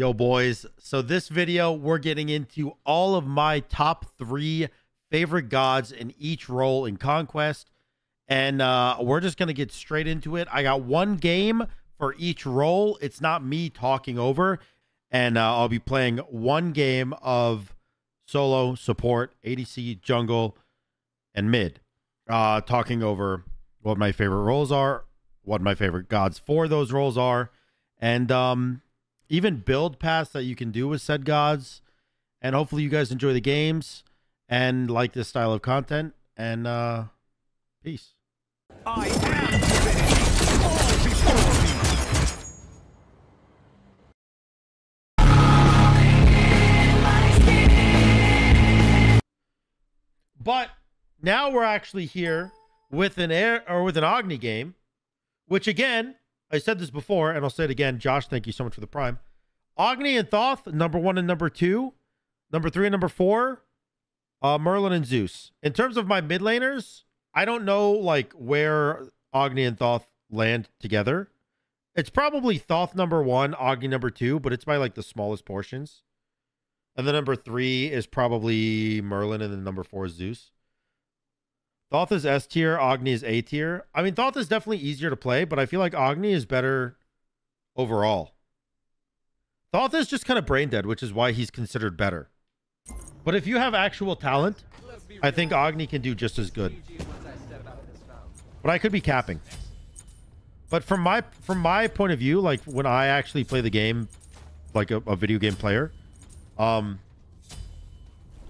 Yo, boys. So, this video, we're getting into all of my top three favorite gods in each role in Conquest. And uh, we're just going to get straight into it. I got one game for each role. It's not me talking over. And uh, I'll be playing one game of solo, support, ADC, jungle, and mid. Uh, talking over what my favorite roles are, what my favorite gods for those roles are, and um, even build paths that you can do with said gods. And hopefully, you guys enjoy the games and like this style of content. And uh, peace. I am. But now we're actually here with an air or with an Agni game, which again, I said this before and I'll say it again. Josh, thank you so much for the prime. Agni and Thoth, number one and number two, number three and number four, uh, Merlin and Zeus. In terms of my mid laners, I don't know like where Agni and Thoth land together. It's probably Thoth number one, Agni number two, but it's by like the smallest portions. And the number three is probably Merlin, and then number four is Zeus. Thoth is S tier, Agni is A tier. I mean, Thoth is definitely easier to play, but I feel like Agni is better overall. Thoth is just kind of brain dead, which is why he's considered better. But if you have actual talent, I think Agni can do just as good. But I could be capping. But from my from my point of view, like when I actually play the game, like a, a video game player, um,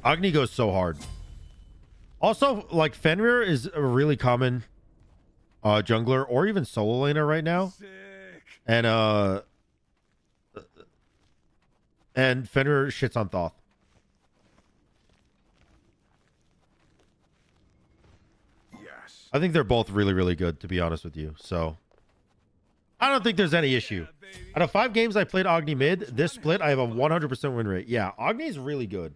Agni goes so hard. Also, like Fenrir is a really common uh jungler or even solo laner right now. And uh and Fenrir shits on Thoth. Yes. I think they're both really, really good, to be honest with you. So I don't think there's any issue. Out of five games I played Agni mid, this split I have a 100% win rate. Yeah, Agni's really good.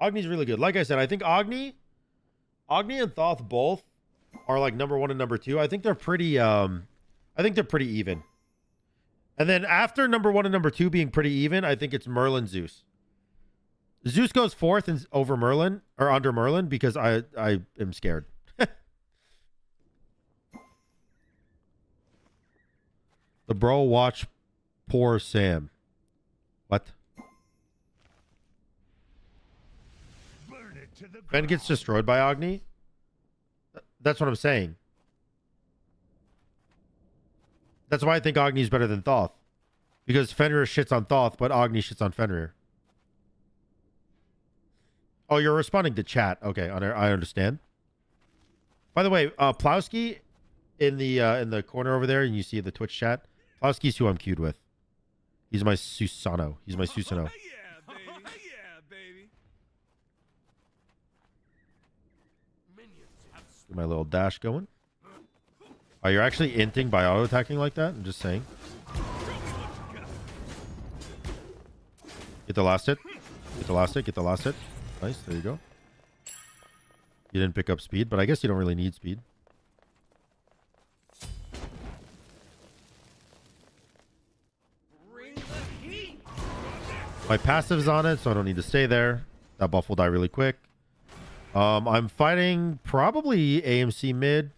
Agni's really good. Like I said, I think Agni, Agni and Thoth both are like number one and number two. I think they're pretty. Um, I think they're pretty even. And then after number one and number two being pretty even, I think it's Merlin Zeus. Zeus goes fourth and over Merlin or under Merlin because I I am scared. the bro watch poor Sam. What? Burn it to the Ben gets destroyed by Agni? That's what I'm saying. That's why I think Agni's better than Thoth. Because Fenrir shits on Thoth, but Agni shits on Fenrir. Oh, you're responding to chat. Okay, I I understand. By the way, uh, Plowski in the uh, in the corner over there, and you see the Twitch chat. Plowski's who I'm queued with. He's my Susano. He's my Susano. yeah, baby. Yeah, baby. My little dash going. Oh, you're actually inting by auto attacking like that? I'm just saying. Get the last hit. Get the last hit. Get the last hit. Nice. There you go. You didn't pick up speed, but I guess you don't really need speed. My passive's on it, so I don't need to stay there. That buff will die really quick. Um, I'm fighting probably AMC mid.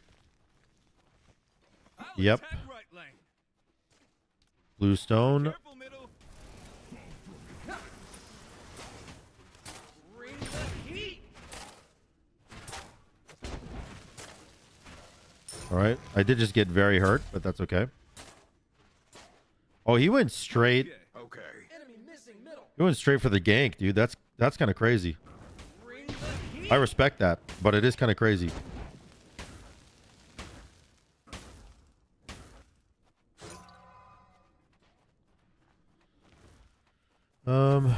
I'll Yep. attack. Blue stone. Careful, middle. Bring the heat. All right. I did just get very hurt, but that's okay. Oh, he went straight. Okay. He went straight for the gank, dude. That's that's kind of crazy. Bring the heat. I respect that, but it is kind of crazy. Um,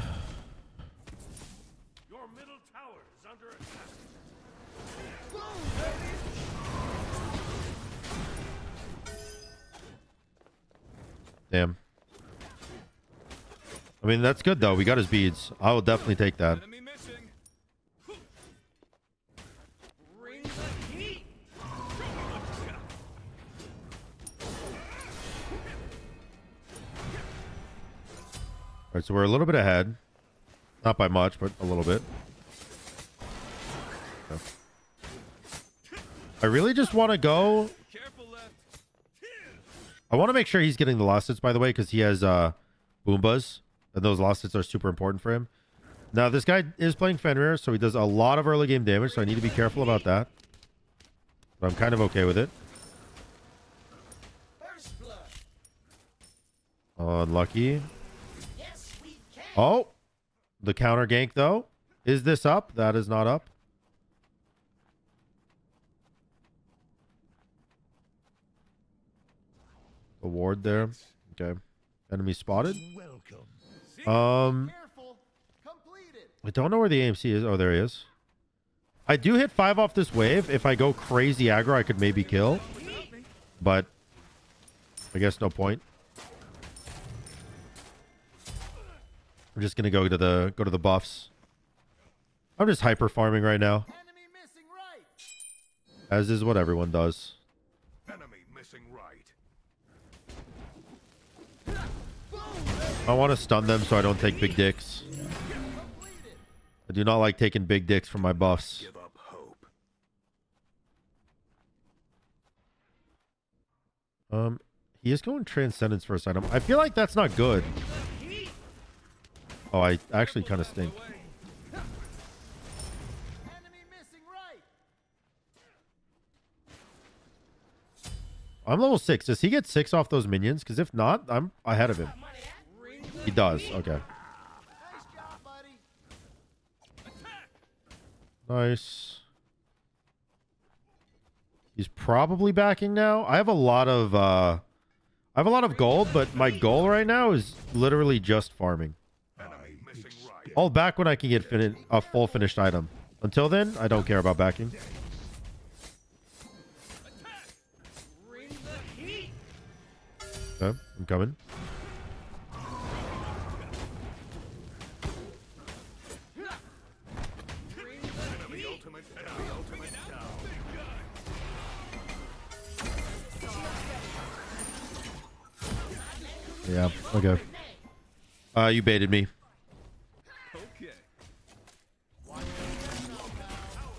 Your middle tower is under attack. damn. I mean, that's good though. We got his beads. I will definitely take that. So we're a little bit ahead. Not by much, but a little bit. I really just want to go. I want to make sure he's getting the lost hits, by the way, because he has uh, Bumbas, and those lost hits are super important for him. Now, this guy is playing Fenrir, so he does a lot of early game damage, so I need to be careful about that. But I'm kind of okay with it. Unlucky. Yes, we can. Oh, the counter gank though. Is this up? That is not up. A ward there. Okay. Enemy spotted. Welcome. Um, I don't know where the AMC is. Oh, there he is. I do hit five off this wave. If I go crazy aggro, I could maybe kill. But I guess no point. I'm just gonna go to the go to the buffs. I'm just hyper farming right now, right. as is what everyone does. Right. I want to stun them so I don't take big dicks. I do not like taking big dicks from my buffs. Give up hope. Um, he is going transcendence first item. I feel like that's not good. Oh, I actually kind of stink. I'm level six. Does he get six off those minions? Because if not, I'm ahead of him. He does. Okay. Nice. He's probably backing now. I have a lot of uh I have a lot of gold, but my goal right now is literally just farming. Right. I'll back when I can get a full finished item. Until then, I don't care about backing. Okay, I'm coming. Yeah, okay. Uh, you baited me.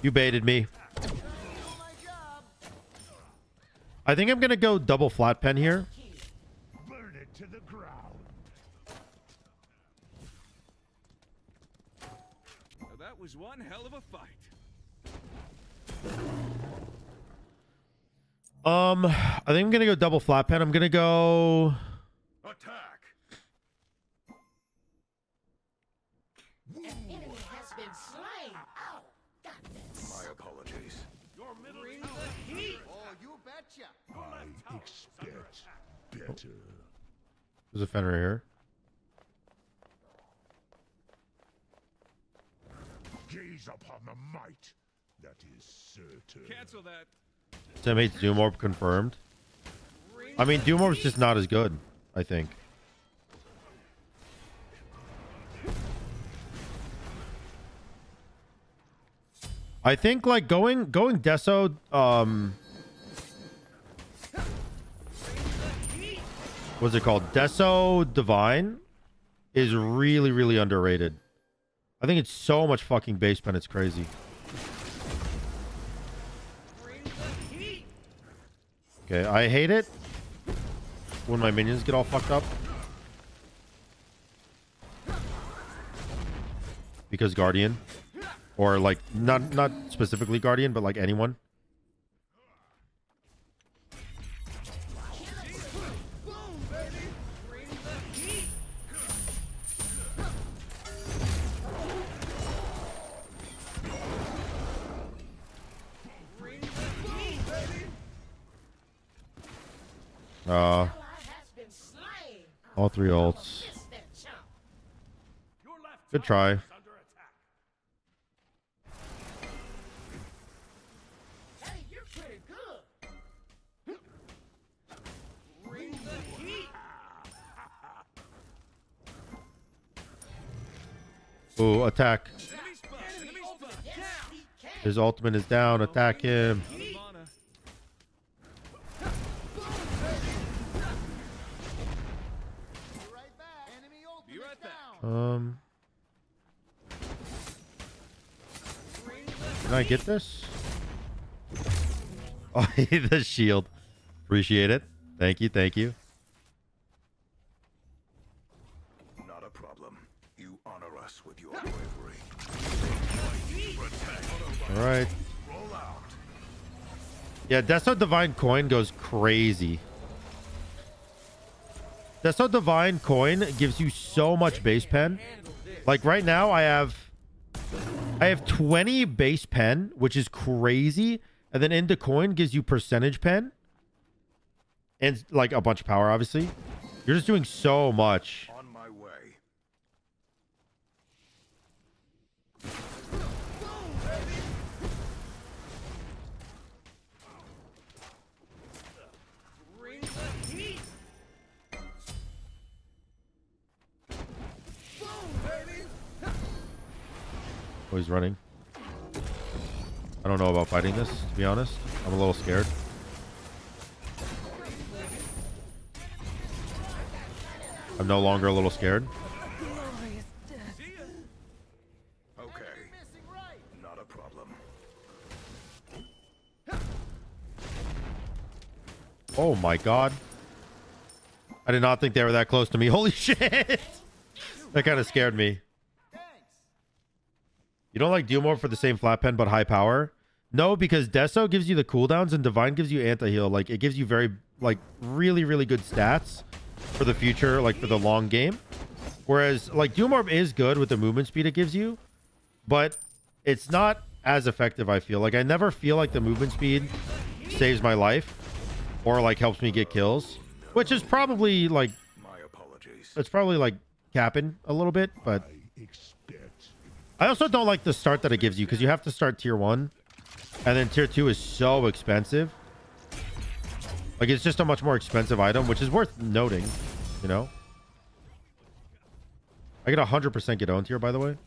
You baited me. Do my job. I think I'm gonna go double flat pen here. Burn it to the ground. Now that was one hell of a fight. Um, I think I'm gonna go double flat pen. I'm gonna go. Attack. An enemy has been slain. Ow. Got this. My apologies. Oh, you betcha. I expect better. There's a Fenrir here. Gaze upon the might. That is certain. Cancel that. Tim hates Doom Orb confirmed. I mean, Doom Orb's just not as good. I think. I think like going going Deso um what's it called? Deso Divine is really really underrated. I think it's so much fucking base pen it's crazy. Okay, I hate it when my minions get all fucked up. Because Guardian. Or like not not specifically Guardian, but like anyone. Uh, all three ults. Good try. Ooh, attack. His ultimate is down. Attack him. Um. Can I get this? Oh, the shield. Appreciate it. Thank you. Thank you. Not a problem. You honor us with your bravery. All right. Roll out. Yeah, Divine Coin goes crazy. Deso Divine Coin gives you so much base pen. Like right now, I have I have 20 base pen, which is crazy. And then into coin gives you percentage pen. And like a bunch of power, obviously. You're just doing so much. Oh, he's running. I don't know about fighting this, to be honest. I'm a little scared. I'm no longer a little scared. Okay. Not a problem. Oh my god. I did not think they were that close to me. Holy shit! that kind of scared me. You don't like Doom Orb for the same flat pen but high power? No, because Deso gives you the cooldowns and Divine gives you anti-heal. Like, it gives you very, like, really, really good stats for the future, like, for the long game. Whereas, like, Doom Orb is good with the movement speed it gives you, but it's not as effective, I feel. Like, I never feel like the movement speed saves my life or, like, helps me get kills, which is probably, like, My apologies. it's probably, like, capping a little bit, but I also don't like the start that it gives you because you have to start tier one, and then tier two is so expensive. Like it's just a much more expensive item, which is worth noting. You know, I get a hundred percent get owned here, by the way.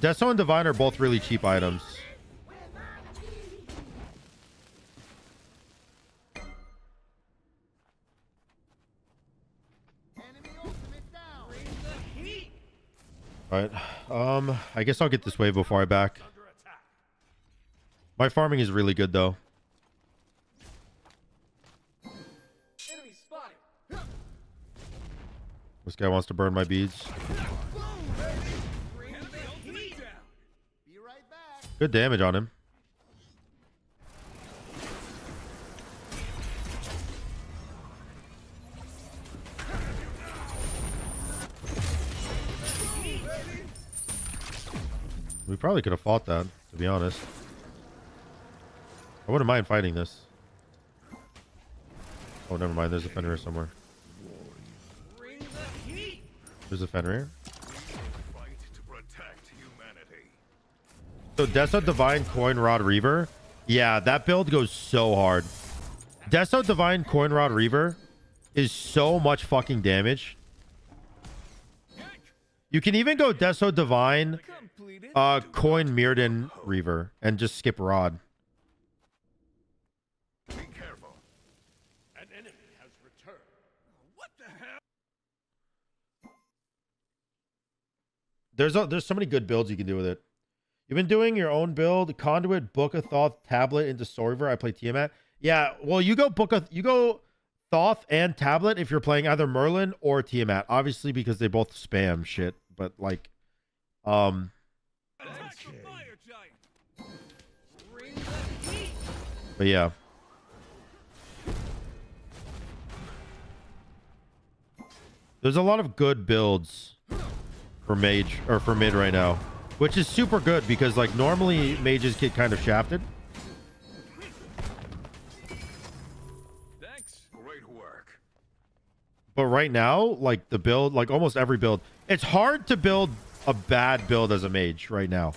Deso and Divine are both really cheap items. All right. Um, I guess I'll get this wave before I back. My farming is really good though. This guy wants to burn my beads. Good damage on him. We probably could have fought that, to be honest. I wouldn't mind fighting this. Oh, never mind. There's a Fenrir somewhere. There's a Fenrir. So Deso Divine Coin Rod Reaver. Yeah, that build goes so hard. Deso Divine Coin Rod Reaver is so much fucking damage. You can even go Deso Divine. Uh, Coin Mirrodin Reaver and just skip Rod. Be careful. An enemy has returned. what the hell? There's a, there's so many good builds you can do with it. You've been doing your own build, Conduit, Book of Thoth, Tablet into Soul Reaver. I play Tiamat. Yeah, well, you go Book of you go Thoth and Tablet if you're playing either Merlin or Tiamat. Obviously, because they both spam shit. But like, um, but yeah. There's a lot of good builds for mage or for mid right now, which is super good because like normally mages get kind of shafted. Thanks. Great work. But right now, like the build, like almost every build, it's hard to build a bad build as a mage right now.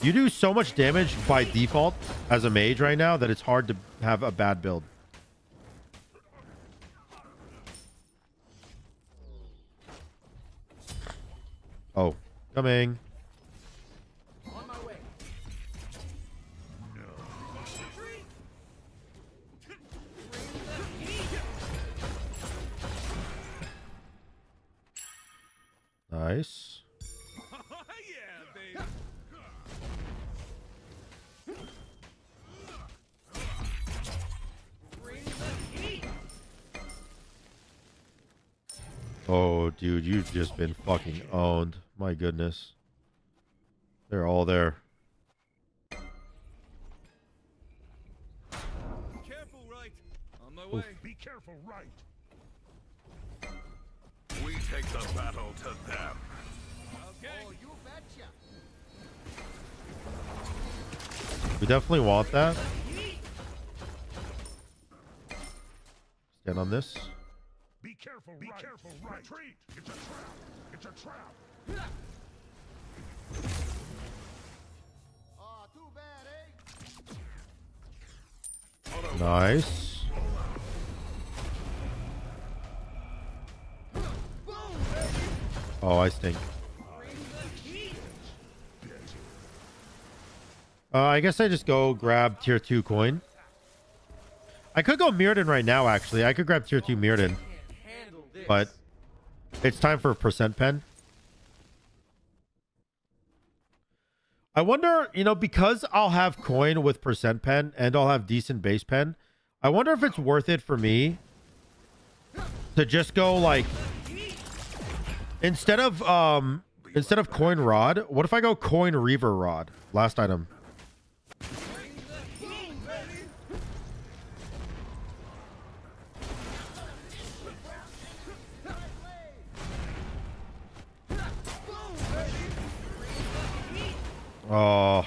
You do so much damage by default as a mage right now that it's hard to have a bad build. Oh, coming. Nice. yeah, baby. Bring the heat. Oh, dude, you've just been fucking owned. My goodness. They're all there. Careful, right? On my way. Be careful, right? We take the battle to them. Okay. We definitely want that. Stand on this. Be careful, Be right? careful, right? Retreat! It's a trap! It's a trap! Oh, bad, eh? Nice. Oh, I stink. Uh, I guess I just go grab tier 2 coin. I could go Mirrodin right now, actually. I could grab tier 2 Mirrodin. But it's time for a percent pen. I wonder, you know, because I'll have coin with percent pen and I'll have decent base pen, I wonder if it's worth it for me to just go like instead of um instead of coin rod, what if I go coin reaver rod? Last item. Oh,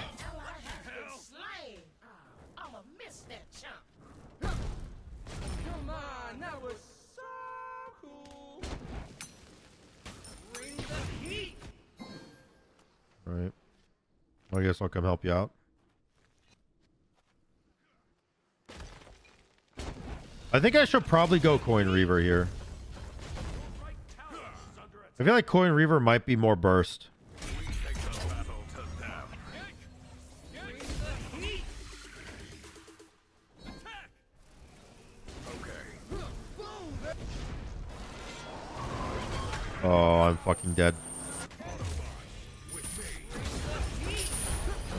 I guess I'll come help you out. I think I should probably go coin reaver here. I feel like coin reaver might be more burst. Oh, I'm fucking dead.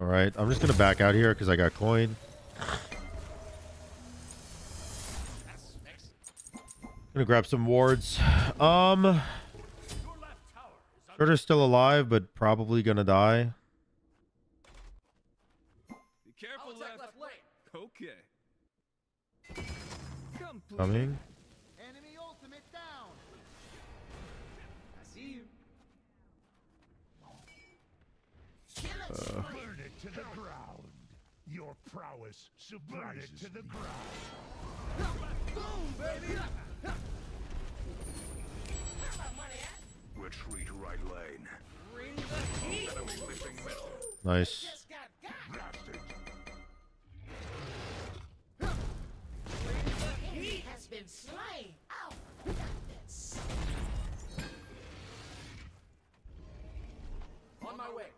All right. I'm just going to back out here because I got coin. Gonna grab some wards. Um, Your left tower is under Shredder's still alive, but probably gonna die. Be careful, left. left lane. Okay. Complete. Coming. Enemy ultimate down. I see you. Uh. Burn it to the ground! Your prowess burn it to the ground! Where my money at? retreat right lane. Bring the heat. Enemy missing middle. Nice. Just got got. Bastard! Enemy has been slain. Ow. Got this. On my way.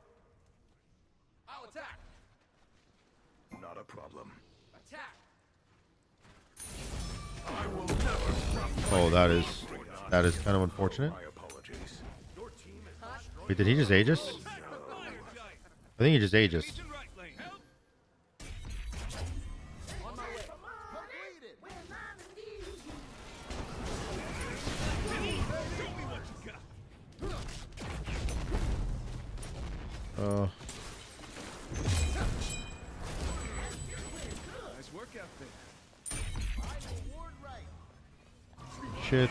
I'll attack. Not a problem. Attack. I will never. Oh, that is that is kind of unfortunate. My apologies. Your team is destroyed. Wait, did he just Aegis? Attack the fire giant. I think he just Aegis. Agent right shit.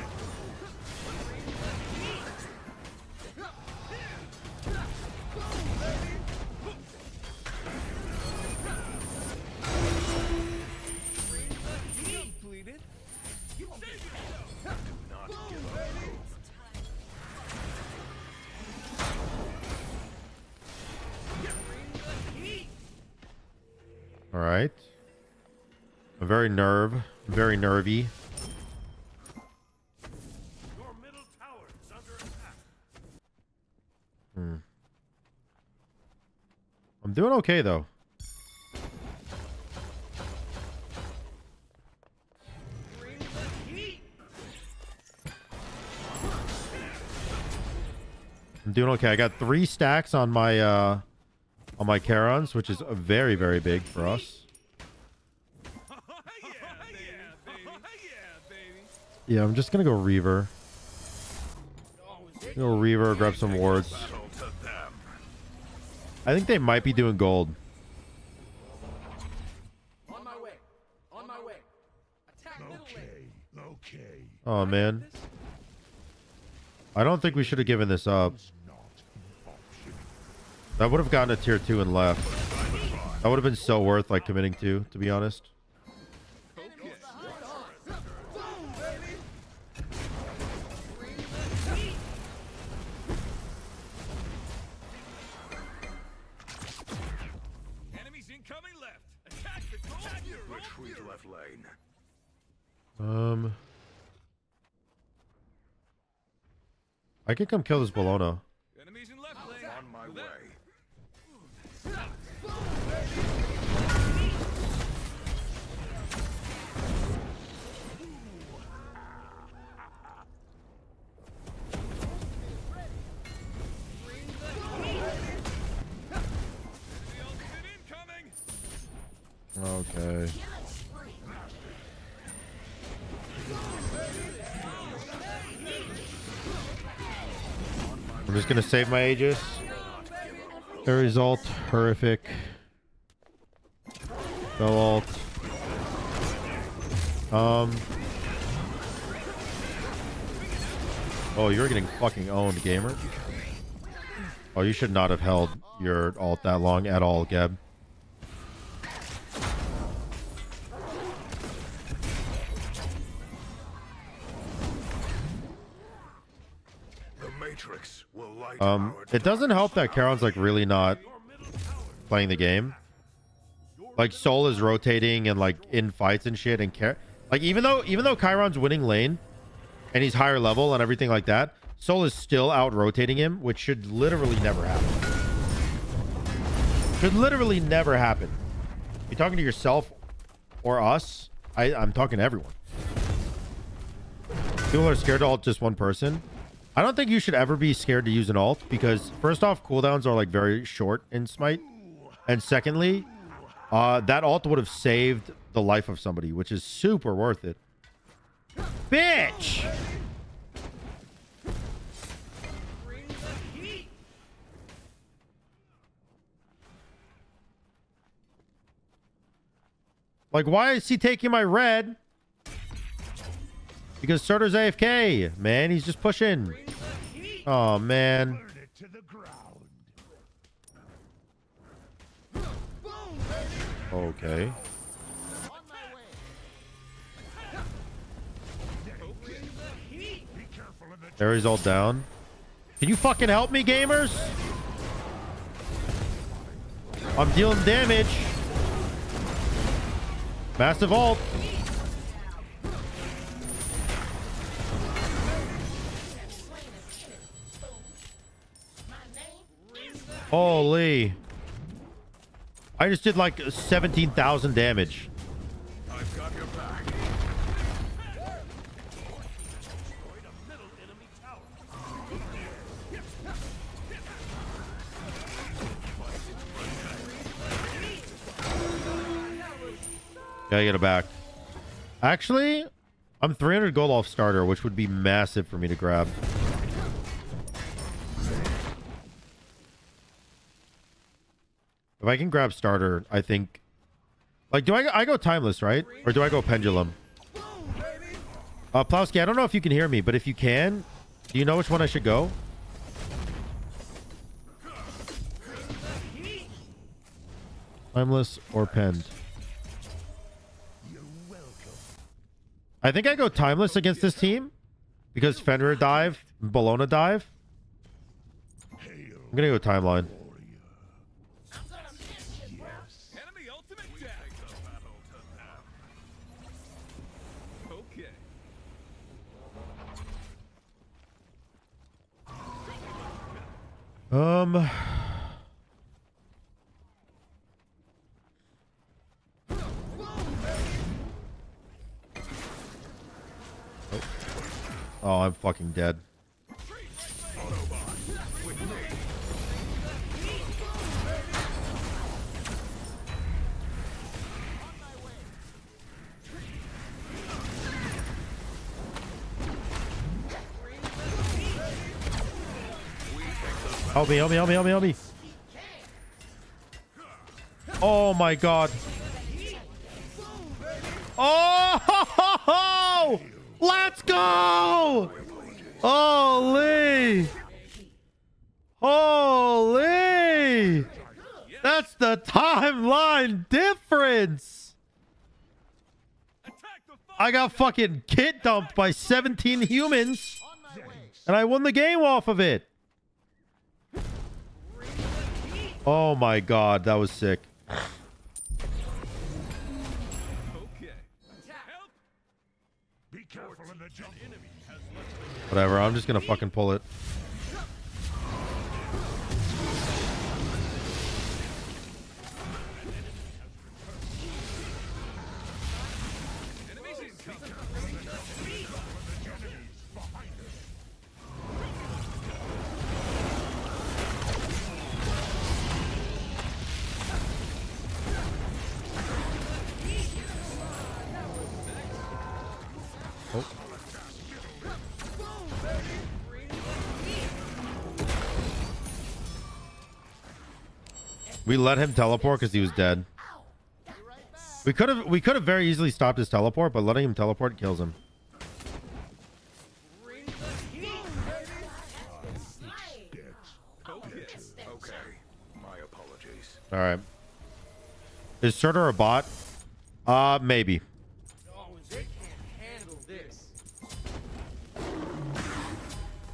All right. I'm very nerve, very nervy. Doing okay though. I'm doing okay. I got three stacks on my uh on my Charons, which is very very big for us. Yeah, I'm just gonna go Reaver. Go Reaver, grab some wards. Battle to them. I think they might be doing gold. On my way. On my way. Attack. Okay, okay. Oh man. I don't think we should have given this up. It's not an option. That would have gotten a tier two and left. That would have been so worth like committing to, to be honest. Um, I can come kill this Bellona. Enemies just gonna save my Aegis. Their result, horrific. Go ult. Um. Oh, you're getting fucking owned, gamer. Oh, you should not have held your ult that long at all, Geb. Um, it doesn't help that Charon's like really not playing the game. Like Sol is rotating and like in fights and shit, and Char- like even though even though Chiron's winning lane, and he's higher level and everything like that, Sol is still out rotating him, which should literally never happen. Should literally never happen. You're talking to yourself or us? I, I'm talking to everyone. People are scared to ult just one person. I don't think you should ever be scared to use an ult because first off, cooldowns are like very short in Smite, and secondly, uh, that ult would have saved the life of somebody, which is super worth it. Bitch! Like, why is he taking my red? Because Surtur's AFK, man. He's just pushing. Oh man. Okay. Ares all down. Can you fucking help me, gamers? I'm dealing damage. Massive ult. Holy. I just did like 17,000 damage. I've got your back. Gotta get it back. Actually, I'm 300 gold off starter, which would be massive for me to grab. If I can grab starter, I think. Like, do I I go timeless, right? Or do I go pendulum? Uh, Plowski, I don't know if you can hear me, but if you can, do you know which one I should go? Timeless or penned? I think I go timeless against this team because Fenrir dive, Bellona dive. I'm gonna go timeline. Um. Oh. Oh, I'm fucking dead. Help me, help me, help me, help me, help me. Oh my god. Oh! Let's go! Holy! Holy! That's the timeline difference! I got fucking kit dumped by 17 humans, and I won the game off of it. Oh my god, that was sick. Okay. Help! Be careful in the jungle. Whatever, I'm just gonna fucking pull it. Oh. We let him teleport because he was dead. We could have we could have very easily stopped his teleport, but letting him teleport kills him. All right. Is Surtur a bot? Uh, maybe.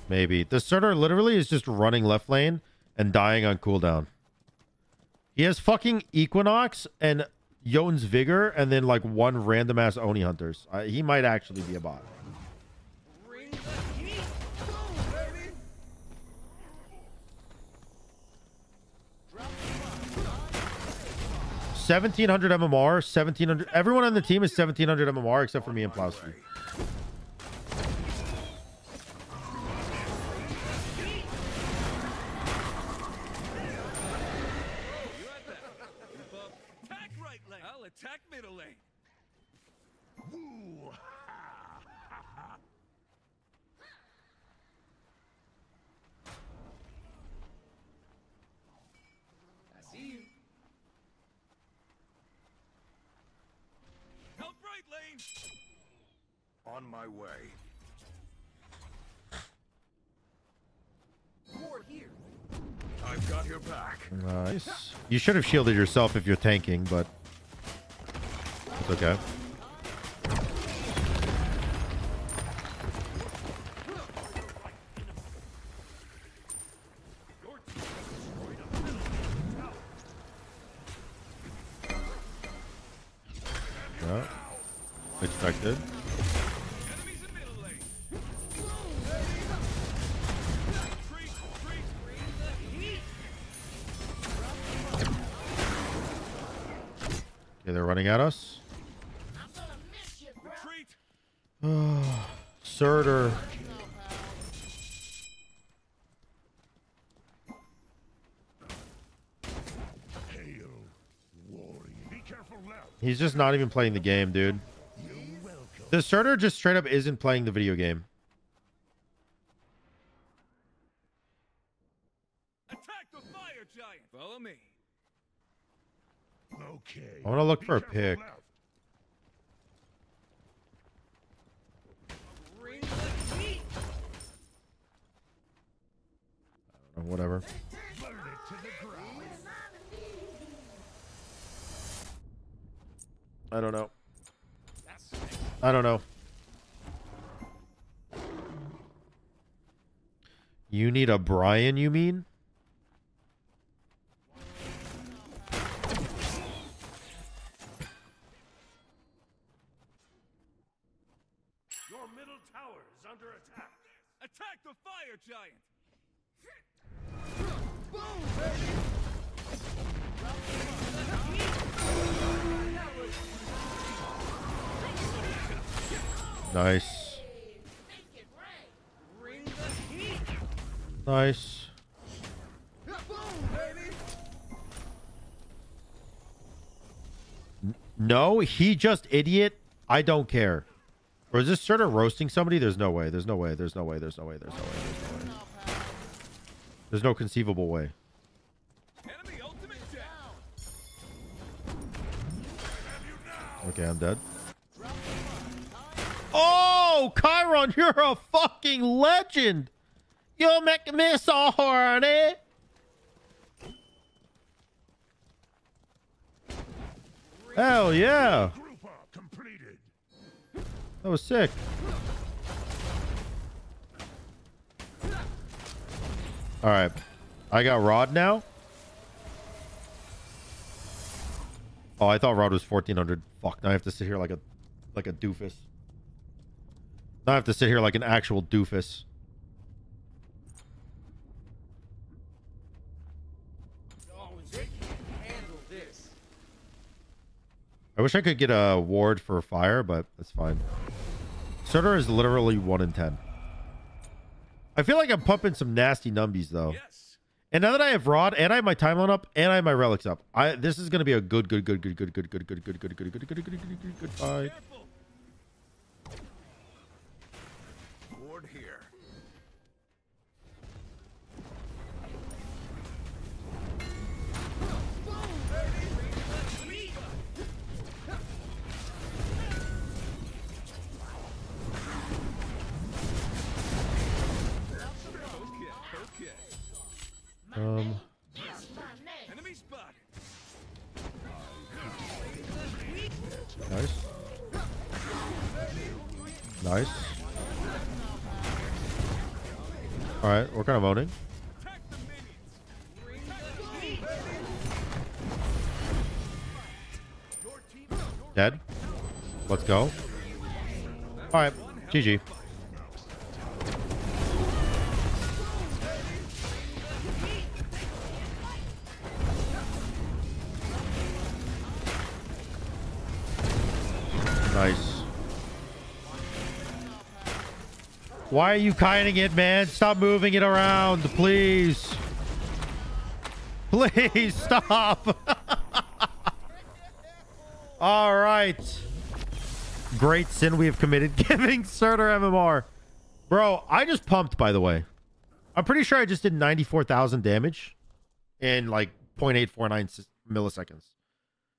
Maybe. The Surtur literally is just running left lane and dying on cooldown. He has fucking Equinox and Jotun's Vigor and then like one random ass Oni Hunters. Uh, he might actually be a bot. Baby. 1700 MMR, 1700. Everyone on the team is 1700 MMR except for me and Plowski. On my way. Ward here. I've got your back. Nice. You should have shielded yourself if you're tanking, but it's okay. Just not even playing the game, dude. The Surtur just straight up isn't playing the video game. Attack the fire giant. Follow me. Okay. I wanna look for a pick. left. Bring the heat. Or whatever. Burn it to the ground. I don't know. I don't know. You need a Brian, you mean? He just idiot. I don't care. Or is this sort of roasting somebody? There's no way. There's no way. There's no way. There's no way. There's no way. There's no way. There's no conceivable way. Enemy ultimate down. Okay, I'm dead. Oh, Chiron, you're a fucking legend. You make me so horny. Hell yeah. That was sick. All right. I got Rod now. Oh, I thought Rod was 1400. Fuck, now I have to sit here like a like a doofus. Now I have to sit here like an actual doofus. Oh, they can't handle this. I wish I could get a ward for fire, but that's fine. Surtur is literally 1 in 10. I feel like I'm pumping some nasty numbies, though. Yes. And now that I have Rod, and I have my timeline up, and I have my relics up, I this is gonna be a good, good, good, good, good, good, good, good, good, good, good, good, good, good, good, good, good, good fight. Careful. Ward Nice. Alright, we're kind of voting. Dead. Let's go. Alright, GG. Why are you kiting it, man? Stop moving it around, please. Please stop. All right. Great sin we have committed giving Surtur MMR. Bro, I just pumped, by the way. I'm pretty sure I just did 94,000 damage in like 0.849 milliseconds.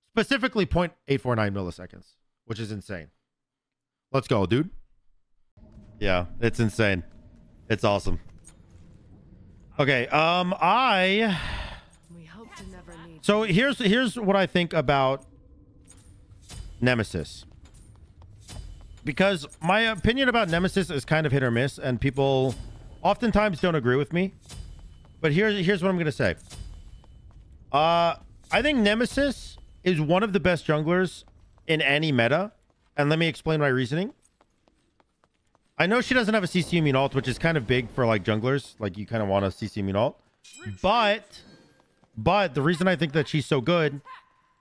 Specifically 0.849 milliseconds, which is insane. Let's go, dude. Yeah, it's insane. It's awesome. Okay, um I We hope to never need so here's here's what I think about Nemesis. Because my opinion about Nemesis is kind of hit or miss, and people oftentimes don't agree with me. But here's here's what I'm gonna say. Uh I think Nemesis is one of the best junglers in any meta. And let me explain my reasoning. I know she doesn't have a CC immune ult, which is kind of big for like junglers. Like you kind of want a CC immune ult. But but the reason I think that she's so good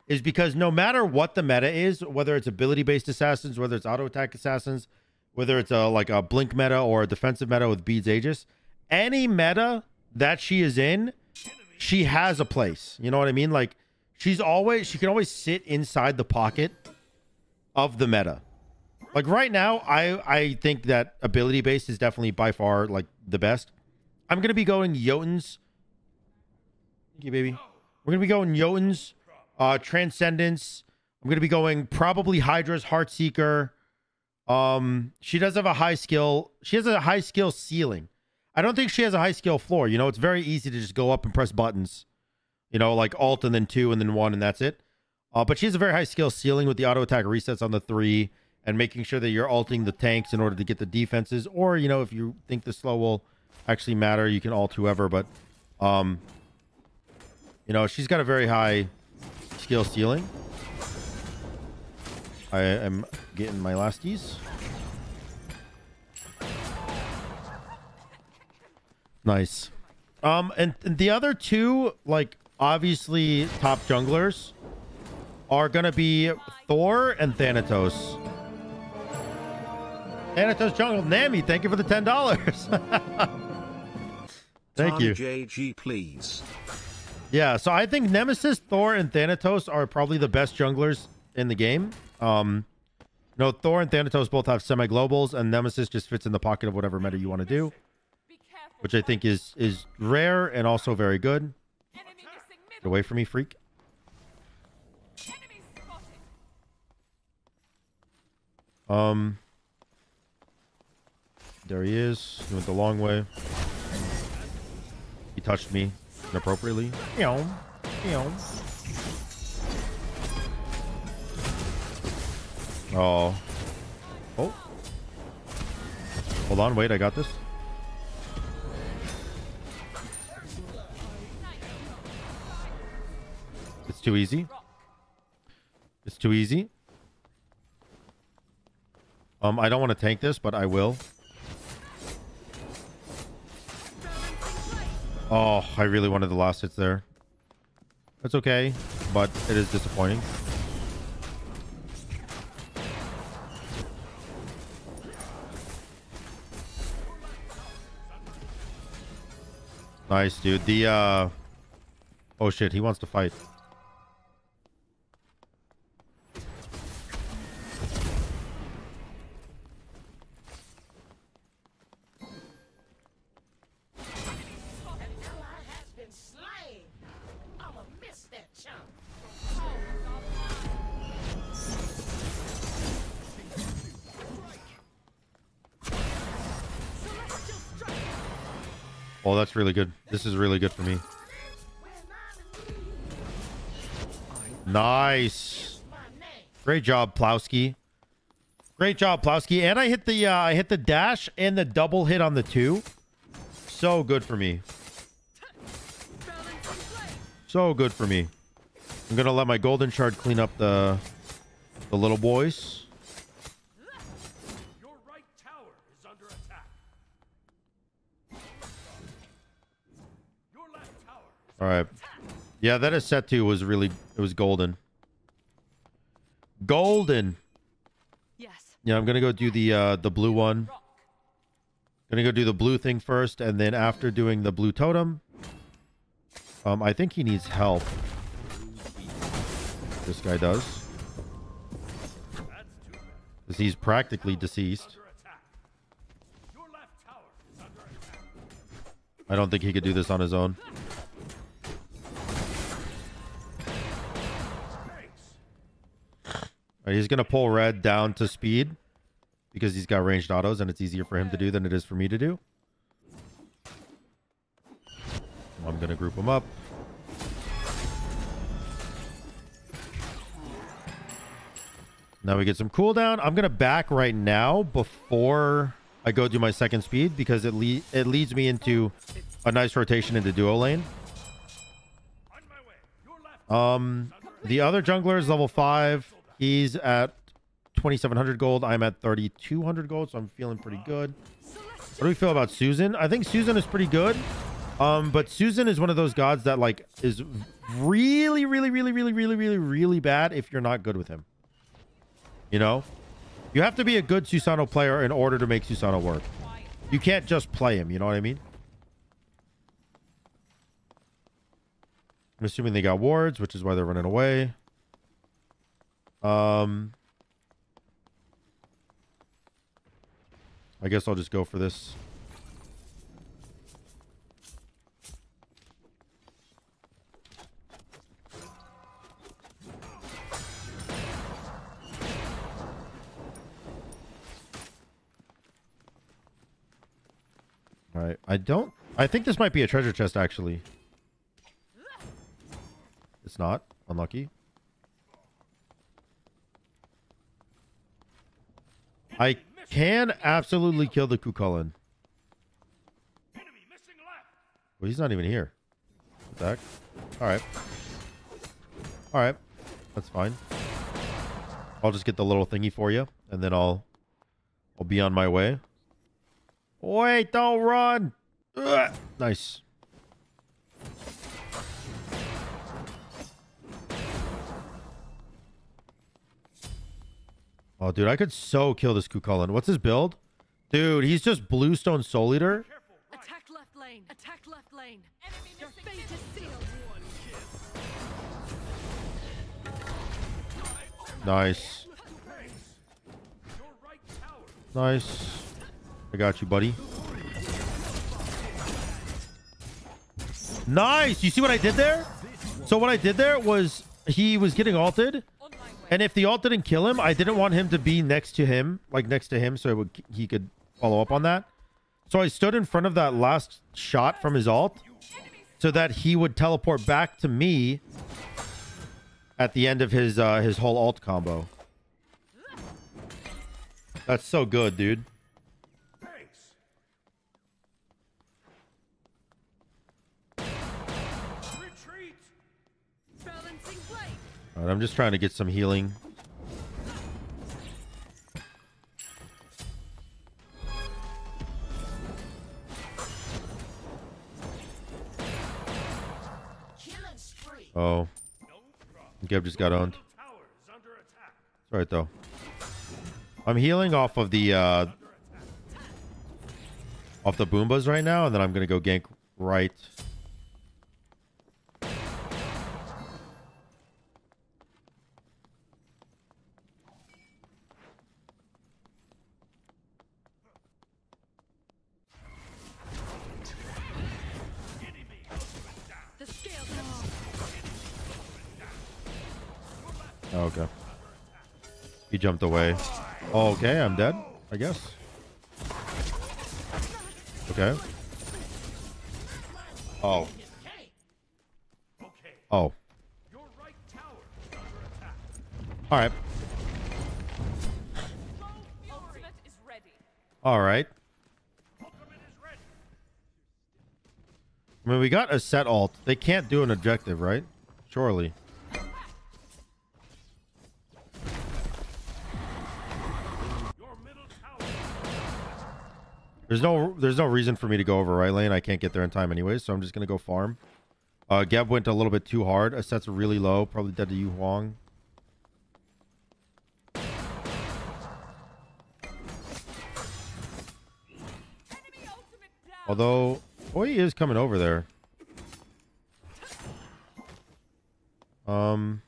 is because no matter what the meta is, whether it's ability-based assassins, whether it's auto attack assassins, whether it's a like a blink meta or a defensive meta with beads aegis, any meta that she is in, she has a place. You know what I mean? Like she's always she can always sit inside the pocket of the meta. Like right now, I I think that ability based is definitely by far like the best. I'm gonna be going Jotunn's. Thank you, baby. We're gonna be going Jotunn's, uh, Transcendence. I'm gonna be going probably Hydra's Heartseeker. Um, she does have a high skill. She has a high skill ceiling. I don't think she has a high skill floor. You know, it's very easy to just go up and press buttons. You know, like alt and then two and then one and that's it. Uh, but she has a very high skill ceiling with the auto attack resets on the three and making sure that you're alting the tanks in order to get the defenses. Or, you know, if you think the slow will actually matter, you can alt whoever. But, um, you know, she's got a very high skill ceiling. I am getting my lasties. Nice. Um, and, and the other two, like, obviously top junglers are gonna be Thor and Thanatos. Thanatos Jungle. Nami, thank you for the $10. thank Tommy you. JG, please. Yeah, so I think Nemesis, Thor, and Thanatos are probably the best junglers in the game. Um, no, Thor and Thanatos both have semi-globals, and Nemesis just fits in the pocket of whatever meta you want to do, which I think is is rare and also very good. Get away from me, freak. Um, there he is. He went the long way. He touched me inappropriately. Meow. Meow. Oh. Oh. Hold on, wait, I got this. It's too easy. It's too easy. Um, I don't want to tank this, but I will. Oh, I really wanted the last hits there. That's okay, but it is disappointing. Nice, dude. The, uh... Oh, shit. He wants to fight. Oh, that's really good. This is really good for me. Nice. Great job, Plowski. Great job, Plowski. And I hit the uh, I hit the dash and the double hit on the two. So good for me. So good for me. I'm gonna let my golden shard clean up the the little boys. All right. Yeah, that is set to was really it was golden. Golden. Yes. Yeah, I'm gonna go do the uh the blue one. Gonna go do the blue thing first, and then after doing the blue totem, um, I think he needs help. This guy does, that's too bad. because he's practically deceased. Under attack. Your left tower is under attack. I don't think he could do this on his own. Right, he's gonna pull red down to speed because he's got ranged autos, and it's easier for him to do than it is for me to do. I'm gonna group him up. Now we get some cooldown. I'm gonna back right now before I go do my second speed because it le- it leads me into a nice rotation into duo lane. On my way. Your left Um, the other jungler is level five. He's at 2,700 gold. I'm at 3,200 gold, so I'm feeling pretty good. What do we feel about Susan? I think Susan is pretty good. Um, but Susan is one of those gods that like is really, really, really, really, really, really, really bad if you're not good with him. You know, you have to be a good Susano player in order to make Susano work. You can't just play him. You know what I mean? I'm assuming they got wards, which is why they're running away. Um, I guess I'll just go for this. I don't. I think this might be a treasure chest, actually. It's not. Unlucky. I can absolutely kill the Kukulkan. Well, he's not even here. What the heck? All right. All right. That's fine. I'll just get the little thingy for you, and then I'll I'll be on my way. Wait, don't run. Ugh. Nice. Oh, dude, I could so kill this Kukulkan. What's his build? Dude, he's just Bluestone Soul Eater. Attack left lane. Attack left lane. Your fate is sealed. Nice. Your right tower Nice. I got you, buddy. Nice. You see what I did there? So what I did there was he was getting alted. And if the alt didn't kill him, I didn't want him to be next to him, like next to him, so would, he could follow up on that. So I stood in front of that last shot from his alt so that he would teleport back to me at the end of his uh, his whole alt combo. That's so good, dude. I'm just trying to get some healing. Oh. Geb just got owned. It's all right though. I'm healing off of the uh off the Bumbas right now, and then I'm gonna go gank right. Okay. He jumped away. Okay, I'm dead. I guess. Okay. Oh. Oh. Your right tower is under attack. All right. Ultimate is ready. All right. Ultimate is ready. I mean, we got a set alt. They can't do an objective, right? Surely. There's no there's no reason for me to go over right lane. I can't get there in time anyways, so I'm just gonna go farm. Uh, Geb went a little bit too hard. Aset's are really low. Probably dead to Yu Huang. Although, boy, is coming over there. Um,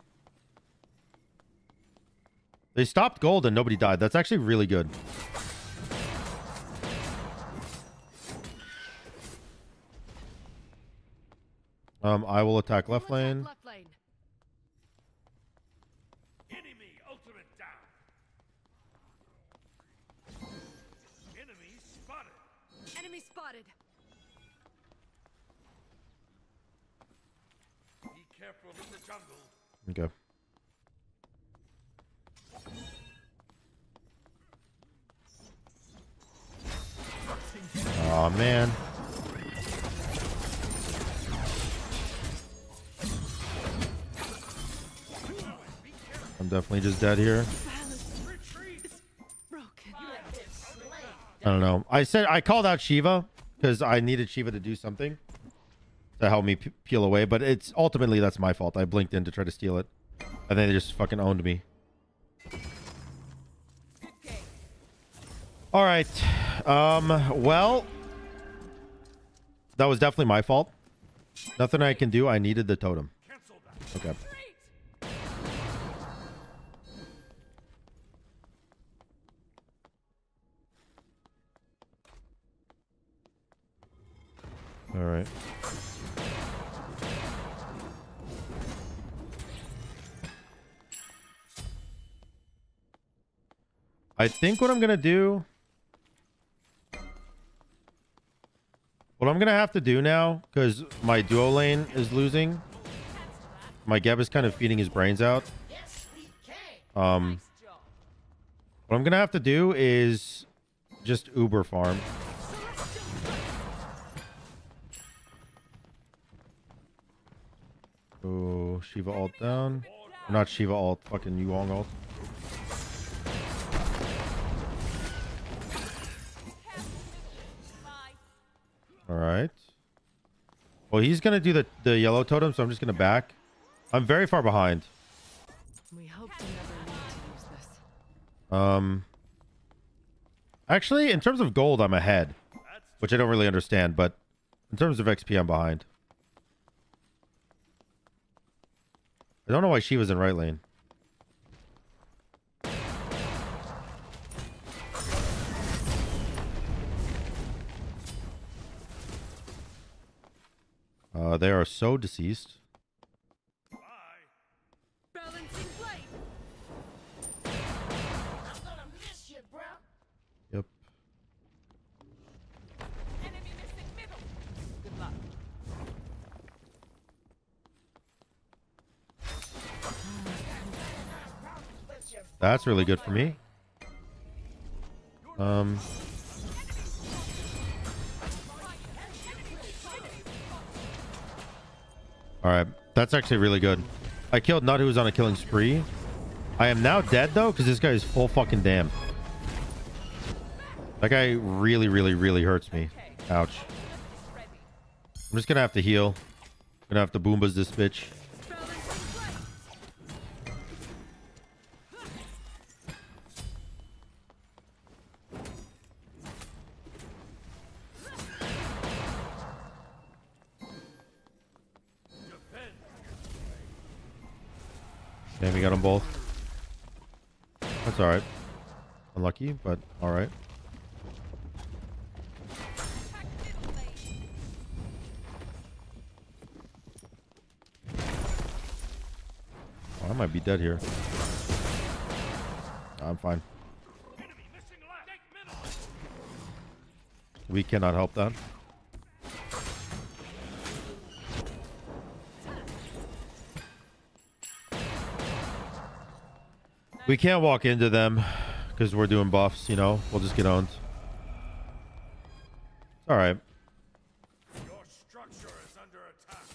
they stopped gold and nobody died. That's actually really good. Um, I will attack left lane. Left lane. Enemy ultimate down. Enemy spotted. Enemy spotted. Be careful in the jungle. Okay. Oh man. Definitely just dead here. I don't know. I said I called out Shiva because I needed Shiva to do something to help me peel away, but it's ultimately that's my fault. I blinked in to try to steal it, and then they just fucking owned me. All right. Um. Well, that was definitely my fault. Nothing I can do. I needed the totem. Okay. All right. I think what I'm gonna do. What I'm gonna have to do now, because my duo lane is losing. My Geb is kind of feeding his brains out. Um, what I'm gonna have to do is just Uber farm. Oh, Shiva alt down. Not Shiva alt, fucking Yu Huang alt. All right. Well, he's gonna do the the yellow totem, so I'm just gonna back. I'm very far behind. We hope to never need to use this. Um, Actually, in terms of gold, I'm ahead, which I don't really understand, but in terms of XP, I'm behind. I don't know why she was in right lane. Uh, they are so deceased. That's really good for me. Um. All right, that's actually really good. I killed Nut, who was on a killing spree. I am now dead though, because this guy is full fucking damn. That guy really, really, really hurts me. Ouch. I'm just gonna have to heal. Gonna have to Bumbas this bitch. Damn, we got them both. That's alright. Unlucky, but alright. Oh, I might be dead here. I'm fine. We cannot help that. We can't walk into them because we're doing buffs, you know. We'll just get owned. All right. Your structure is under attack.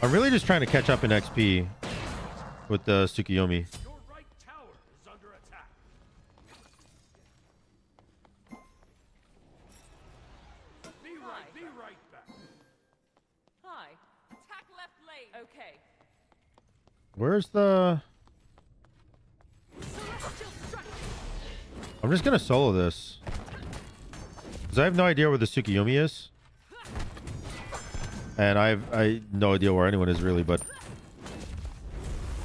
I'm really just trying to catch up in XP with uh, the Tsukiyomi. Where's the... I'm just to solo this. Because I have no idea where the Tsukiyomi is. And I have I no idea where anyone is really, but...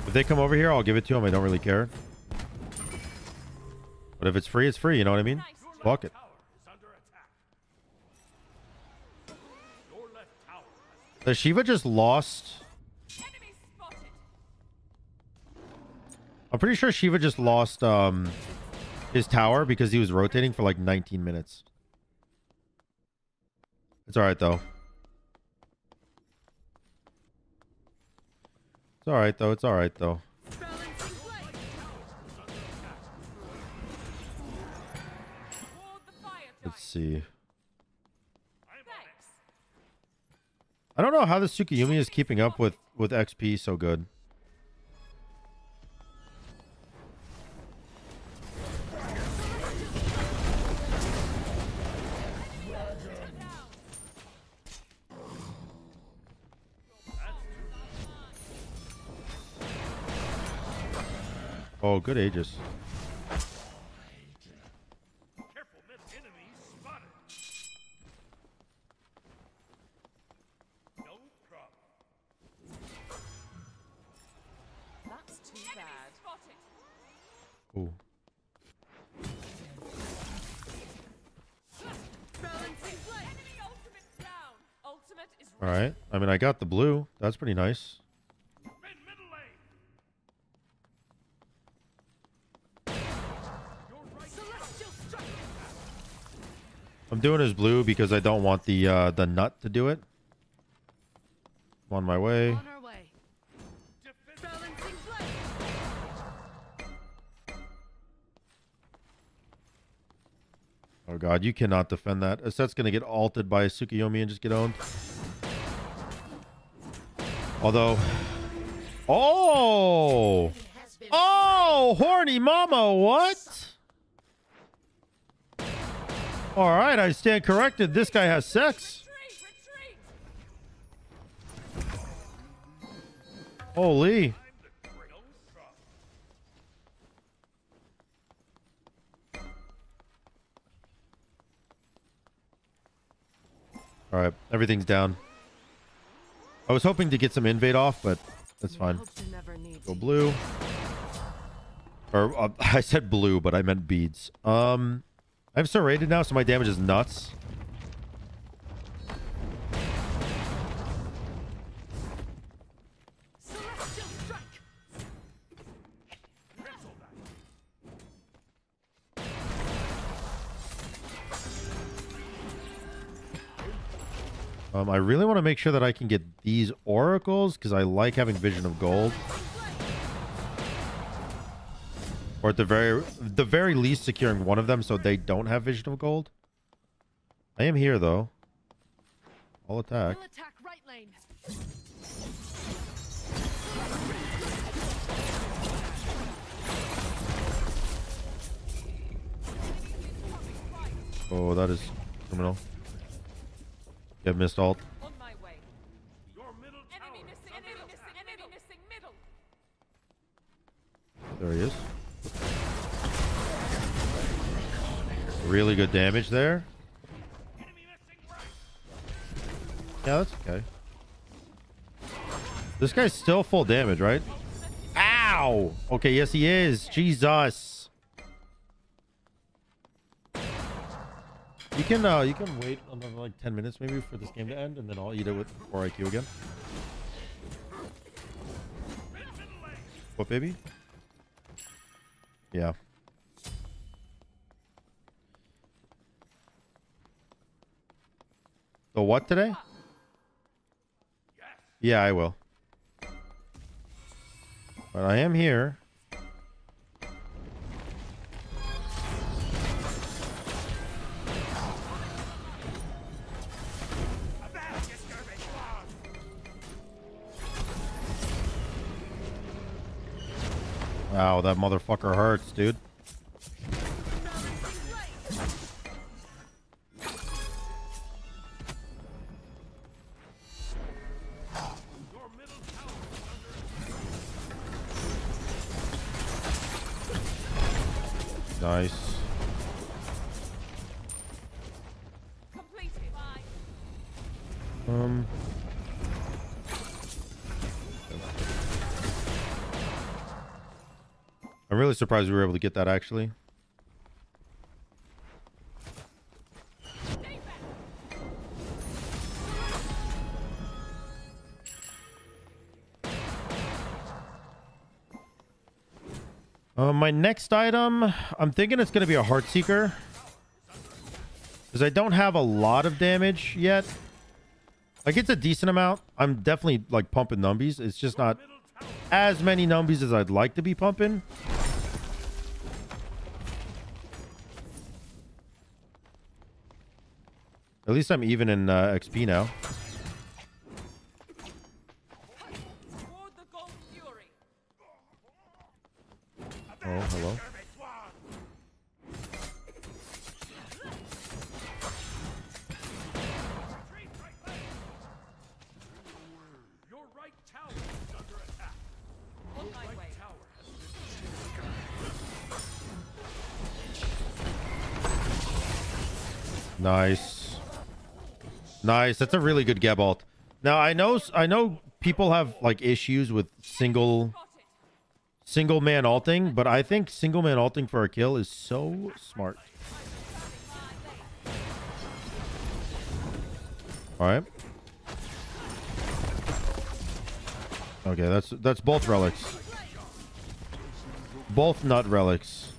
If they come over here, I'll give it to them. I don't really care. But if it's free, it's free. You know what I mean? Fuck it. The Shiva just lost... Enemy spotted. I'm pretty sure Shiva just lost um his tower because he was rotating for like 19 minutes. It's alright though. It's alright though. It's alright though. Let's see. I don't know how the Tsukiyomi is keeping up with with XP so good. Down. Ultimate is All right. I mean, I got the blue. That's pretty nice. Doing is blue because I don't want the uh, the nut to do it. On my way. On way. Oh god, you cannot defend that. Aset's gonna get alted by Tsukiyomi and just get owned. Although, oh, oh, horny mama, what? All right, I stand corrected. This guy has sex. Holy. All right, everything's down. I was hoping to get some invade off, but that's fine. Go blue. Or uh, I said blue, but I meant beads. Um. I'm serrated now, so my damage is nuts. Um, I really want to make sure that I can get these oracles because I like having Vision of Gold. Or at the very, the very least, securing one of them so they don't have Vision of Gold. I am here though. I'll attack. We'll attack right lane. Oh, that is criminal. Get missed alt. There he way. Really good damage there. Yeah, that's okay. This guy's still full damage, right? Ow! Okay, yes he is. Jesus. You can uh you can wait another like 10 minutes maybe for this game to end and then I'll eat it with 4 IQ again. What baby? Yeah. The what today? Yeah, I will. But I am here. Wow, that motherfucker hurts, dude. Surprised we were able to get that actually. Uh, my next item, I'm thinking it's going to be a Heartseeker. Because I don't have a lot of damage yet. Like, it's a decent amount. I'm definitely, like, pumping numbies. It's just not as many numbies as I'd like to be pumping. At least I'm even in uh, XP now. Oh, hello. Your Nice. That's a really good Gebalt. Now I know I know people have like issues with single single man alting, but I think single man alting for a kill is so smart. All right. Okay, that's that's both relics. Both nut relics.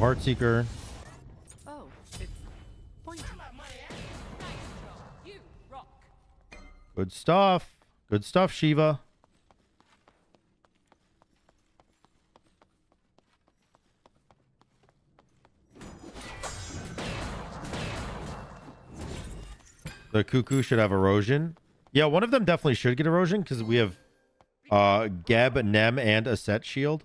Heartseeker. Oh, it's pointy. You rock. Good stuff. Good stuff, Shiva. The cuckoo should have erosion. Yeah, one of them definitely should get erosion because we have uh Geb, Nem, and Aset shield.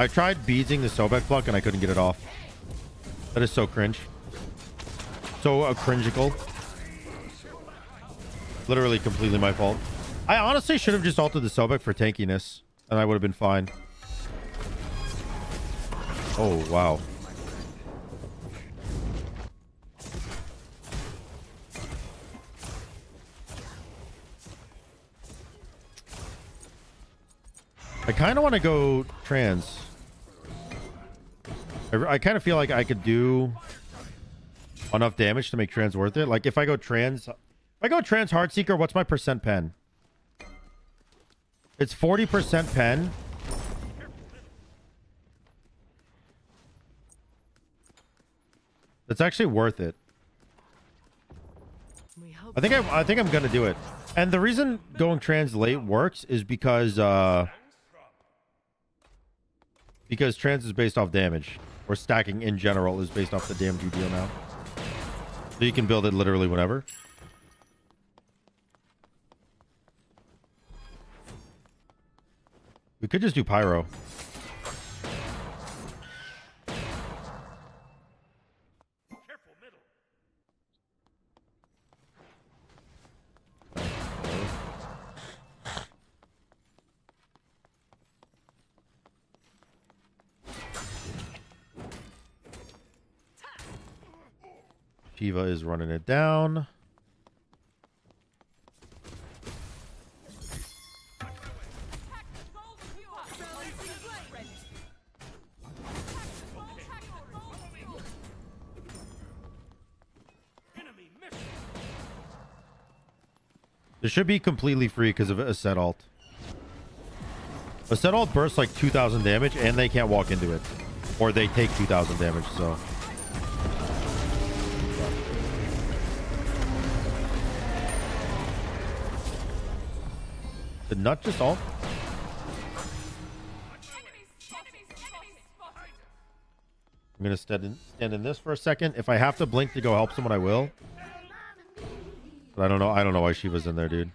I tried beating the Sobek pluck and I couldn't get it off. That is so cringe. So uh, cringical. Literally completely my fault. I honestly should have just altered the Sobek for tankiness, and I would have been fine. Oh, wow. I kind of want to go trans. I, I kind of feel like I could do enough damage to make trans worth it. Like if I go trans, if I go trans Heartseeker, what's my percent pen? It's 40% pen. It's actually worth it. I think I, I think I'm gonna do it. And the reason going trans late works is because uh because trans is based off damage, or stacking in general is based off the damage you deal now. So you can build it literally whenever. We could just do pyro. Shiva is running it down. This should be completely free because of Aset alt. Aset alt bursts like 2,000 damage and they can't walk into it. Or they take 2,000 damage, so. Did nut just alt? I'm gonna stand in, stand in this for a second. If I have to blink to go help someone, I will. But I don't know. I don't know why she was in there, dude.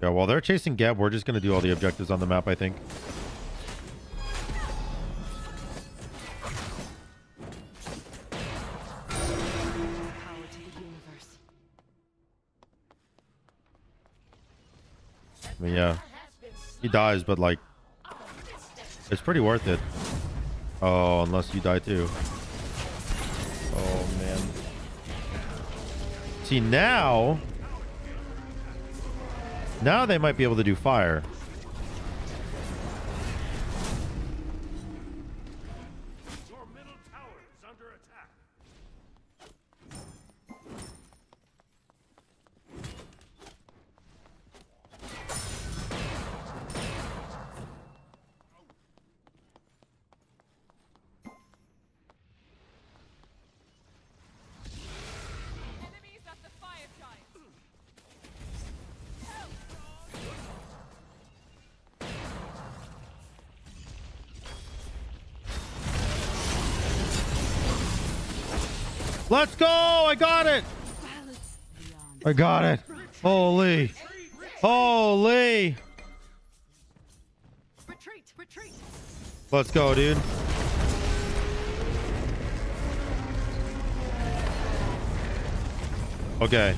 Yeah, while they're chasing Geb, we're just gonna do all the objectives on the map, I think. I mean, yeah. He dies, but like, it's pretty worth it. Oh, unless you die too. Oh, man. See, now... Now they might be able to do fire. Let's go! I got it! I got it. Holy. Holy. Retreat, retreat. Let's go, dude. Okay.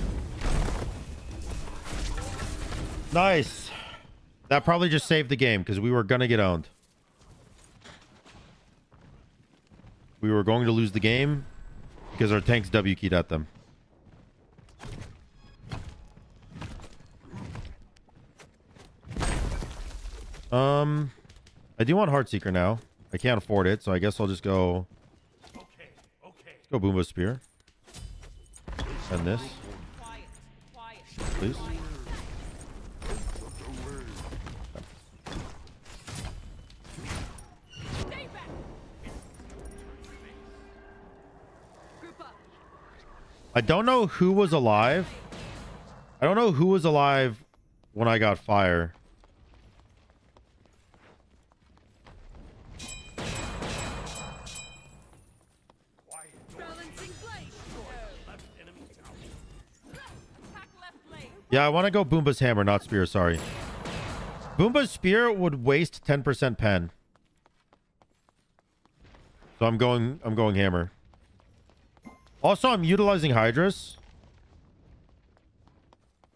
Nice. That probably just saved the game because we were going to get owned. We were going to lose the game because our tanks W keyed at them. Um, I do want Heartseeker now. I can't afford it, so I guess I'll just go Okay, okay. go Bumba Spear. And this, please. Stay back. Group up. I don't know who was alive. I don't know who was alive when I got fire. Yeah, I want to go Bumba's hammer, not spear. Sorry. Bumba's spear would waste 10% pen. So I'm going. I'm going hammer. Also, I'm utilizing Hydras.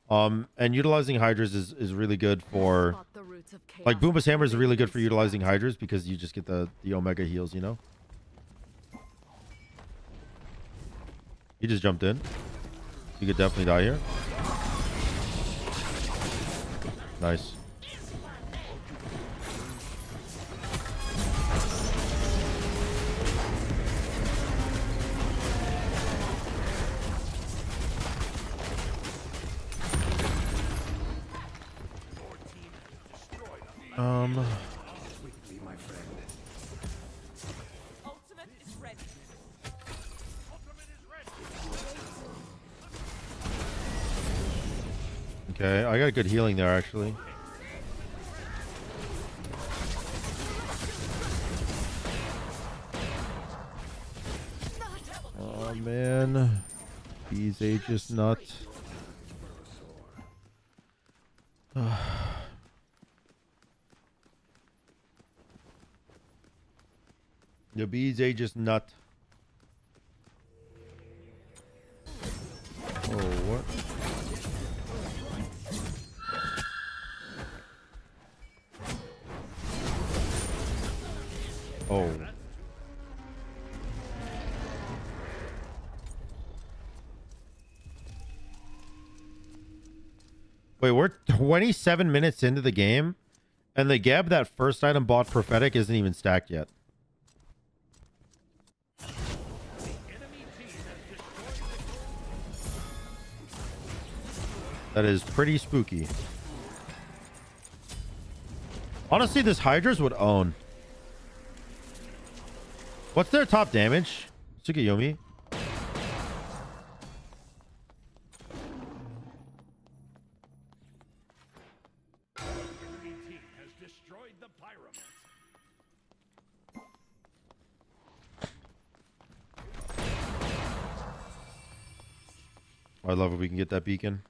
Um, and utilizing Hydras is is really good for Spot the roots of like. Bumba's hammer is really good for utilizing Hydras because you just get the the Omega heals. You know. He just jumped in. You could definitely die here. Nice. Um, okay, I got good healing there actually. Oh man, these ages nut. The bees ages nut. Oh what? Oh. Wait, we're 27 minutes into the game, and the Geb that first item bought prophetic isn't even stacked yet. That is pretty spooky. Honestly, this Hydras would own. What's their top damage? Tsukiyomi. I love if we can get that beacon.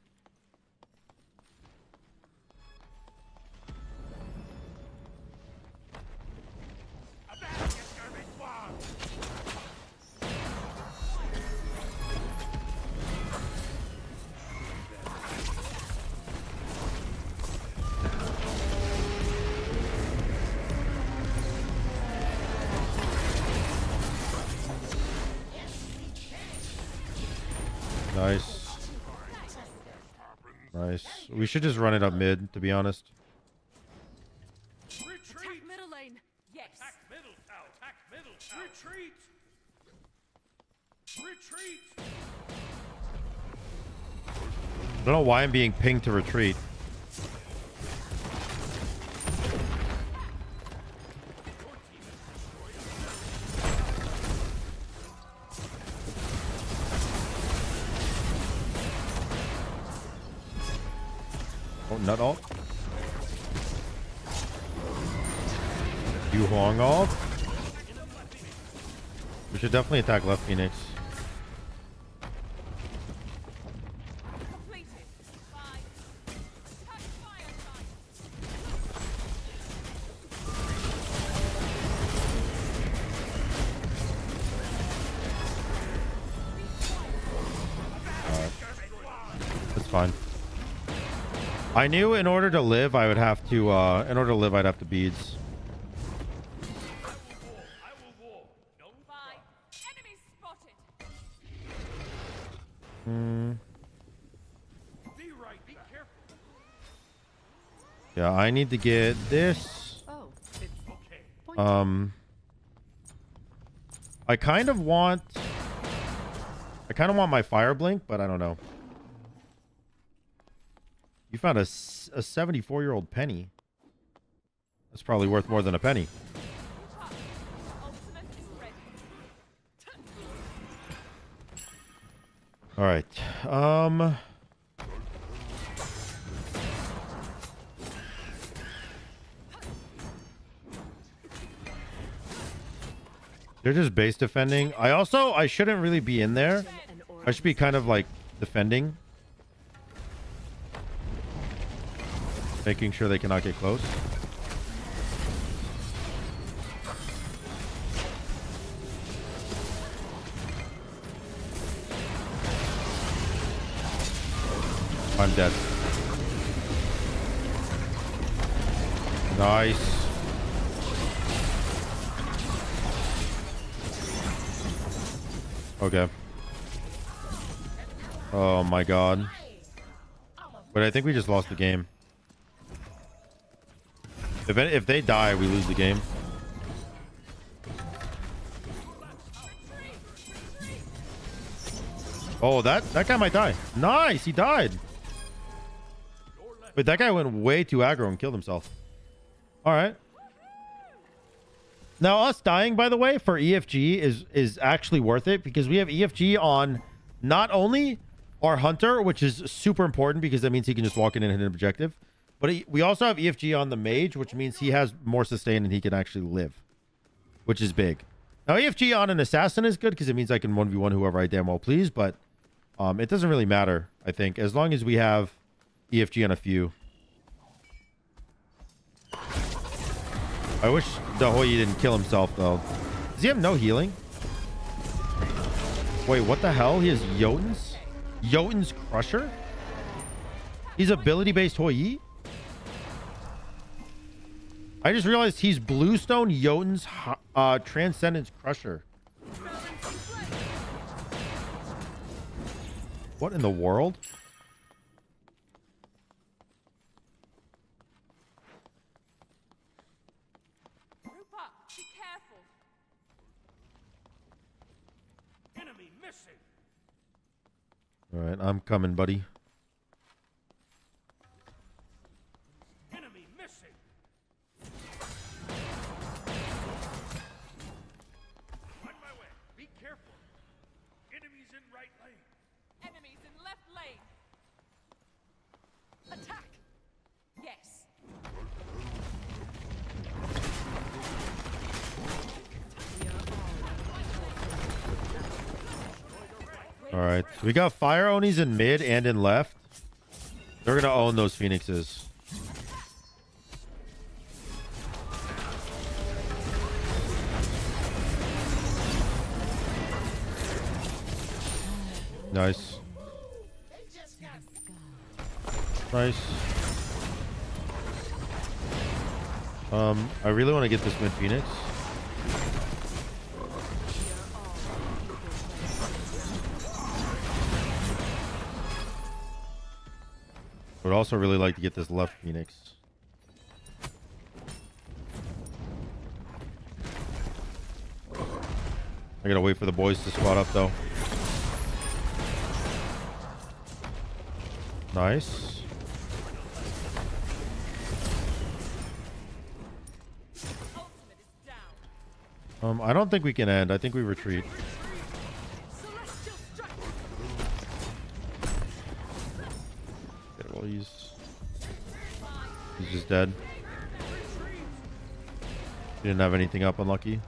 We should just run it up mid, to be honest. Retreat! Middle lane. Yes. Attack middle tower! Attack middle tower! Retreat! Retreat! I don't know why I'm being pinged to retreat. Definitely attack left Phoenix. Fine. I knew in order to live, I would have to, uh, in order to live, I'd have to beads. Yeah, I need to get this. Um, I kind of want, I kind of want my fire blink, but I don't know. You found a 74 year old penny. That's probably worth more than a penny. All right. Um. They're just base defending. I also I shouldn't really be in there. I should be kind of like defending. Making sure they cannot get close. I'm dead. Nice. Okay. Oh my god. But I think we just lost the game. If if they die, we lose the game. Oh, that that guy might die. Nice, he died. Wait, that guy went way too aggro and killed himself. All right. Now, us dying, by the way, for EFG is is actually worth it because we have EFG on not only our hunter, which is super important because that means he can just walk in and hit an objective, but he, we also have EFG on the mage, which means he has more sustain and he can actually live, which is big. Now, EFG on an assassin is good because it means I can 1v1 whoever I damn well please, but um, it doesn't really matter, I think, as long as we have EFG on a few. I wish the Hou Yi didn't kill himself, though. Does he have no healing? Wait, what the hell? He has Jotunn's? Jotunn's Crusher? He's ability-based Hou Yi? I just realized he's Bluestone Jotunn's uh, Transcendence Crusher. What in the world? Group up. Be careful. Enemy missing. All right, I'm coming, buddy. All right, we got fire onis in mid and in left. They're gonna own those phoenixes. Nice. Nice. Um, I really want to get this mid phoenix. Would also really like to get this left Phoenix. I gotta wait for the boys to spot up though. Nice. Um, I don't think we can end. I think we retreat. He's just dead. Didn't have anything up. Unlucky.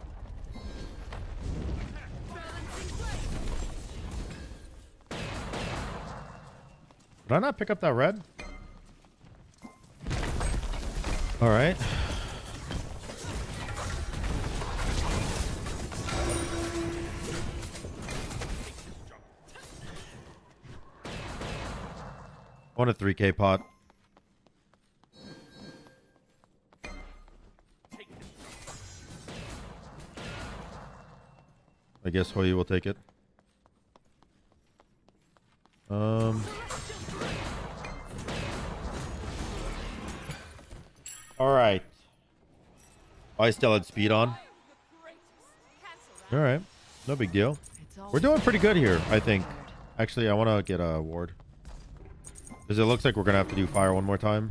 Did I not pick up that red? All right. Want a 3k pot. I guess Hou Yi will take it. Um. All right. I still had speed on. All right. No big deal. We're doing pretty good here, I think. Actually, I want to get a ward. Because it looks like we're going to have to do fire one more time.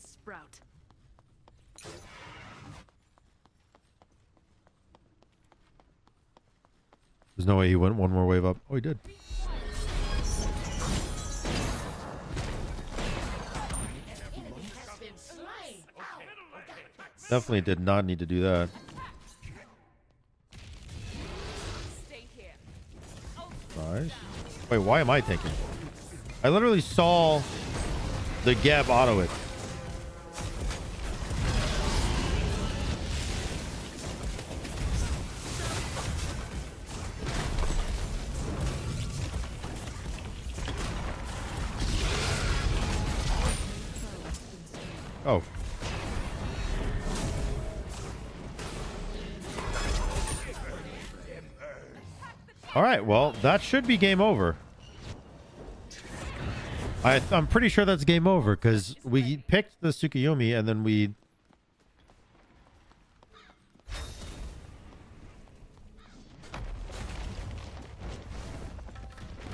Sprout. There's no way he went one more wave up. Oh, he did. Definitely did not need to do that. Nice. Wait, why am I taking? I literally saw the Geb auto it. That should be game over. I, I'm pretty sure that's game over because we picked the Tsukiyomi and then we.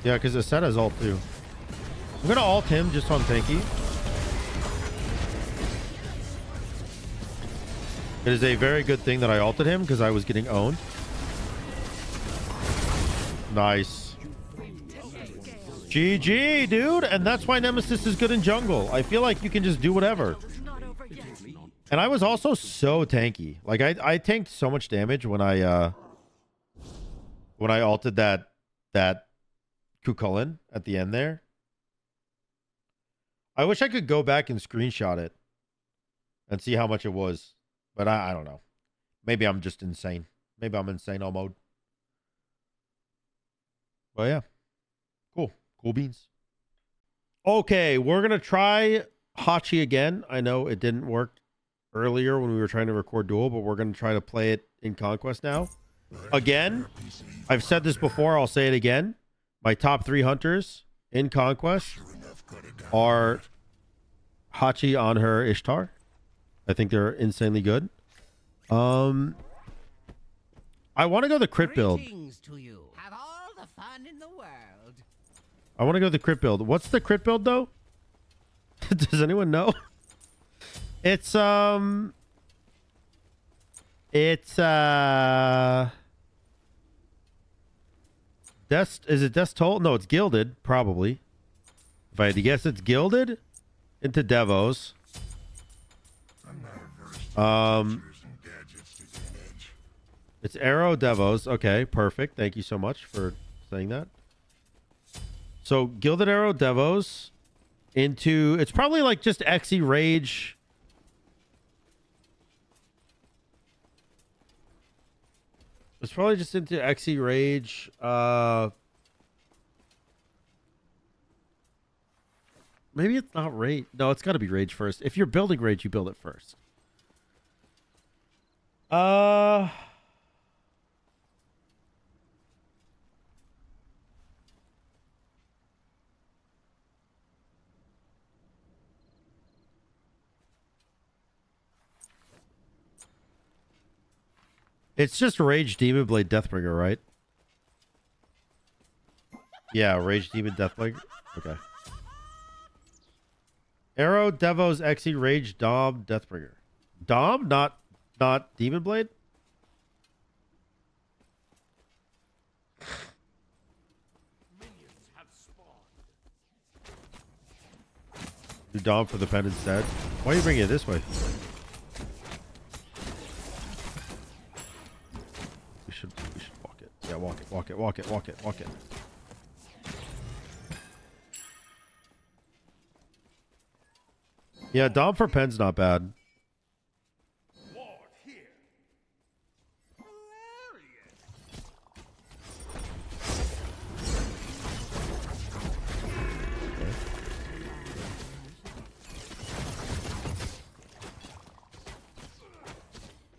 Yeah, because the set has ult too. I'm gonna alt him just on tanky. It is a very good thing that I alted him because I was getting owned. Nice. GG, dude. And that's why Nemesis is good in jungle. I feel like you can just do whatever. And I was also so tanky. Like I, I tanked so much damage when I uh when I alted that that Kukulkan at the end there. I wish I could go back and screenshot it and see how much it was. But I, I don't know. Maybe I'm just insane. Maybe I'm insane all mode. But yeah. Cool. Cool beans. Okay, we're gonna try Hachi again. I know it didn't work earlier when we were trying to record duel, but we're gonna try to play it in Conquest now. Again, I've said this before, I'll say it again. My top three hunters in Conquest are Hachi Anhur Ishtar. I think they're insanely good. Um I want to go the crit build. In the world. I want to go the crit build. What's the crit build though? Does anyone know? It's um it's uh Dest is it Destol? No, it's Gilded, probably. If I had to guess it's Gilded into Devos. Um it's Arrow Devos. Okay, perfect. Thank you so much for saying that. So Gilded Arrow Devos into it's probably like just Xe Rage. It's probably just into Xe Rage. Uh Maybe it's not Rage. No, it's got to be Rage first. If you're building Rage, you build it first. Uh It's just Rage Demon Blade Deathbringer, right? Yeah, Rage Demon Deathbringer. Okay. Arrow, Devos, Xe, Rage, Dom, Deathbringer. Dom, not not Demon Blade? Do Dom for the pen instead. Why are you bringing it this way? We should we should walk it. Walk it, walk it, walk it, walk it, walk it. Yeah, Dom for pen's not bad.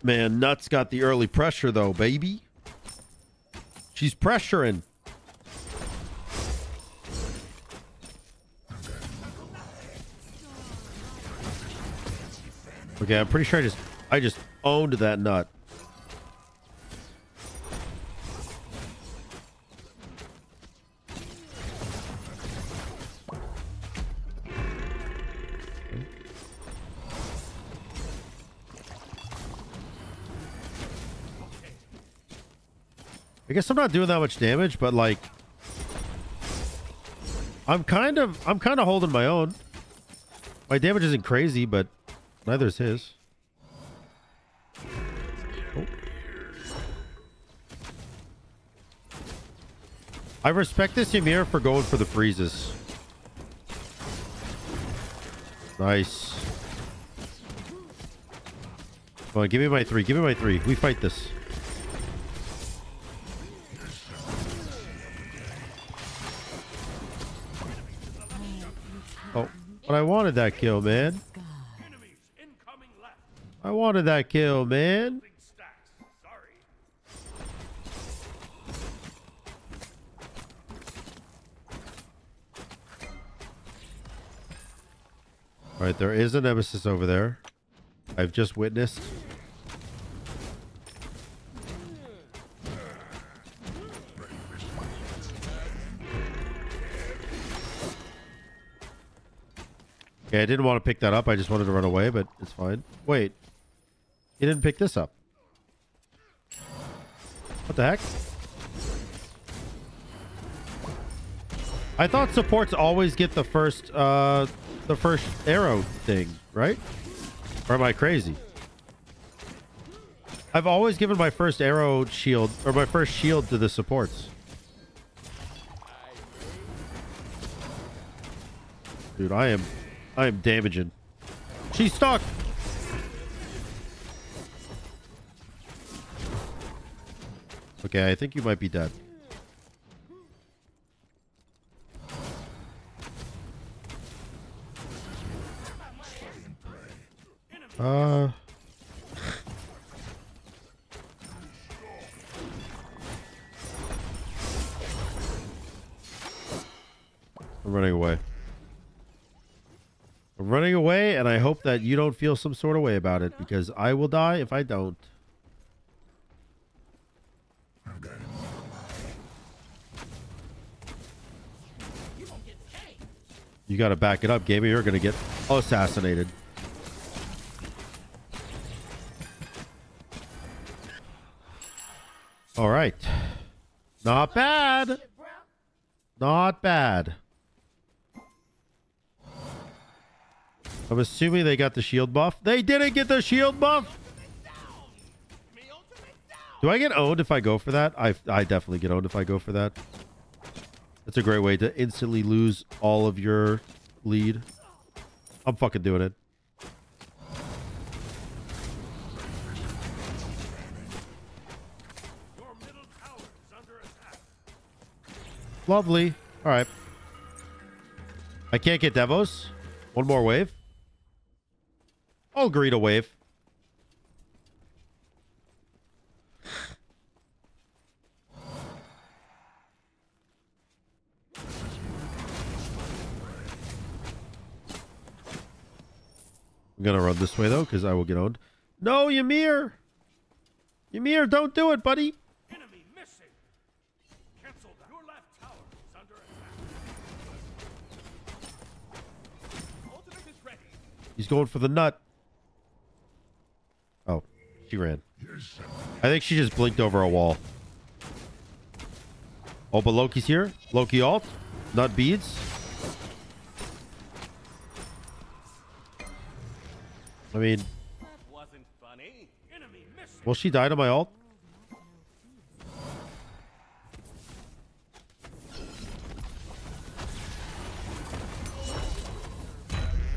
Man, Nuts got the early pressure though, baby. She's pressuring. Okay, I'm pretty sure I just I just owned that nut. I guess I'm not doing that much damage, but like I'm kind of I'm kind of holding my own. My damage isn't crazy, but neither is his. Oh. I respect this Ymir for going for the freezes. Nice. Come on, give me my three. Give me my three. We fight this. I wanted that kill, man. I wanted that kill, man. All right, there is a nemesis over there. I've just witnessed. Okay, I didn't want to pick that up. I just wanted to run away, but it's fine. Wait. He didn't pick this up. What the heck? I thought supports always get the first uh the first arrow thing, right? Or am I crazy? I've always given my first arrow shield or my first shield to the supports. Dude, I am I am damaging. She's stuck. Okay, I think you might be dead. Uh. I'm running away. Running away, and I hope that you don't feel some sort of way about it, because I will die if I don't. You gotta back it up, Gamer. You're gonna get assassinated. All right. Not bad. Not bad. I'm assuming they got the shield buff. They didn't get the shield buff. Do I get owned if I go for that? I I definitely get owned if I go for that. That's a great way to instantly lose all of your lead. I'm fucking doing it. Lovely. All right. I can't get Devos. One more wave. I'll agree to wave. I'm gonna run this way though, because I will get owned. No, Ymir! Ymir, don't do it, buddy! Enemy missing. Cancel that. Your left tower is under attack. Ultimate is ready. He's going for the nut. She ran. I think she just blinked over a wall. Oh, but Loki's here. Loki alt. Nut beads. I mean, well, she died on my alt.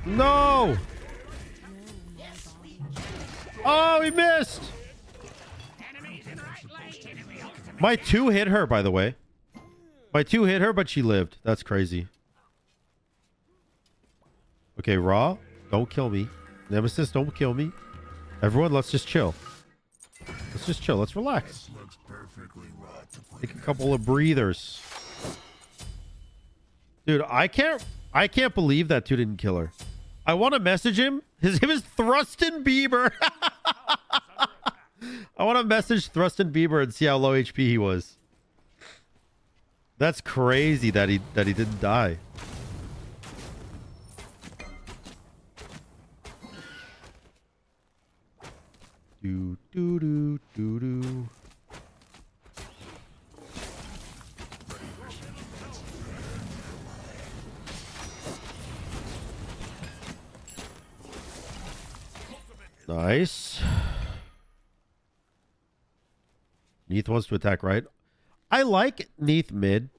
No! Oh, he missed! My two hit her, by the way. My two hit her, but she lived. That's crazy. Okay, Ra, don't kill me. Nemesis, don't kill me. Everyone, let's just chill. Let's just chill. Let's relax. Take a couple of breathers. Dude, I can't I can't believe that two didn't kill her. I want to message him. His name is Thrustin Bieber. I want to message Thrustin Bieber and see how low HP he was. That's crazy that he that he didn't die. Do do do do do. Nice. Neith wants to attack right. I like Neith mid.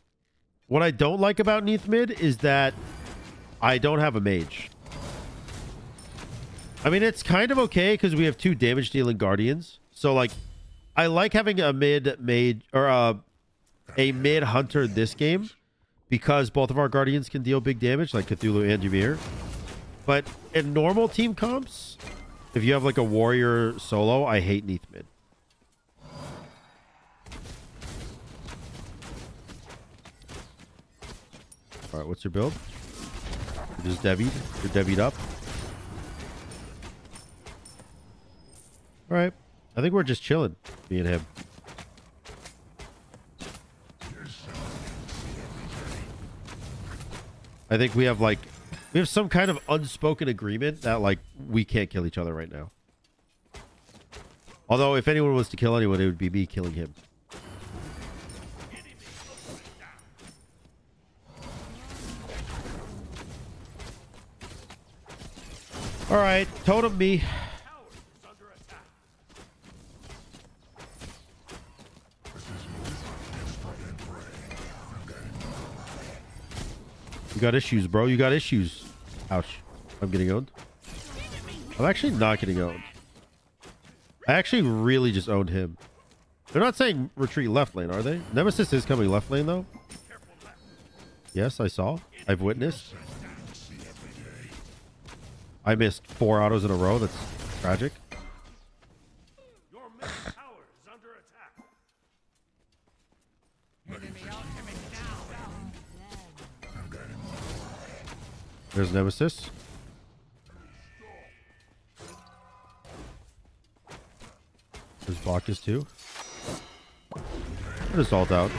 What I don't like about Neith mid is that I don't have a mage. I mean, it's kind of okay because we have two damage dealing guardians. So, like, I like having a mid mage or a, a mid hunter this game because both of our guardians can deal big damage, like Cthulhu and Ymir. But in normal team comps, if you have like a warrior solo, I hate Neith mid. All right, what's your build? You're just devied. You're devied up. All right. I think we're just chilling, me and him. I think we have like we have some kind of unspoken agreement that like we can't kill each other right now. Although if anyone was to kill anyone, it would be me killing him. All right, totem me. Got issues, bro. You got issues. Ouch. I'm getting owned. I'm actually not getting owned. I actually really just owned him. They're not saying retreat left lane, are they? Nemesis is coming left lane, though. Yes, I saw. I've witnessed. I missed four autos in a row. That's tragic. There's Nemesis. There's Bacchus too. What is ult out?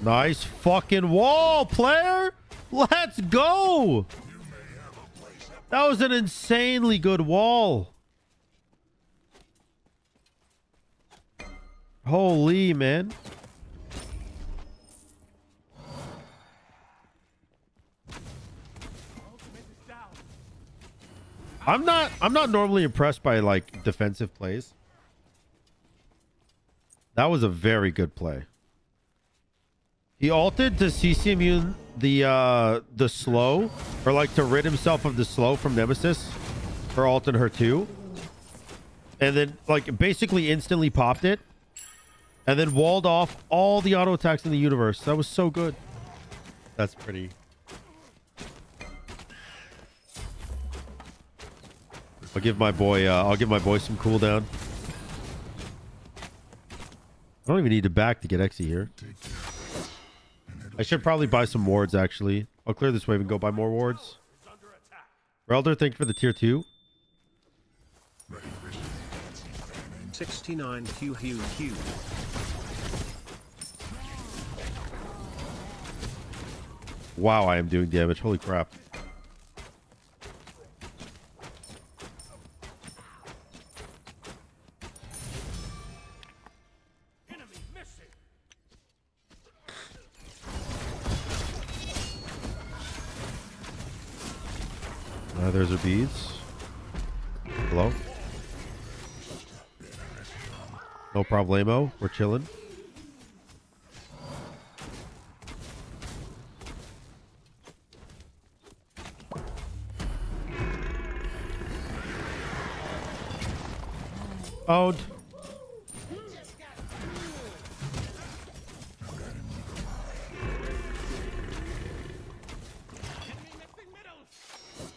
Nice fucking wall, player. Let's go. That was an insanely good wall. Holy man. I'm not I'm not normally impressed by like defensive plays. That was a very good play. He altered to CC immune the uh the slow or like to rid himself of the slow from Nemesis for alting her too. And then like basically instantly popped it and then walled off all the auto attacks in the universe. That was so good. That's pretty. I'll give my boy. Uh, I'll give my boy some cooldown. I don't even need to back to get Exy here. I should probably buy some wards. Actually, I'll clear this wave and go buy more wards. Relder, thank you for the tier two. 69 Q Q Q. Wow, I am doing damage. Holy crap. Uh, there's our beads. Hello. No problemo. We're chilling. Oh, Owned.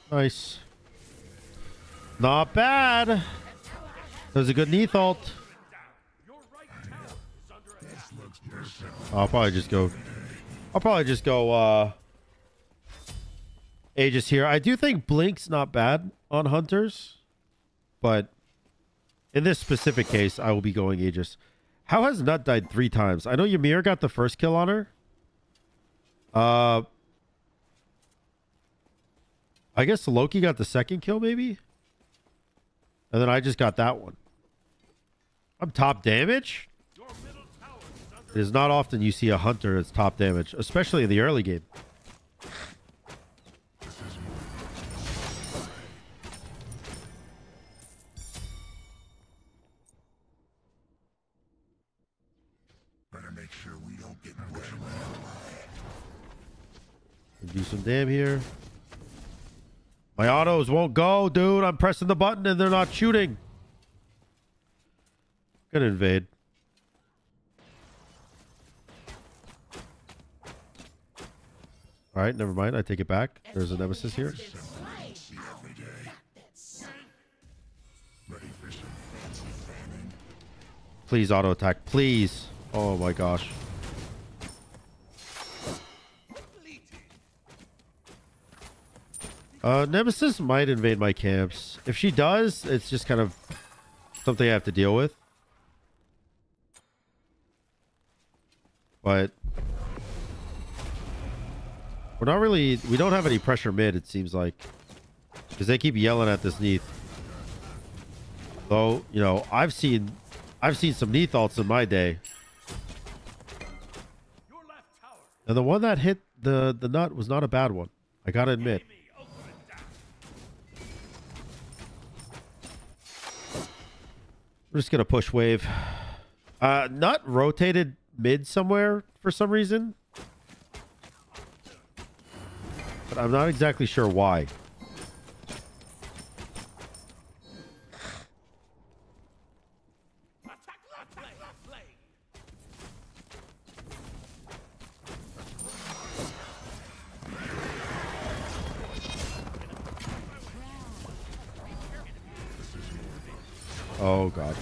Nice. Not bad. That was a good knee ult. I'll probably just go. I'll probably just go. uh Aegis here. I do think Blink's not bad on hunters, but in this specific case, I will be going Aegis. How has Nut died three times? I know Ymir got the first kill on her. Uh, I guess Loki got the second kill, maybe, and then I just got that one. I'm top damage. Your middle tower is under It is not often you see a hunter as top damage, especially in the early game. Sure don't get pushed around. Do some damn here. My autos won't go, dude. I'm pressing the button and they're not shooting. Gonna invade. All right, never mind. I take it back. There's a nemesis here. See every day. Ready for some fancy fanning? Please auto attack. Please. Oh my gosh. Uh, Nemesis might invade my camps. If she does, it's just kind of something I have to deal with. But we're not really. We don't have any pressure mid. It seems like because they keep yelling at this Neith. Though you know, I've seen, I've seen some Neith ults in my day. And the one that hit the the nut was not a bad one. I gotta admit. We're just gonna push wave. Uh, nut rotated mid somewhere for some reason, but I'm not exactly sure why. Oh god.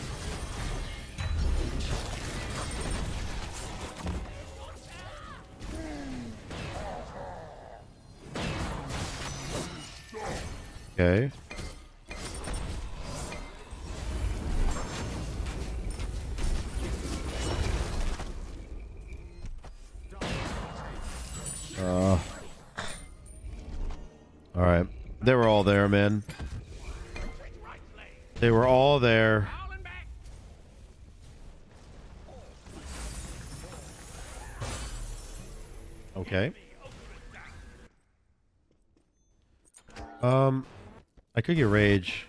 Could get rage.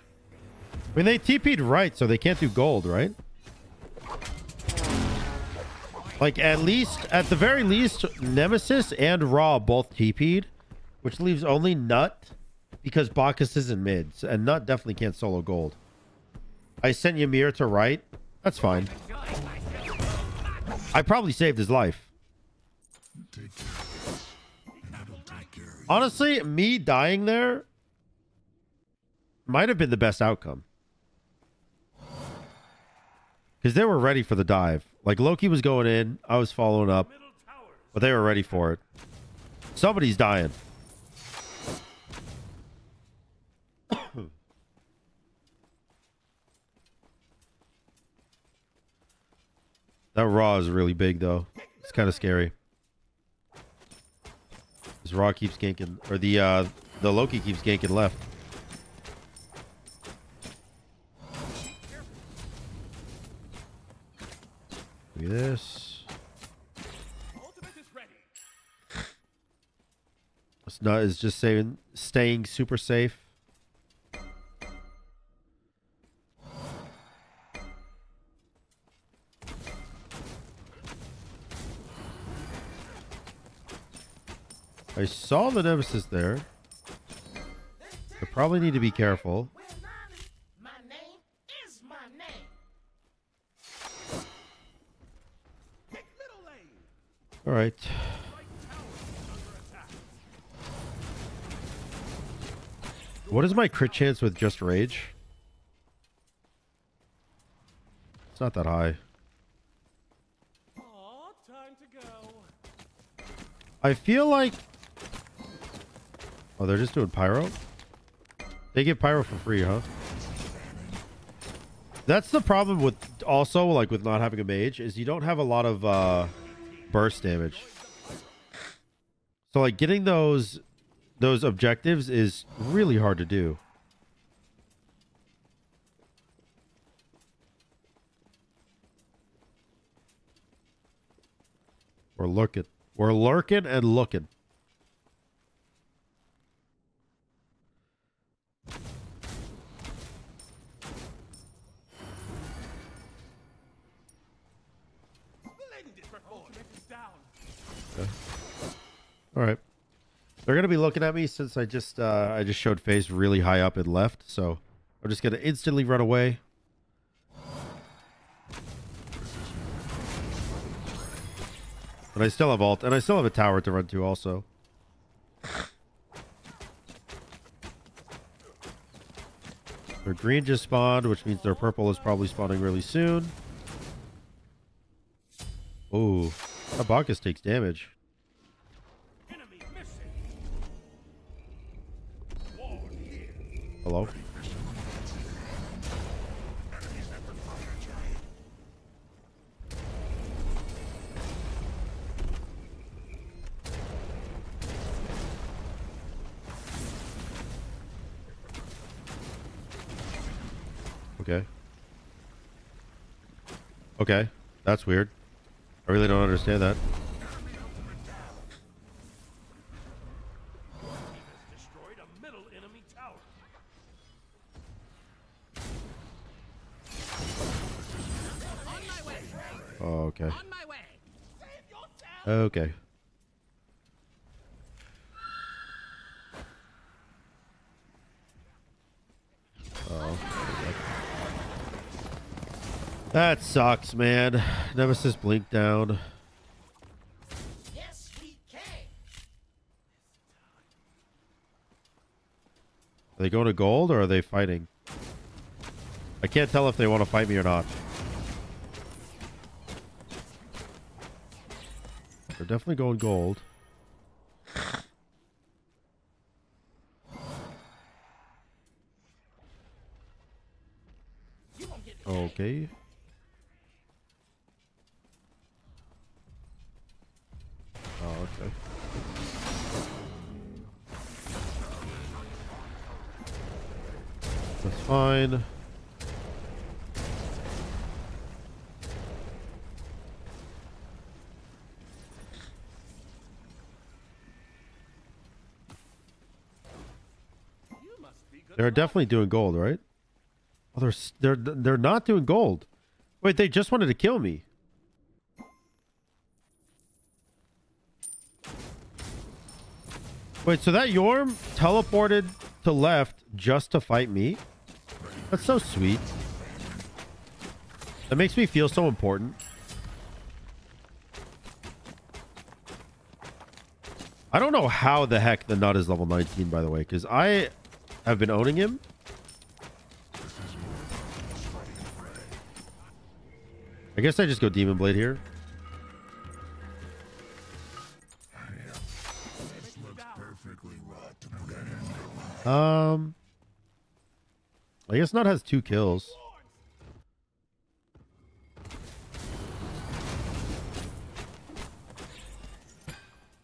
I mean, they TP'd right, so they can't do gold, right? Like, at least, at the very least, Nemesis and Ra both TP'd, which leaves only Nut because Bacchus isn't mid, and Nut definitely can't solo gold. I sent Ymir to right. That's fine. I probably saved his life. Take care of this, and I will take care of you. Honestly, me dying there might have been the best outcome. Because they were ready for the dive. Like Loki was going in, I was following up, but they were ready for it. Somebody's dying. that Ra is really big though. It's kind of scary. This Ra keeps ganking, or the uh, the Loki keeps ganking left. Look at this. Ultimate is ready. It's not. It's just saying staying super safe. I saw the nemesis there. I probably need to be careful. All right. What is my crit chance with just rage? It's not that high. I feel like. Oh, they're just doing pyro. They get pyro for free, huh? That's the problem with also like with not having a mage is you don't have a lot of uh burst damage. So like getting those those objectives is really hard to do. We're looking. We're lurking and looking. All right. They're gonna be looking at me since I just uh, I just showed face really high up and left, so I'm just gonna instantly run away. But I still have ult, and I still have a tower to run to also. Their green just spawned, which means their purple is probably spawning really soon. Oh, that Bacchus takes damage. Hello? Okay. Okay. That's weird. I really don't understand that. Okay. Oh. That sucks, man. Nemesis blinked down. Yes, we can. Are they going to gold or are they fighting? I can't tell if they want to fight me or not. They're definitely going gold. Okay. Oh, okay. That's fine. You must be good. They're definitely doing gold, right? Oh, they're they're they're not doing gold. Wait, they just wanted to kill me. Wait, so that Yorm teleported to left just to fight me? That's so sweet. That makes me feel so important. I don't know how the heck the nut is level 19, by the way, because I have been owning him. I guess I just go Demon Blade here. Um, I guess Nut has two kills.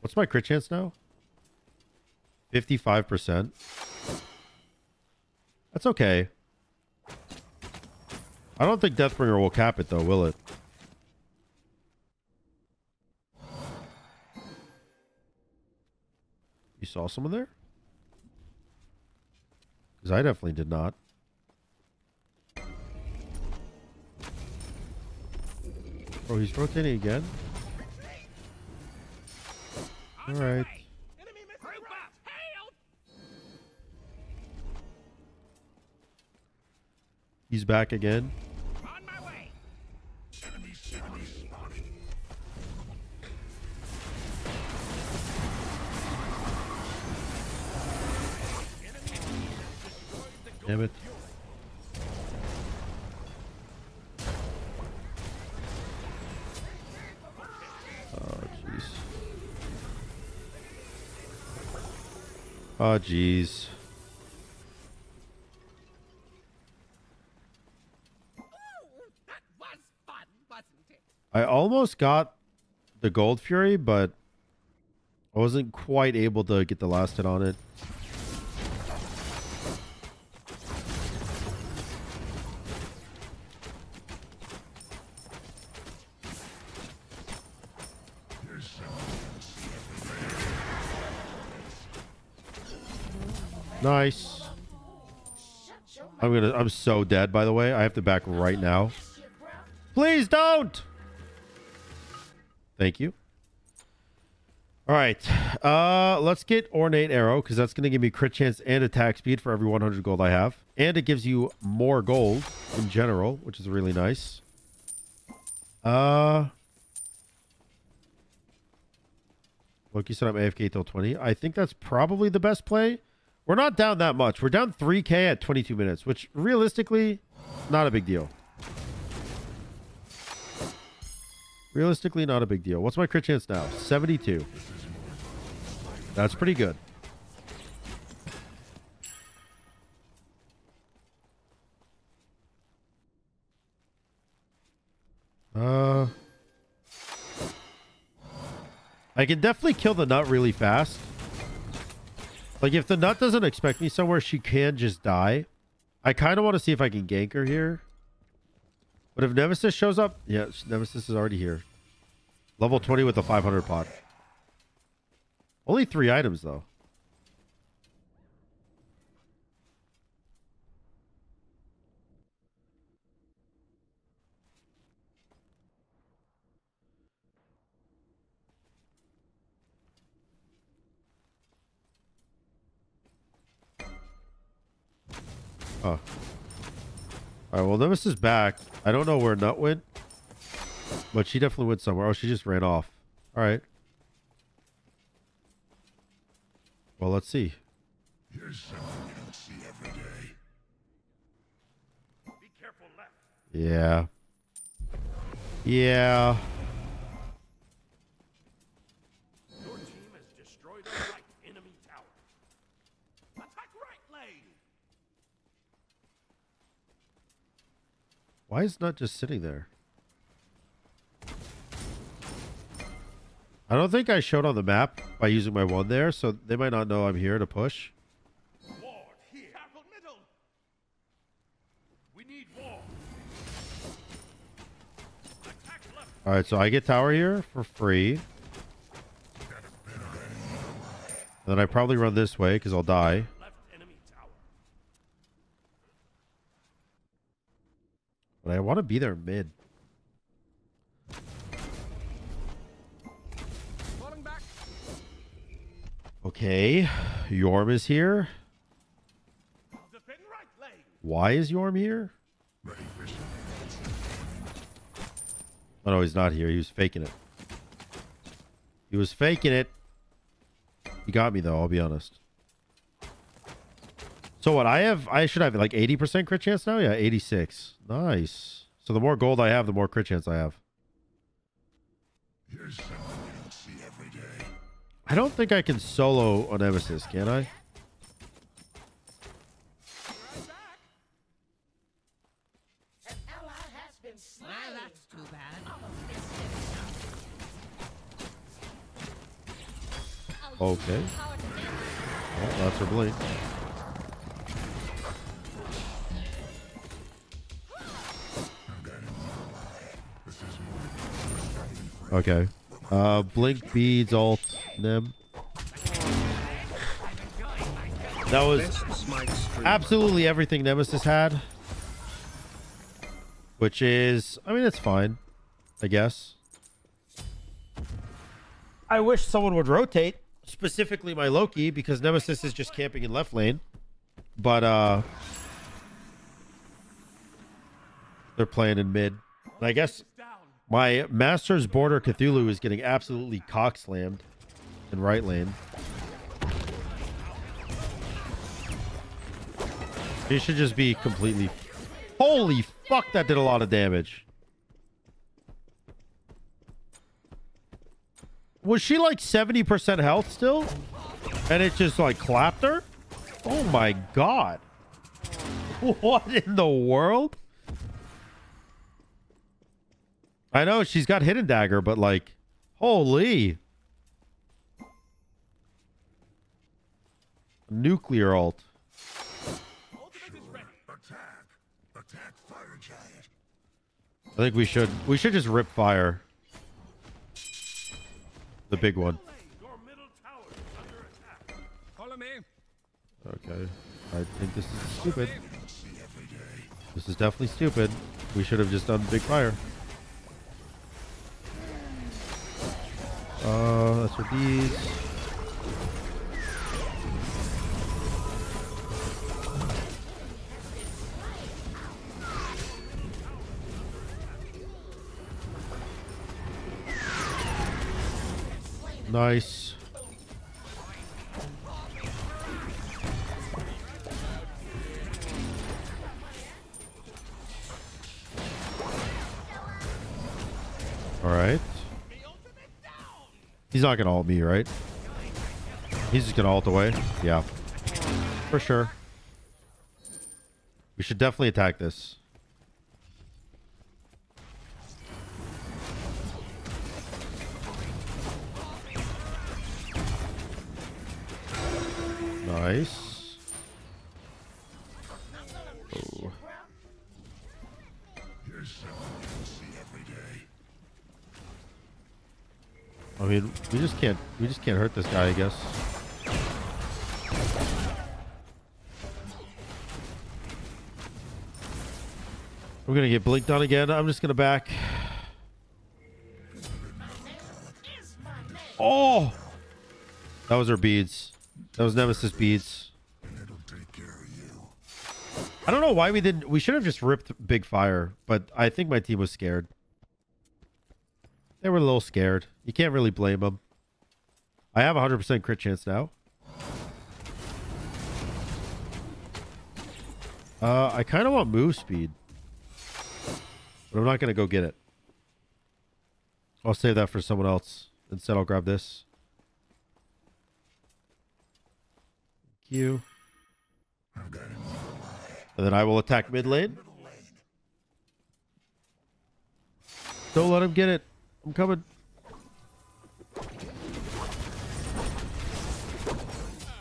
What's my crit chance now? 55%. That's okay. I don't think Deathbringer will cap it though, will it? You saw someone there? Because I definitely did not. Oh, he's rotating again? Alright. He's back again. On my way. Damn it. Oh, jeez. Oh, jeez. Ooh, that was fun, wasn't it? I almost got the Gold Fury, but I wasn't quite able to get the last hit on it. Nice. I'm gonna. I'm so dead. By the way, I have to back right now. Please don't. Thank you. All right. Uh, let's get ornate arrow because that's gonna give me crit chance and attack speed for every 100 gold I have, and it gives you more gold in general, which is really nice. Uh. Loki said I'm AFK till 20. I think that's probably the best play. We're not down that much. We're down 3k at 22 minutes, which realistically, not a big deal. Realistically, not a big deal. What's my crit chance now? 72. That's pretty good. Uh, I can definitely kill the nut really fast. Like, if the nut doesn't expect me somewhere, she can just die. I kind of want to see if I can gank her here. But if Nemesis shows up... Yeah, Nemesis is already here. Level 20 with a 500 pot. Only three items, though. Right, well, Nemesis is back. I don't know where Nut went, but she definitely went somewhere. Oh, she just ran off. All right. Well, let's see. Here's something you don't see every day. Be careful left. Yeah. Yeah. Why is Nut just sitting there? I don't think I showed on the map by using my one there, so they might not know I'm here to push. All right, so I get tower here for free. Then I probably run this way because I'll die. Left enemy tower. But I want to be there mid. Okay, Yorm is here. Why is Yorm here? Oh no, he's not here. He was faking it. He was faking it. He got me though, I'll be honest. So what I have I should have like 80% crit chance now? Yeah, 86. Nice. So the more gold I have, the more crit chance I have. Here's something you don't see every day. I don't think I can solo on Nemesis, can I? Right back. An ally has been slain. Well, that's too bad. Okay. Well, that's her blink. Okay. Uh, blink beads ult nem. That was absolutely everything Nemesis had. Which is, I mean, it's fine, I guess. I wish someone would rotate, specifically my Loki, because Nemesis is just camping in left lane. But uh they're playing in mid. And I guess my Master's Border Cthulhu is getting absolutely cock slammed in right lane. He should just be completely. Holy fuck! That did a lot of damage. Was she like 70% health still? And it just like clapped her? Oh my god. What in the world? I know she's got hidden dagger, but like, holy. Nuclear ult. I think we should we should just rip fire. The big one. Okay. I think this is stupid. This is definitely stupid. We should have just done big fire. Uh, that's for these. Nice. All right. He's not gonna ult me, right? He's just gonna ult away. Yeah, for sure. We should definitely attack this. Nice. I mean, we just can't we just can't hurt this guy, I guess. We're gonna get blinked on again. I'm just gonna back. Oh, that was our beads. That was Nemesis beads. I don't know why we didn't. We should have just ripped big fire, but I think my team was scared. They were a little scared. You can't really blame them. I have a 100% crit chance now. Uh, I kind of want move speed. But I'm not going to go get it. I'll save that for someone else. Instead, I'll grab this. Thank you. And then I will attack mid lane. Don't let him get it. I'm coming.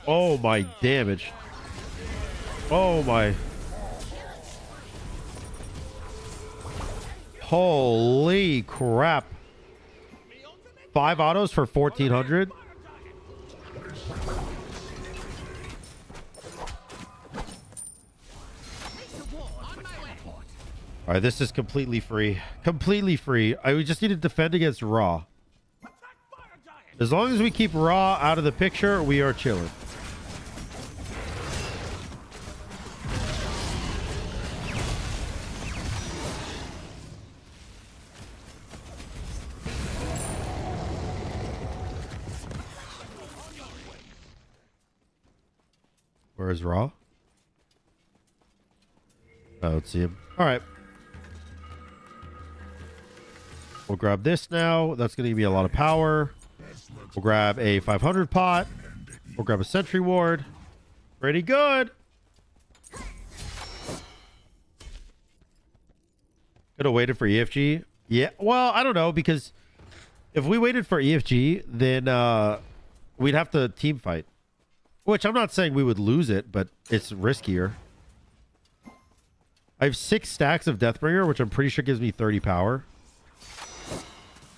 Oh my damage. Oh my. Holy crap. Five autos for 1400? All right, this is completely free. Completely free. I we just need to defend against Ra. As long as we keep Ra out of the picture, we are chilling. Where is Ra? Oh, I don't see him. All right. We'll grab this now. That's going to give me a lot of power. We'll grab a 500 pot. We'll grab a sentry ward. Pretty good. Could have waited for EFG. Yeah. Well, I don't know because if we waited for EFG, then uh, we'd have to team fight. Which I'm not saying we would lose it, but it's riskier. I have six stacks of Deathbringer, which I'm pretty sure gives me 30 power.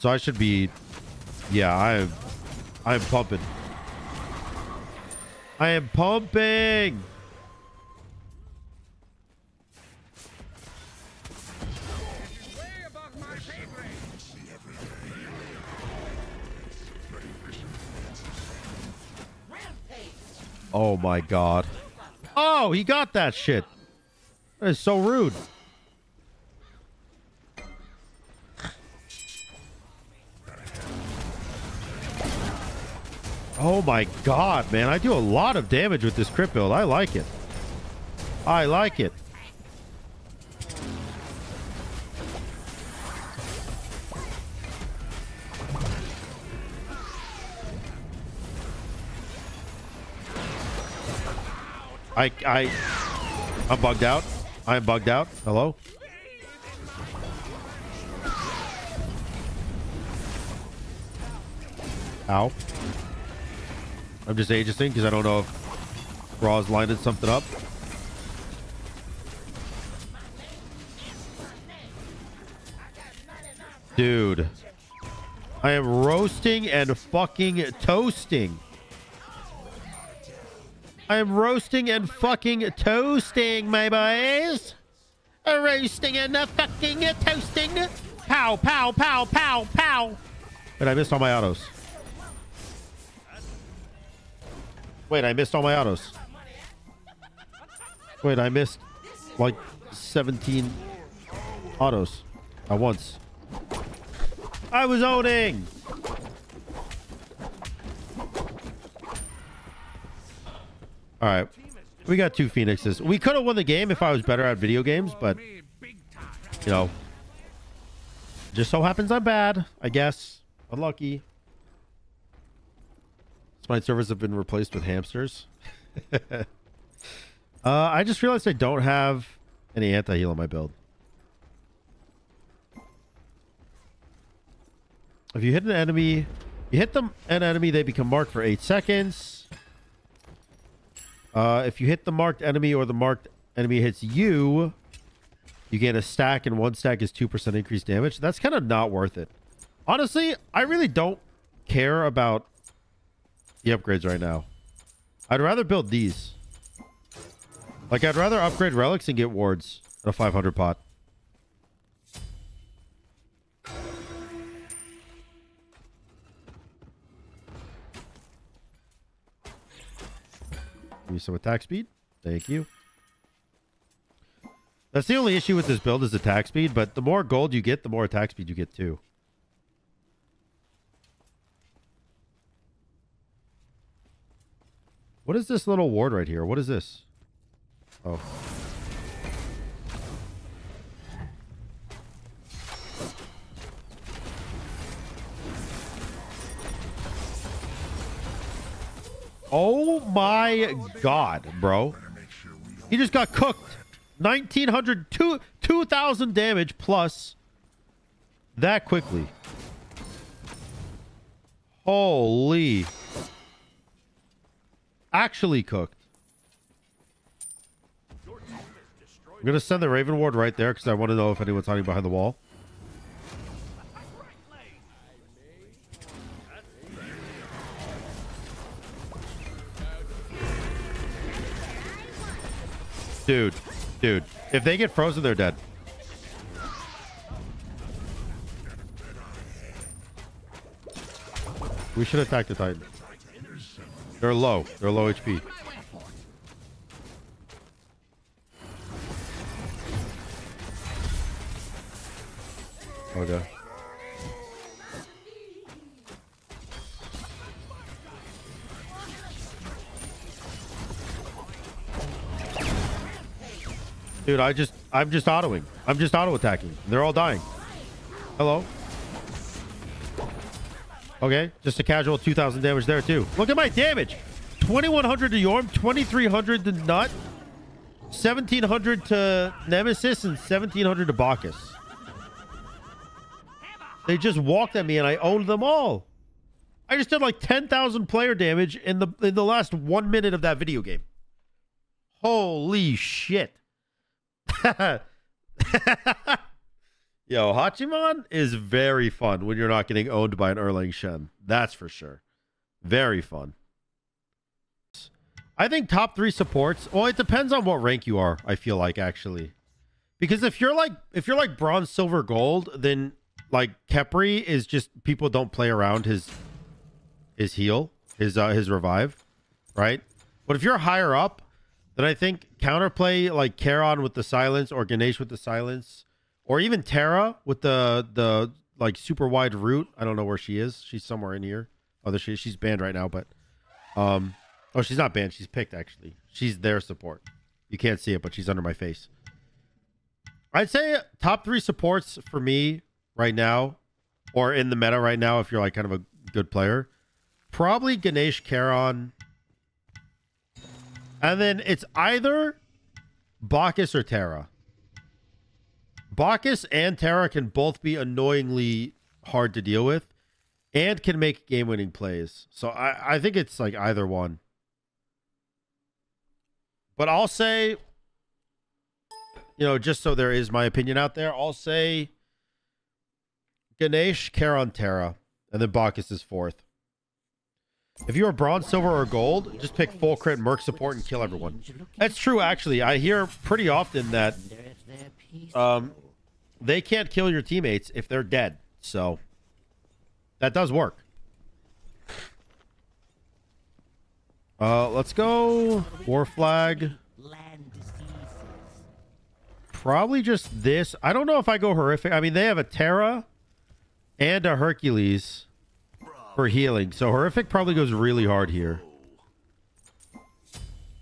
So I should be, yeah, I I am pumping. I am pumping. Oh my god. Oh, he got that shit. That is so rude. Oh my god, man. I do a lot of damage with this crit build. I like it. I like it. I I I'm bugged out. I'm bugged out. Hello? Ow. I'm just agenting because I don't know if Ra's lined something up. Dude. I am roasting and fucking toasting. I am roasting and fucking toasting, my boys. Roasting and a fucking toasting. Pow, pow, pow, pow, pow. Wait, I missed all my autos. Wait, I missed all my autos. Wait, I missed like 17 autos at once. I was owning. All right. We got two Phoenixes. We could have won the game if I was better at video games, but, you know, just so happens I'm bad, I guess. Unlucky. Smite servers have been replaced with hamsters. uh, I just realized I don't have any anti-heal on my build. If you hit an enemy, you hit them an enemy, they become marked for eight seconds. Uh, if you hit the marked enemy or the marked enemy hits you, you get a stack, and one stack is 2% increased damage. That's kind of not worth it. Honestly, I really don't care about the upgrades right now. I'd rather build these. Like, I'd rather upgrade relics and get wards at a 500 pot. Give me some attack speed. Thank you. That's the only issue with this build is attack speed, but the more gold you get, the more attack speed you get too. What is this little ward right here? What is this? Oh. Oh my god, bro. He just got cooked. 1900 two, 2000 damage plus that quickly. Holy. Actually cooked. I'm going to send the Raven Ward right there because I want to know if anyone's hiding behind the wall. Dude, dude. If they get frozen, they're dead. We should attack the Titan. They're low. They're low HP. Okay. Oh, Dude, I just I'm just autoing. I'm just auto attacking. They're all dying. Hello. Okay, just a casual 2,000 damage there too. Look at my damage. 2,100 to Yorm, 2,300 to Nut, 1,700 to Nemesis, and 1,700 to Bacchus. They just walked at me and I owned them all. I just did like 10,000 player damage in the in the last one minute of that video game. Holy shit. Yo, Hachiman is very fun when you're not getting owned by an Erlang Shen. That's for sure. Very fun. I think top three supports. Well, it depends on what rank you are. I feel like actually, because if you're like if you're like bronze, silver, gold, then like Khepri is just people don't play around his his heal, his uh, his revive, right? But if you're higher up, then I think counterplay like Charon with the silence or Ganesh with the silence or even Terra with the the like super wide root. I don't know where she is. She's somewhere in here. Oh, there she is. She's banned right now, but um, oh, she's not banned. She's picked actually. She's their support. You can't see it, but she's under my face. I'd say top three supports for me right now, or in the meta right now, if you're like kind of a good player, probably Ganesh, Charon, and then it's either Bacchus or Terra. Bacchus and Terra can both be annoyingly hard to deal with and can make game winning plays. So I, I think it's like either one. But I'll say, you know, just so there is my opinion out there, I'll say Ganesh, Charon, Terra. And then Bacchus is fourth. If you are bronze, silver, or gold, just pick full crit merc support and kill everyone. That's true, actually. I hear pretty often that um, they can't kill your teammates if they're dead. So that does work. Uh, let's go war flag. Probably just this. I don't know if I go horrific. I mean, they have a Terra and a Hercules for healing. So horrific probably goes really hard here.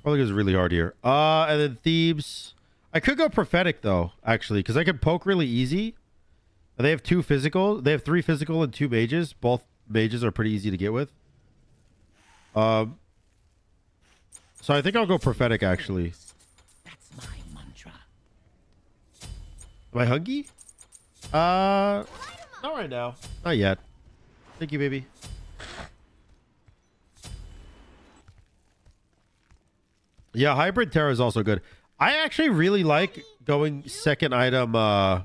Probably goes really hard here. Uh, and then Thebes. I could go prophetic though, actually, because I could poke really easy. They have two physical. They have three physical and two mages. Both mages are pretty easy to get with. Um. So I think I'll go prophetic actually. That's my mantra. Am I hungry? Uh, not right now. Not yet. Thank you, baby. Yeah, hybrid terror is also good. I actually really like going second item. Uh,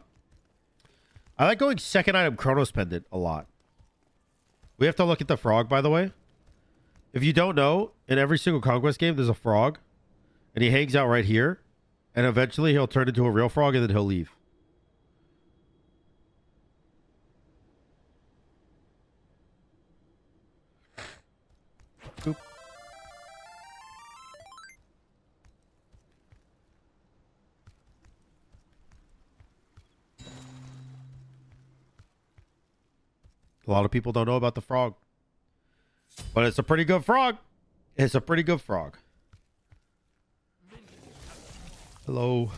I like going second item Chronos Pendant a lot. We have to look at the frog, by the way. If you don't know, in every single conquest game, there's a frog, and he hangs out right here, and eventually he'll turn into a real frog, and then he'll leave. A lot of people don't know about the frog. But it's a pretty good frog. It's a pretty good frog. Hello.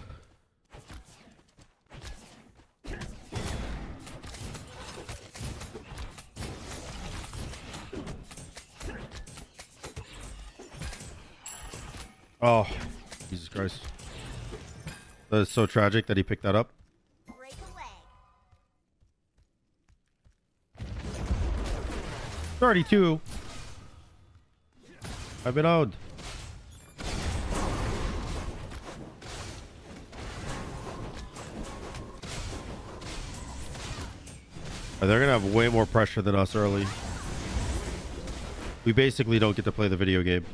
Oh, Jesus Christ. That is so tragic that he picked that up. 32. I've been owned. They're gonna have way more pressure than us early. We basically don't get to play the video game.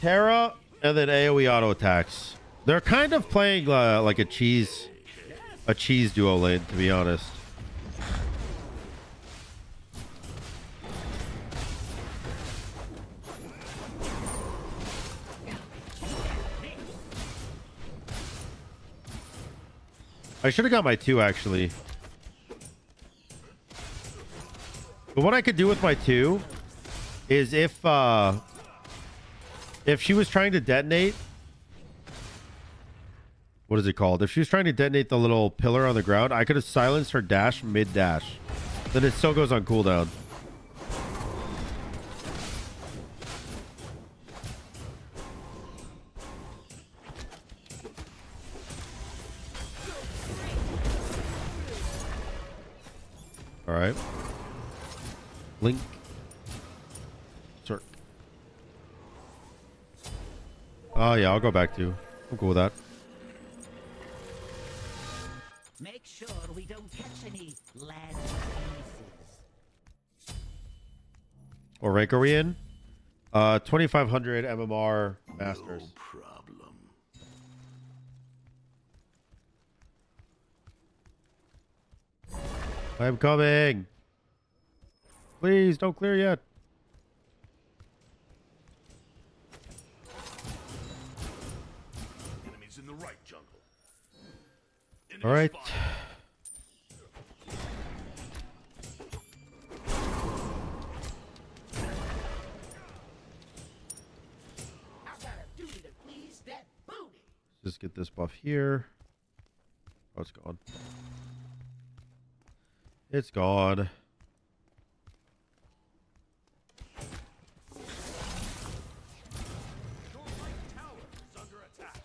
Terra and then AoE auto attacks. They're kind of playing uh, like a cheese, a cheese duo lane, to be honest. I should have got my two actually. But what I could do with my two is if uh if she was trying to detonate what is it called? If she was trying to detonate the little pillar on the ground, I could have silenced her dash mid dash. Then it still goes on cooldown. All right. Link. Circ. Oh yeah, I'll go back to. You. I'm cool with that. Land diseases. What rank are we in? Uh, 2500 MMR Masters. No problem. I'm coming. Please don't clear yet. Enemies in the right jungle. All right. I Just get this buff here. Oh, it's gone. It's is under attack.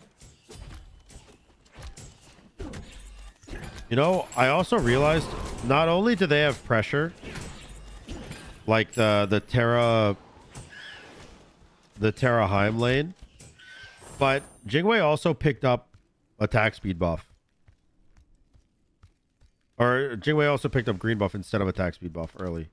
You know, I also realized not only do they have pressure, like the the Terra, the Terra Heim lane, but Jingwei also picked up attack speed buff. Or Jingwei also picked up green buff instead of attack speed buff early.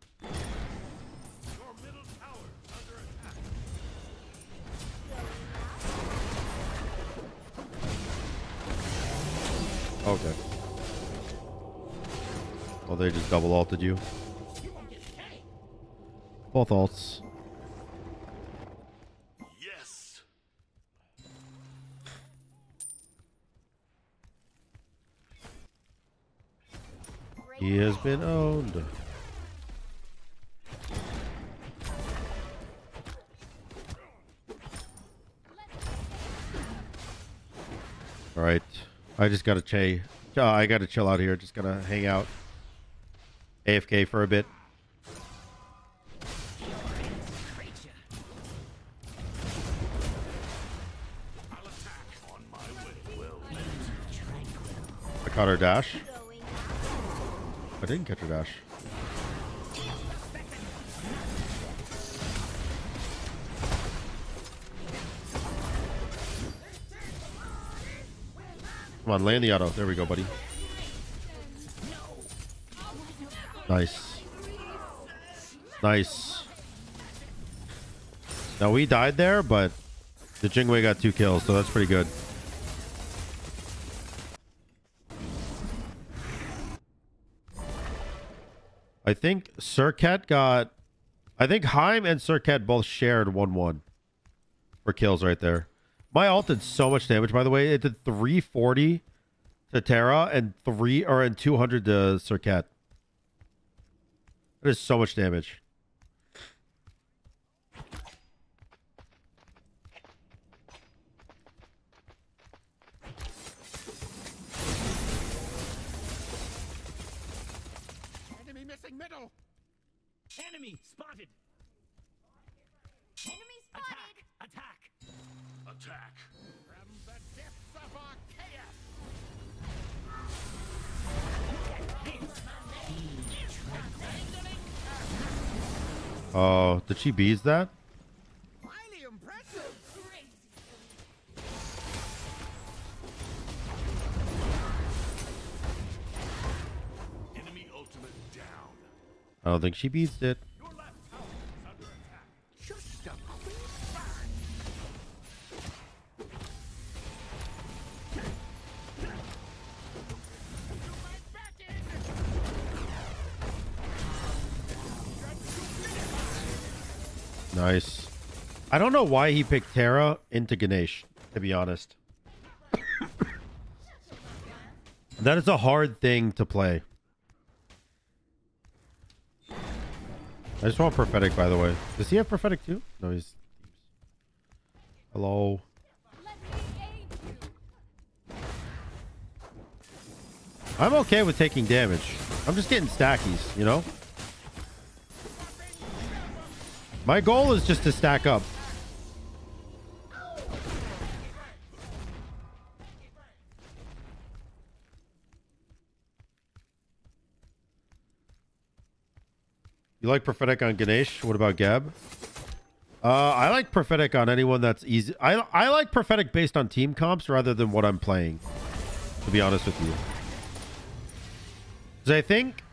Okay. Well, they just double ulted you. Both ults. He has been owned. All right. I just gotta ch- uh, I gotta chill out here. Just gotta hang out. AFK for a bit. I caught her dash. I didn't catch her dash. Come on, land the auto. There we go, buddy. Nice. Nice. Now we died there, but the Jingwei got two kills, so that's pretty good. I think Serqet got. I think Heim and Serqet both shared 1 1 for kills right there. My ult did so much damage, by the way. It did 340 to Terra and 3 or and 200 to Serqet. That is so much damage. Oh, did she beads that? I don't think she beads it. Nice. I don't know why he picked Terra into Ganesh, to be honest. that is a hard thing to play. I just want prophetic, by the way. Does he have prophetic too? No, he's. Hello. I'm okay with taking damage. I'm just getting stackies, you know? My goal is just to stack up. You like prophetic on Ganesh? What about Geb? Uh, I like prophetic on anyone that's easy. I I like prophetic based on team comps rather than what I'm playing. To be honest with you, because I think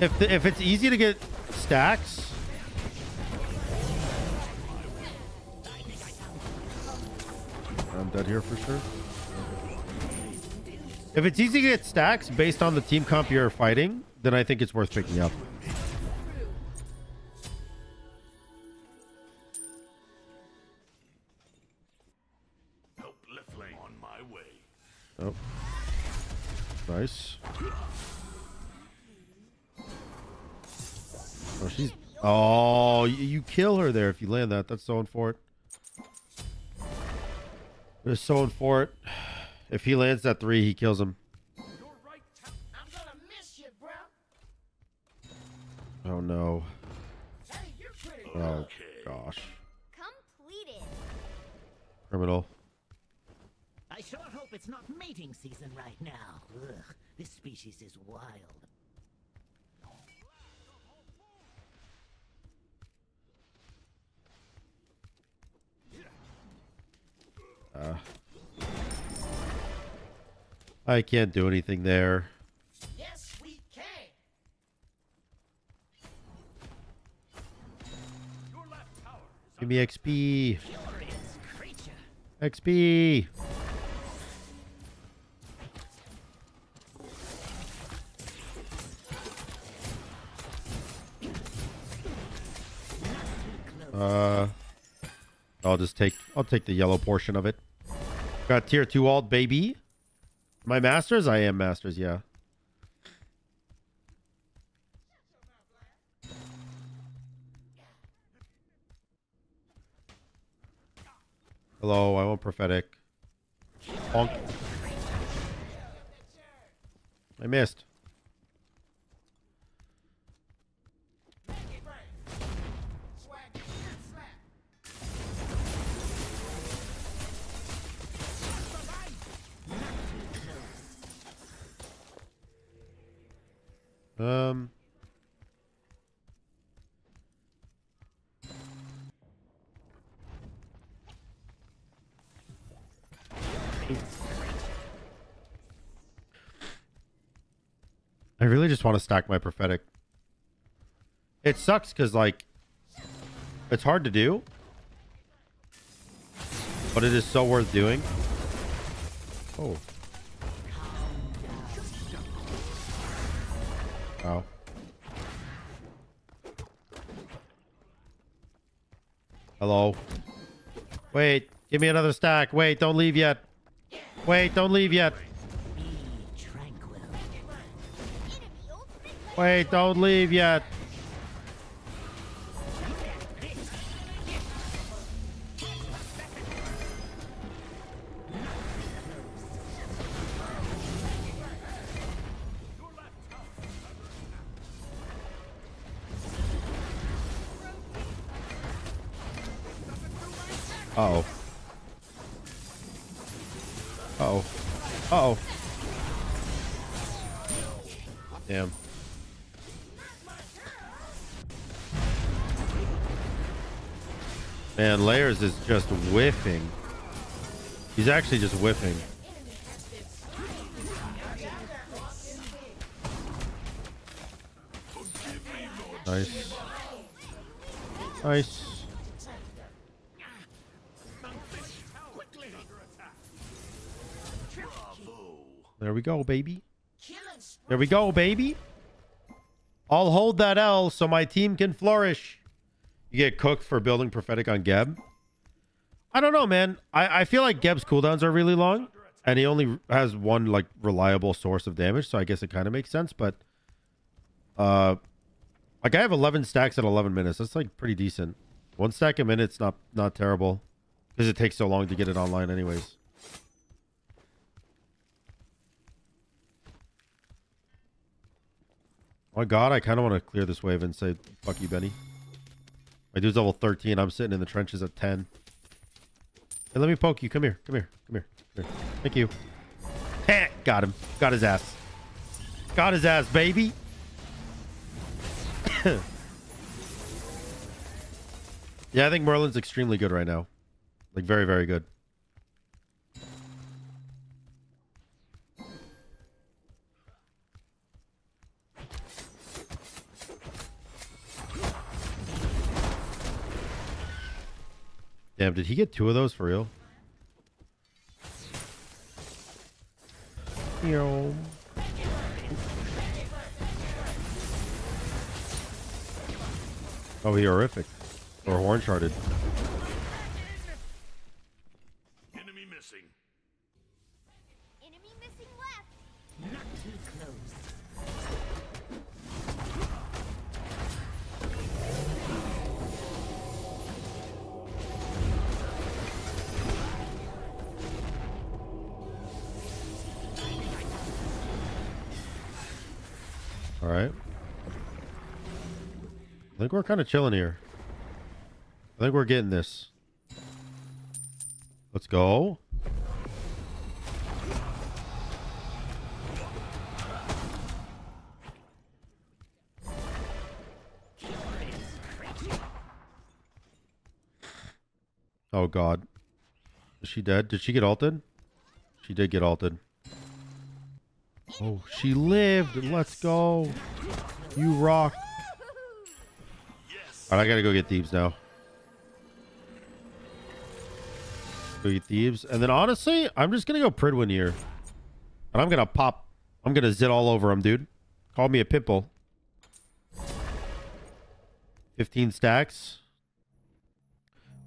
if the, if it's easy to get stacks, I'm dead here for sure. If it's easy to get stacks based on the team comp you're fighting, then I think it's worth picking up. Help left on my way. Oh. Nice. Oh, she's. Oh, you, kill her there if you land that. That's sewing for it. There's sewing for it. If he lands that three, he kills him. Your right tower. I'm gonna miss you, bro. Oh no. Hey. Oh Okay. gosh. Completed. Criminal. I sure hope it's not mating season right now. Ugh, this species is wild. I can't do anything there. Yes, we can. Your left tower is Give me XP. XP. Uh, I'll just take I'll take the yellow portion of it. Got tier two ult baby. My masters, I am masters, yeah. Hello, I want prophetic. Bonk. I missed. Um. I really just want to stack my prophetic. It sucks because like it's hard to do, but it is so worth doing. Oh. Oh. Hello. Wait, give me another stack. Wait, don't leave yet. Wait, don't leave yet. Wait, don't leave yet. He's actually just whiffing. Nice. Nice. There we go, baby. There we go, baby. I'll hold that L so my team can flourish. You get cooked for building prophetic on Geb. I don't know, man. I, I feel like Geb's cooldowns are really long, and he only has one like reliable source of damage, so I guess it kind of makes sense. But uh, like I have 11 stacks at 11 minutes. That's like pretty decent. One stack a minute's not not terrible because it takes so long to get it online, anyways. My god, I kind of want to clear this wave and say, fuck you, Benny. My dude's level 13. I'm sitting in the trenches at 10. Hey, let me poke you. Come here. Come here. Come here. Come here. Thank you. Heh, got him. Got his ass. Got his ass, baby. yeah, I think Merlin's extremely good right now. Like, very, very good. Damn, did he get two of those for real? Yo. Oh, he horrific. Or horn charted. We're kind of chilling here. I think we're getting this. Let's go. Oh god. Is she dead? Did she get ulted? She did get ulted. Oh, she lived. Let's go. You rock. All right, I gotta go get Thebes now. Go get Thebes, and then honestly, I'm just gonna go Pridwen here, and I'm gonna pop. I'm gonna zit all over him, dude. Call me a pimple. 15 stacks.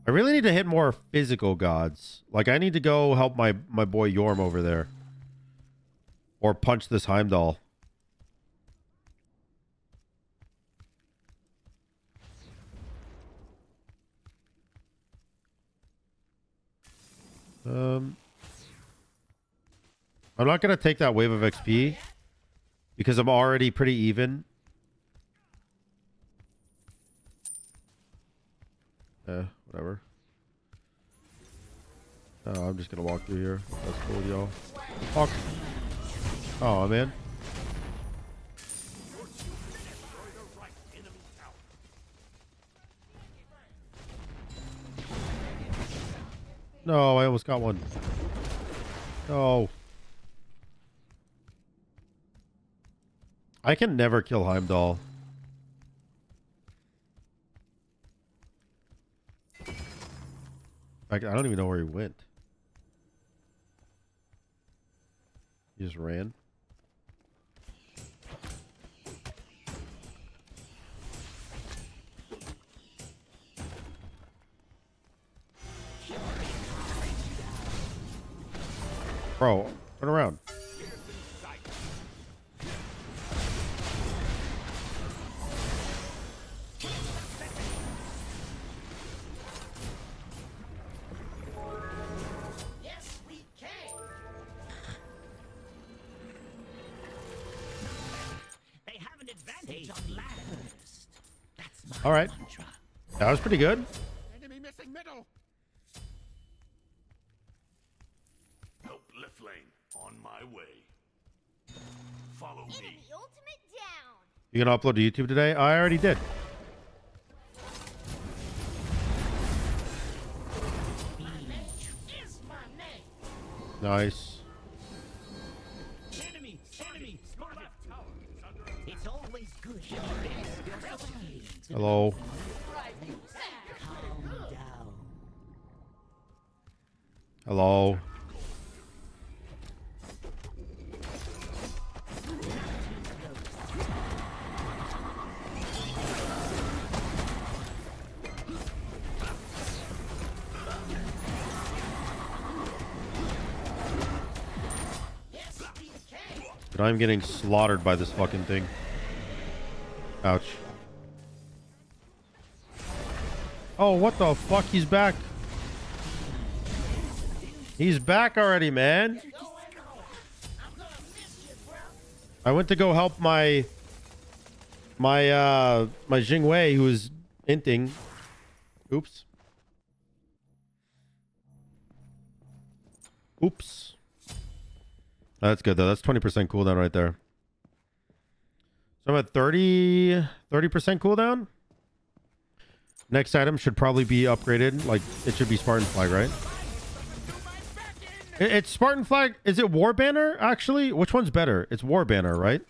I really need to hit more physical gods. Like I need to go help my my boy Yorm over there. Or punch this Heimdall. Um I'm not going to take that wave of XP because I'm already pretty even. Eh, whatever. Oh, I'm just gonna walk through here. That's cool, y'all. Fuck. Oh, man. No, I almost got one. No. I can never kill Heimdall. I, I don't even know where he went. He just ran. Bro, turn around. Yes, we can. They have an advantage on ladders. That's my All right. That was pretty good. You gonna upload to YouTube today? I already did. Is my name. Nice. Enemy, enemy, spotted. It's But I'm getting slaughtered by this fucking thing. Ouch. Oh, what the fuck? He's back. He's back already, man. I went to go help my my uh my Jingwei who was inting. Oops. Oops. That's good though. That's 20% cooldown right there. So I'm at 30 30% cooldown. Next item should probably be upgraded. Like it should be Spartan flag, right? It's Spartan flag. Is it War Banner actually? Which one's better? It's War Banner, right?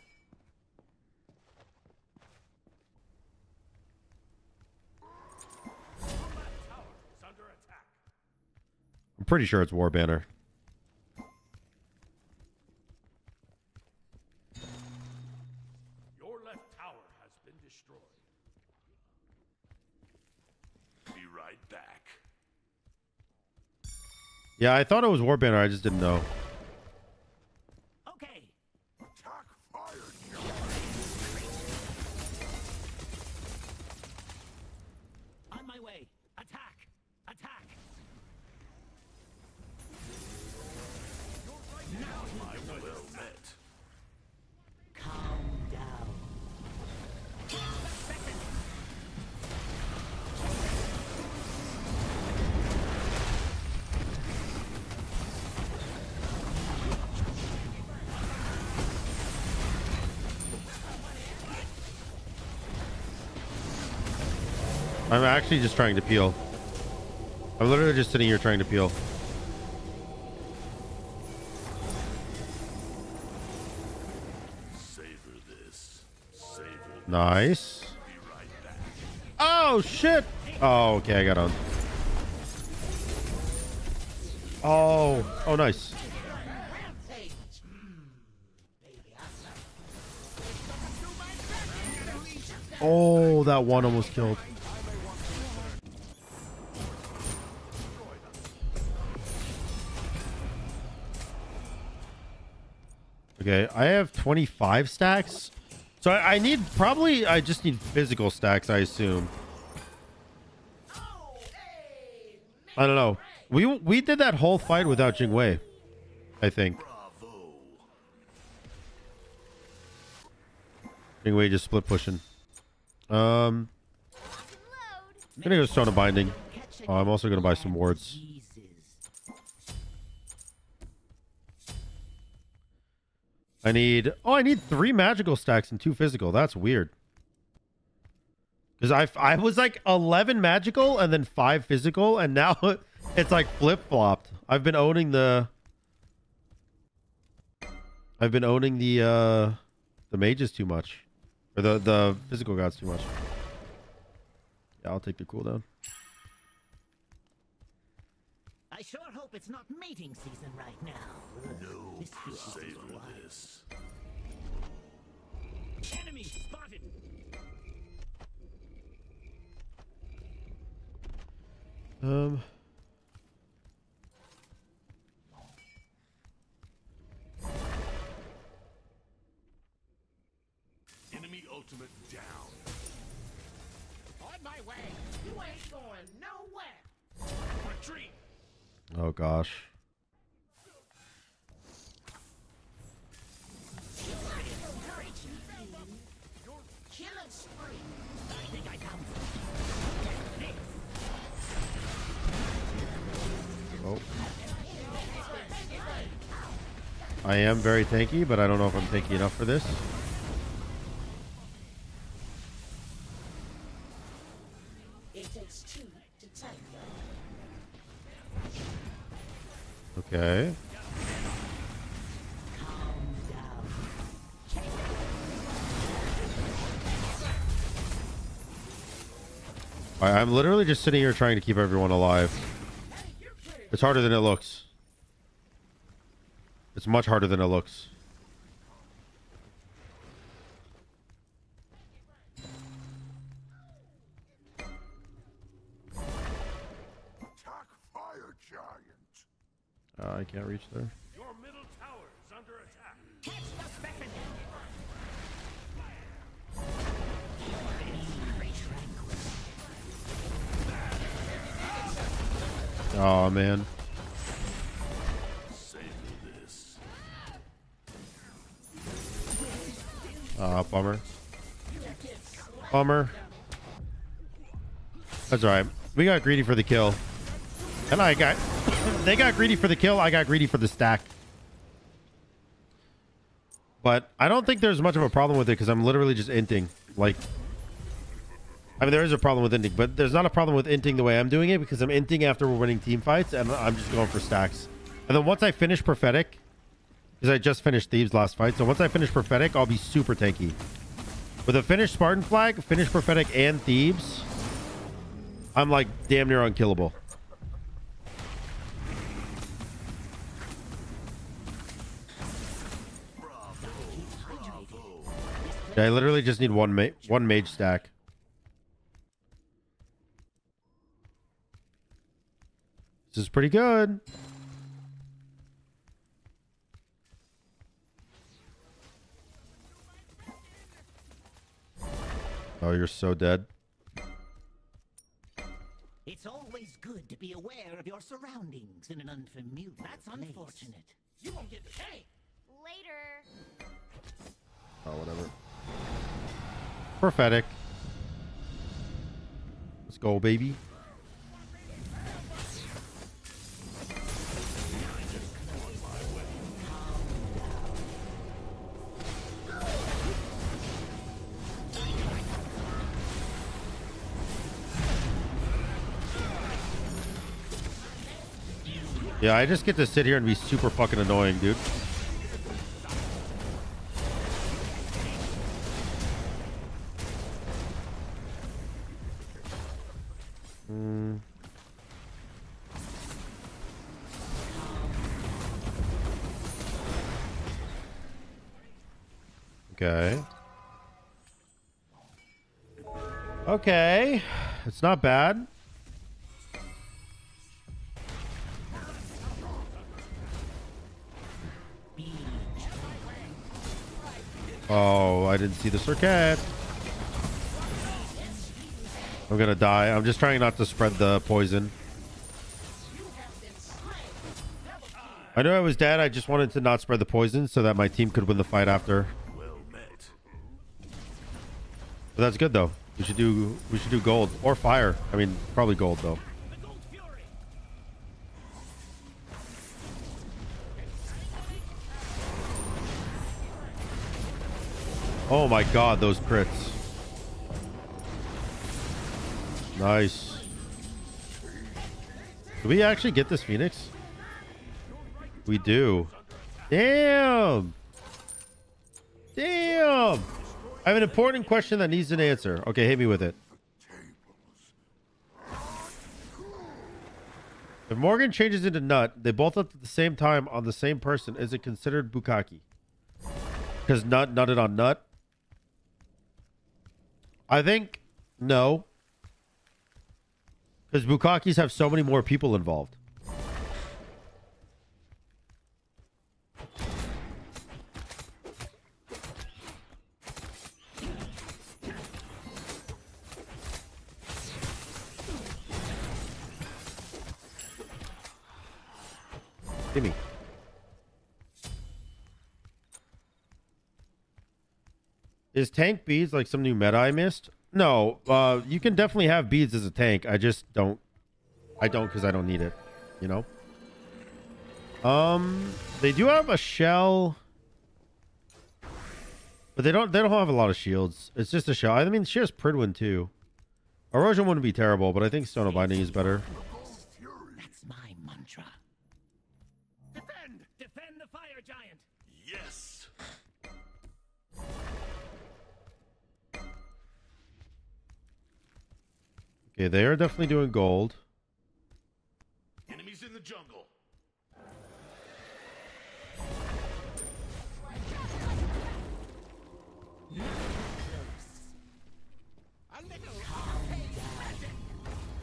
I'm pretty sure it's War Banner. Yeah, I thought it was War Banner. I just didn't know. Actually just trying to peel. I'm literally just sitting here trying to peel. Nice. Oh shit. Oh, okay, I got on. Oh, oh, nice. Oh, that one almost killed. Okay, I have 25 stacks. So I, I need probably I just need physical stacks, I assume. I don't know. We we did that whole fight without Jingwei, I think. Jingwei just split pushing. Um, I'm gonna go Stone of Binding. Oh, I'm also gonna buy some wards. I need oh I need three magical stacks and two physical. That's weird. Because I I was like eleven magical and then five physical, and now it's like flip flopped. I've been owning the I've been owning the uh the mages too much. Or the the physical gods too much. Yeah, I'll take the cooldown. I sure hope it's not mating season right now. No, this species is wild. this. Enemy spotted. Um oh gosh. Oh. I am very tanky, but I don't know if I'm tanky enough for this. It takes two to tango. Okay. I'm literally just sitting here trying to keep everyone alive. It's harder than it looks. It's much harder than it looks. Uh, I can't reach there. Your middle tower is under attack. Catch the specimen. Oh man. Savor this. Ah, bummer. Bummer. That's alright. We got greedy for the kill. And I got... they got greedy for the kill. I got greedy for the stack. But I don't think there's much of a problem with it because I'm literally just inting. Like... I mean, there is a problem with inting, but there's not a problem with inting the way I'm doing it because I'm inting after we're winning team fights and I'm just going for stacks. And then once I finish Prophetic, because I just finished Thebes last fight, so once I finish Prophetic, I'll be super tanky. With a finished Spartan Flag, finished Prophetic, and Thebes, I'm like damn near unkillable. Yeah, I literally just need one ma one mage stack. This is pretty good. Oh, you're so dead. It's always good to be aware of your surroundings in an unfamiliar. That's unfortunate. You won't get hey. Later. Oh, whatever. Prophetic. Let's go, baby. Yeah, I just get to sit here and be super fucking annoying, dude. It's not bad. Oh, I didn't see the circuit. I'm gonna die. I'm just trying not to spread the poison. I knew I was dead. I just wanted to not spread the poison so that my team could win the fight after. But that's good though. We should do we should do gold or fire. I mean, probably gold though. Oh my god, those crits. Nice. Do we actually get this Phoenix? We do. Damn. Damn. I have an important question that needs an answer. Okay, hit me with it. If Morgan changes into Nut, they both look at the same time on the same person. Is it considered Bukaki? Because Nut nutted on Nut? I think no. Because Bukakis have so many more people involved. Is tank beads like some new meta I missed? No, uh, you can definitely have beads as a tank. I just don't. I don't because I don't need it. You know. Um, they do have a shell, but they don't. They don't have a lot of shields. It's just a shell. I mean, she has Pridwen too. Erosion wouldn't be terrible, but I think Stone Binding is better. Okay, they are definitely doing gold. Enemies in the jungle.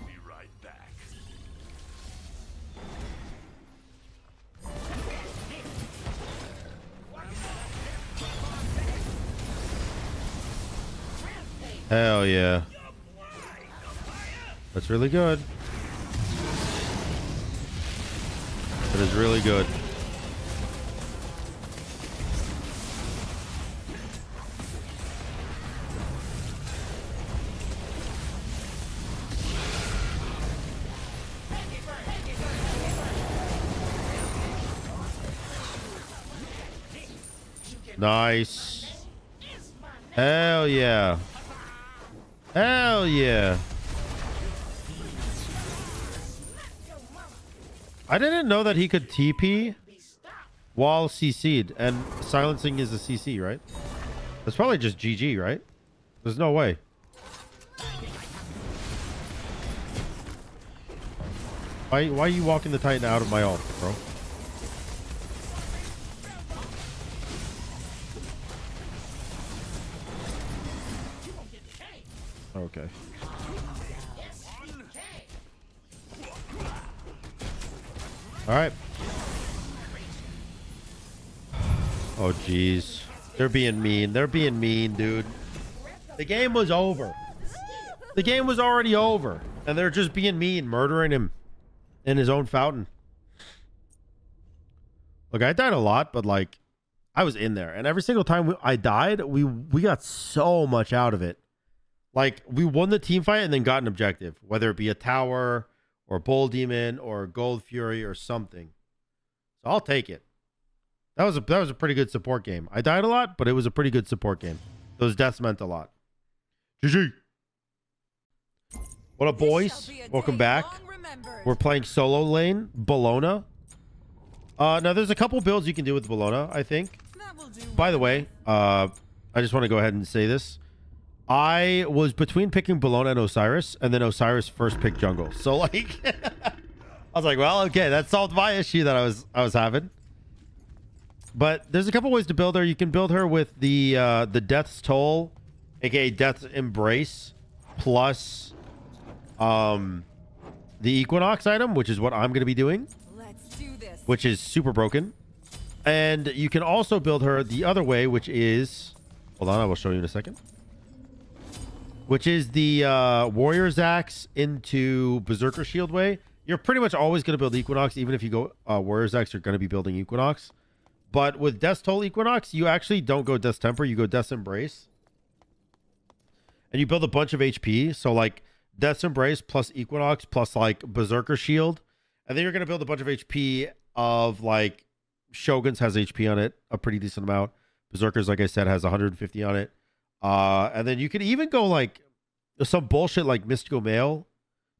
Be right back. Hell yeah. That's really good. That is really good. Nice. Hell yeah. Hell yeah. I didn't know that he could TP while CC'd, and silencing is a CC, right? That's probably just GG, right? There's no way. Why, why are you walking the Titan out of my ult, bro? Okay. All right. Oh, jeez. They're being mean. They're being mean, dude. The game was over. The game was already over. And they're just being mean, murdering him in his own fountain. Look, I died a lot, but like, I was in there. And every single time I died, we we got so much out of it. Like, we won the team fight and then got an objective, whether it be a tower or Bull Demon or Gold Fury or something. So I'll take it. That was a that was a pretty good support game. I died a lot, but it was a pretty good support game. Those deaths meant a lot. GG. What up, boys? Welcome back. We're playing solo lane, Bellona. Uh, now there's a couple builds you can do with Bellona, I think. By the way, uh, I just want to go ahead and say this. I was between picking Bellona and Osiris, and then Osiris first picked jungle. So like, I was like, well, okay, that solved my issue that I was I was having. But there's a couple ways to build her. You can build her with the uh, the Death's Toll, aka Death's Embrace, plus um, the Equinox item, which is what I'm going to be doing, Let's do this. which is super broken. And you can also build her the other way, which is hold on, I will show you in a second. Which is the uh, Warrior's Axe into Berserker Shield way. You're pretty much always going to build Equinox, even if you go uh, Warrior's Axe, you're going to be building Equinox. But with Death's Toll Equinox, you actually don't go Death's Temper, you go Death's Embrace. And you build a bunch of HP. So, like, Death's Embrace plus Equinox plus, like, Berserker Shield. And then you're going to build a bunch of HP of, like, Shogun's has HP on it, a pretty decent amount. Berserker's, like I said, has 150 on it. Uh, and then you can even go, like, some bullshit like Mystical Mail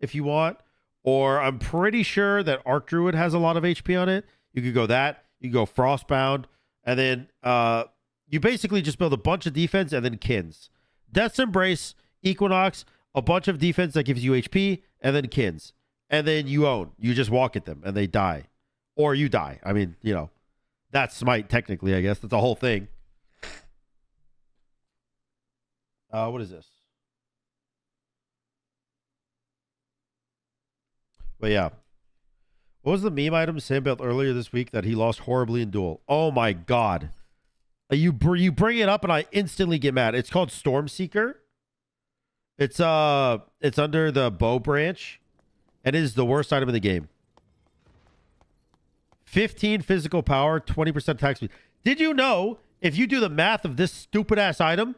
if you want. Or I'm pretty sure that Arc Druid has a lot of HP on it. You could go that. You go Frostbound, and then uh, you basically just build a bunch of defense and then Qin's. Death's Embrace, Equinox, a bunch of defense that gives you HP, and then Qin's. And then you own. You just walk at them and they die. Or you die. I mean, you know, that's smite technically, I guess. That's the whole thing. Uh, what is this? But yeah. What was the meme item Sam built earlier this week that he lost horribly in duel? Oh my god. Uh, You br- you bring it up and I instantly get mad. It's called Storm Seeker. It's uh it's under the bow branch and it is the worst item in the game. 15 physical power, 20% attack speed. Did you know if you do the math of this stupid ass item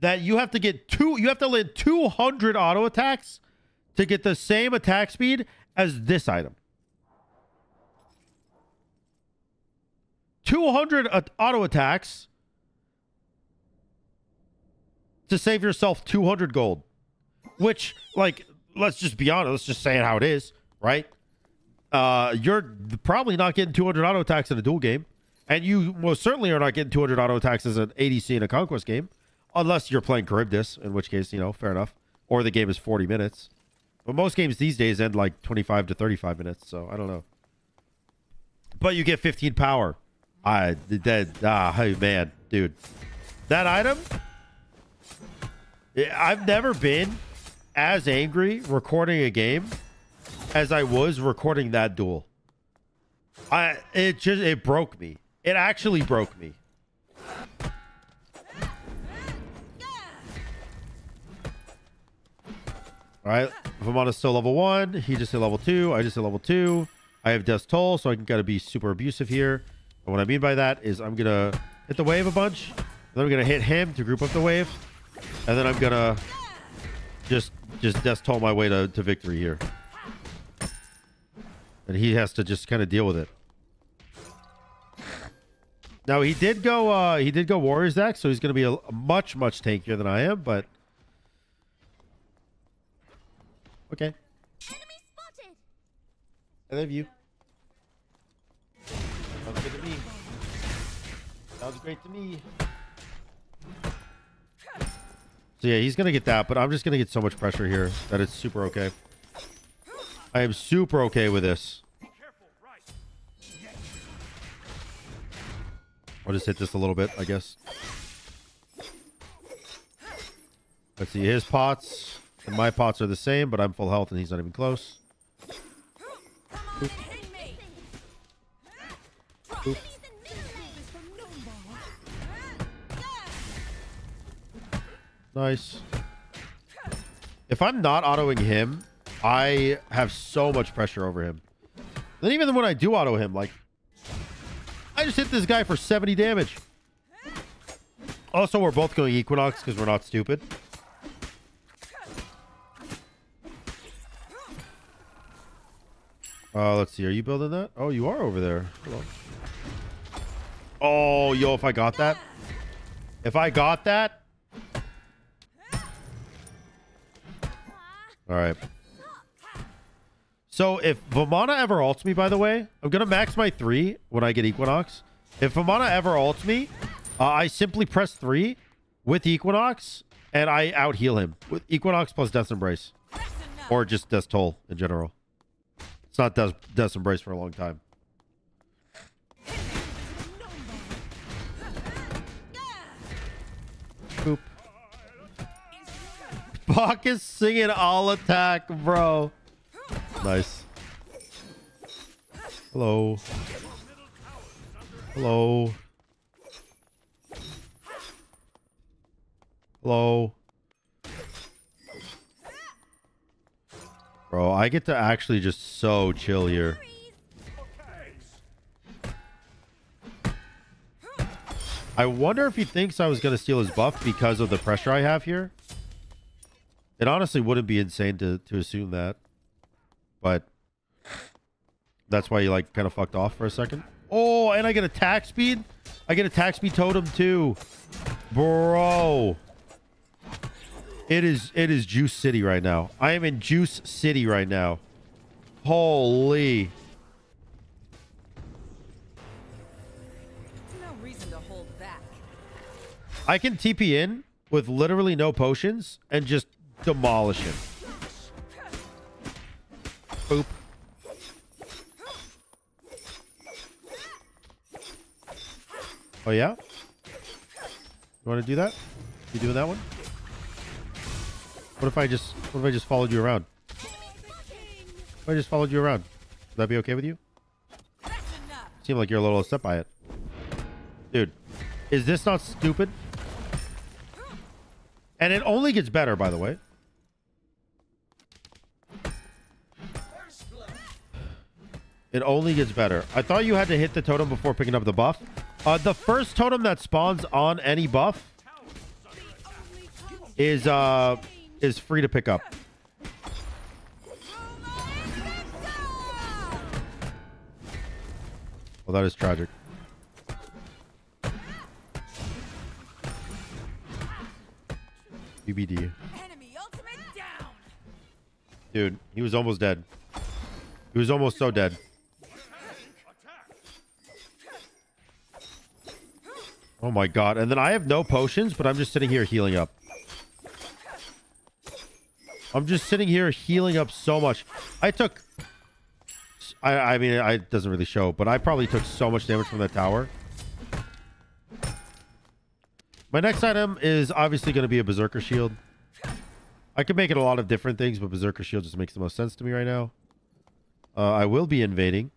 that you have to get two you have to land 200 auto attacks to get the same attack speed as this item? 200 auto attacks to save yourself 200 gold. Which, like, let's just be honest. Let's just say it how it is, right? Uh, you're probably not getting 200 auto attacks in a duel game. And you most certainly are not getting 200 auto attacks as an ADC in a conquest game. Unless you're playing Charybdis, in which case, you know, fair enough. Or the game is 40 minutes. But most games these days end like 25 to 35 minutes. So I don't know. But you get 15 power. I that ah hey man, dude. That item I've never been as angry recording a game as I was recording that duel. I it just it broke me. It actually broke me. All right, Vamana's still level one. He just hit level two. I just hit level two. I have Death's Toll, so I can gotta be super abusive here. And what I mean by that is I'm gonna hit the wave a bunch. Then I'm gonna hit him to group up the wave, and then I'm gonna just just Death's Toll my way to, to victory here. And he has to just kind of deal with it. Now he did go uh he did go Warriors Axe, so he's gonna be a, a much, much tankier than I am, but okay. Enemy spotted. I love you. Sounds good to me. Sounds great to me. So yeah, he's gonna get that, but I'm just gonna get so much pressure here that it's super okay. I am super okay with this. I'll just hit this a little bit, I guess. Let's see, his pots and my pots are the same, but I'm full health and he's not even close. Nice. If I'm not autoing him, I have so much pressure over him. Then even when I do auto him, like I just hit this guy for 70 damage. Also, we're both going Equinox because we're not stupid. Uh, let's see. Are you building that? Oh, you are over there. Oh, yo, if I got that. If I got that. All right. So if Vamana ever ults me, by the way, I'm going to max my three when I get Equinox. If Vamana ever ults me, uh, I simply press three with Equinox and I out heal him with Equinox plus Death Embrace. Or just Death Toll in general. It's not Des Destin for a long time. Boop. Bach is singing all attack, bro. Nice. Hello. Hello. Hello. Bro, I get to actually just so chill here. I wonder if he thinks I was going to steal his buff because of the pressure I have here. It honestly wouldn't be insane to, to assume that. But that's why he like kind of fucked off for a second. Oh, and I get attack speed? I get attack speed totem too. Bro. It is it is Juice City right now. I am in Juice City right now. Holy. No reason to hold back. I can TP in with literally no potions and just demolish him. Boop. Oh yeah? You want to do that? You doing that one? What if I just what if I just followed you around? If I just followed you around, would that be okay with you? Seem like you're a little upset by it. Dude, is this not stupid? And it only gets better, by the way. It only gets better. I thought you had to hit the totem before picking up the buff. Uh, the first totem that spawns on any buff is uh is free to pick up. Well, that is tragic. Down. Dude, he was almost dead. He was almost so dead. Oh my god. And then I have no potions, but I'm just sitting here healing up. I'm just sitting here healing up so much. I took... I, I mean, I- it doesn't really show, but I probably took so much damage from that tower. My next item is obviously going to be a Berserker Shield. I could make it a lot of different things, but Berserker Shield just makes the most sense to me right now. Uh, I will be invading.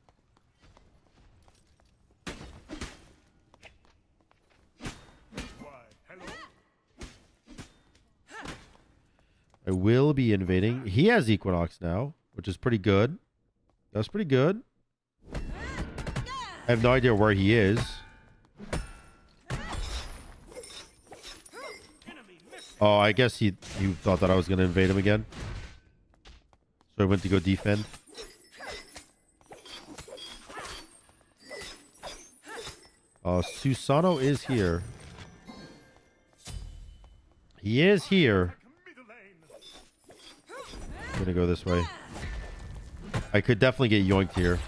I will be invading. He has Equinox now, which is pretty good. That's pretty good. I have no idea where he is. Oh, I guess he, he thought that I was going to invade him again. So I went to go defend. Uh, Susano is here. He is here. I'm gonna go this way. I could definitely get yoinked here.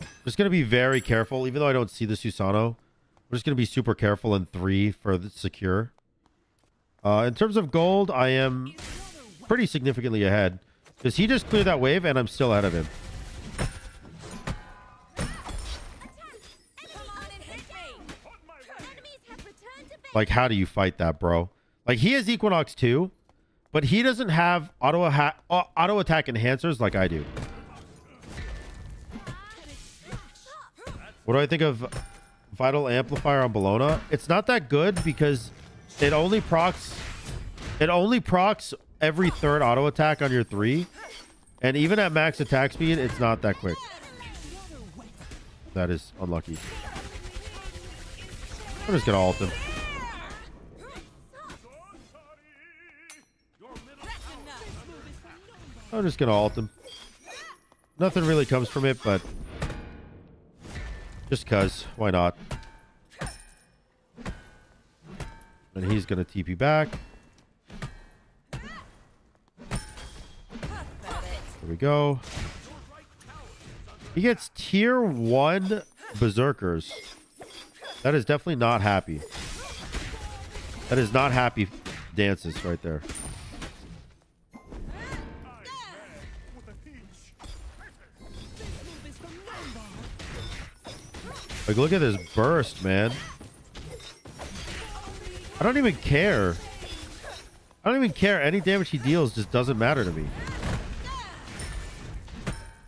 I'm Just gonna be very careful, even though I don't see the Susano. I'm just gonna be super careful in three for the secure. Uh, in terms of gold, I am pretty significantly ahead. Because he just cleared that wave and I'm still ahead of him. Like, how do you fight that, bro? Like, he has Equinox too, but he doesn't have auto, auto attack enhancers like I do. What do I think of Vital Amplifier on Bellona? It's not that good because it only procs it only procs every third auto attack on your three. And even at max attack speed, it's not that quick. That is unlucky. I'm just gonna ult him. I'm just gonna ult him. Nothing really comes from it, but just cuz, why not? And he's gonna TP back. There we go. He gets tier one berserkers. That is definitely not happy. That is not happy dances right there. Like, look at this burst, man. I don't even care. I don't even care. Any damage he deals just doesn't matter to me.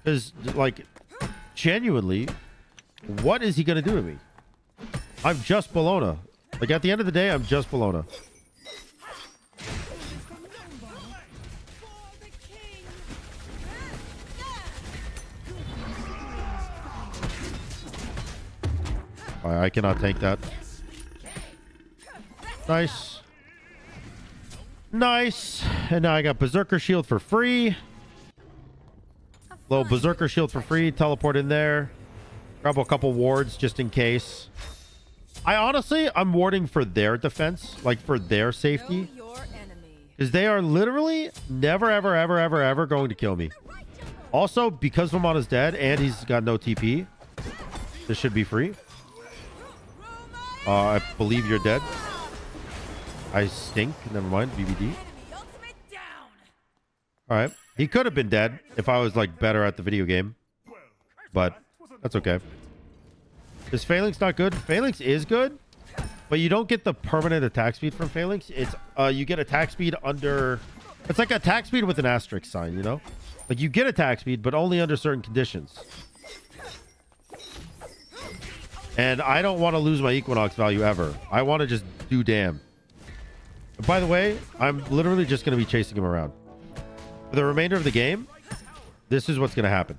Because, like, genuinely, what is he going to do to me? I'm just Bellona. Like, at the end of the day, I'm just Bellona. I, I cannot take that. Nice. Nice. And now I got Berserker Shield for free. Little Berserker Shield for free. Teleport in there. Grab a couple wards just in case. I honestly, I'm warding for their defense, like for their safety. Because they are literally never, ever, ever, ever, ever going to kill me. Also, because Vamana's dead and he's got no TP, this should be free. Uh, I believe you're dead. I stink. Never mind. BBD. All right. He could have been dead if I was like better at the video game, but that's okay. Is Phalanx not good? Phalanx is good, but you don't get the permanent attack speed from Phalanx. It's uh, you get attack speed under. It's like attack speed with an asterisk sign, you know? Like you get attack speed, but only under certain conditions. And I don't want to lose my Equinox value ever. I want to just do damn. By the way, I'm literally just going to be chasing him around. For the remainder of the game, this is what's going to happen.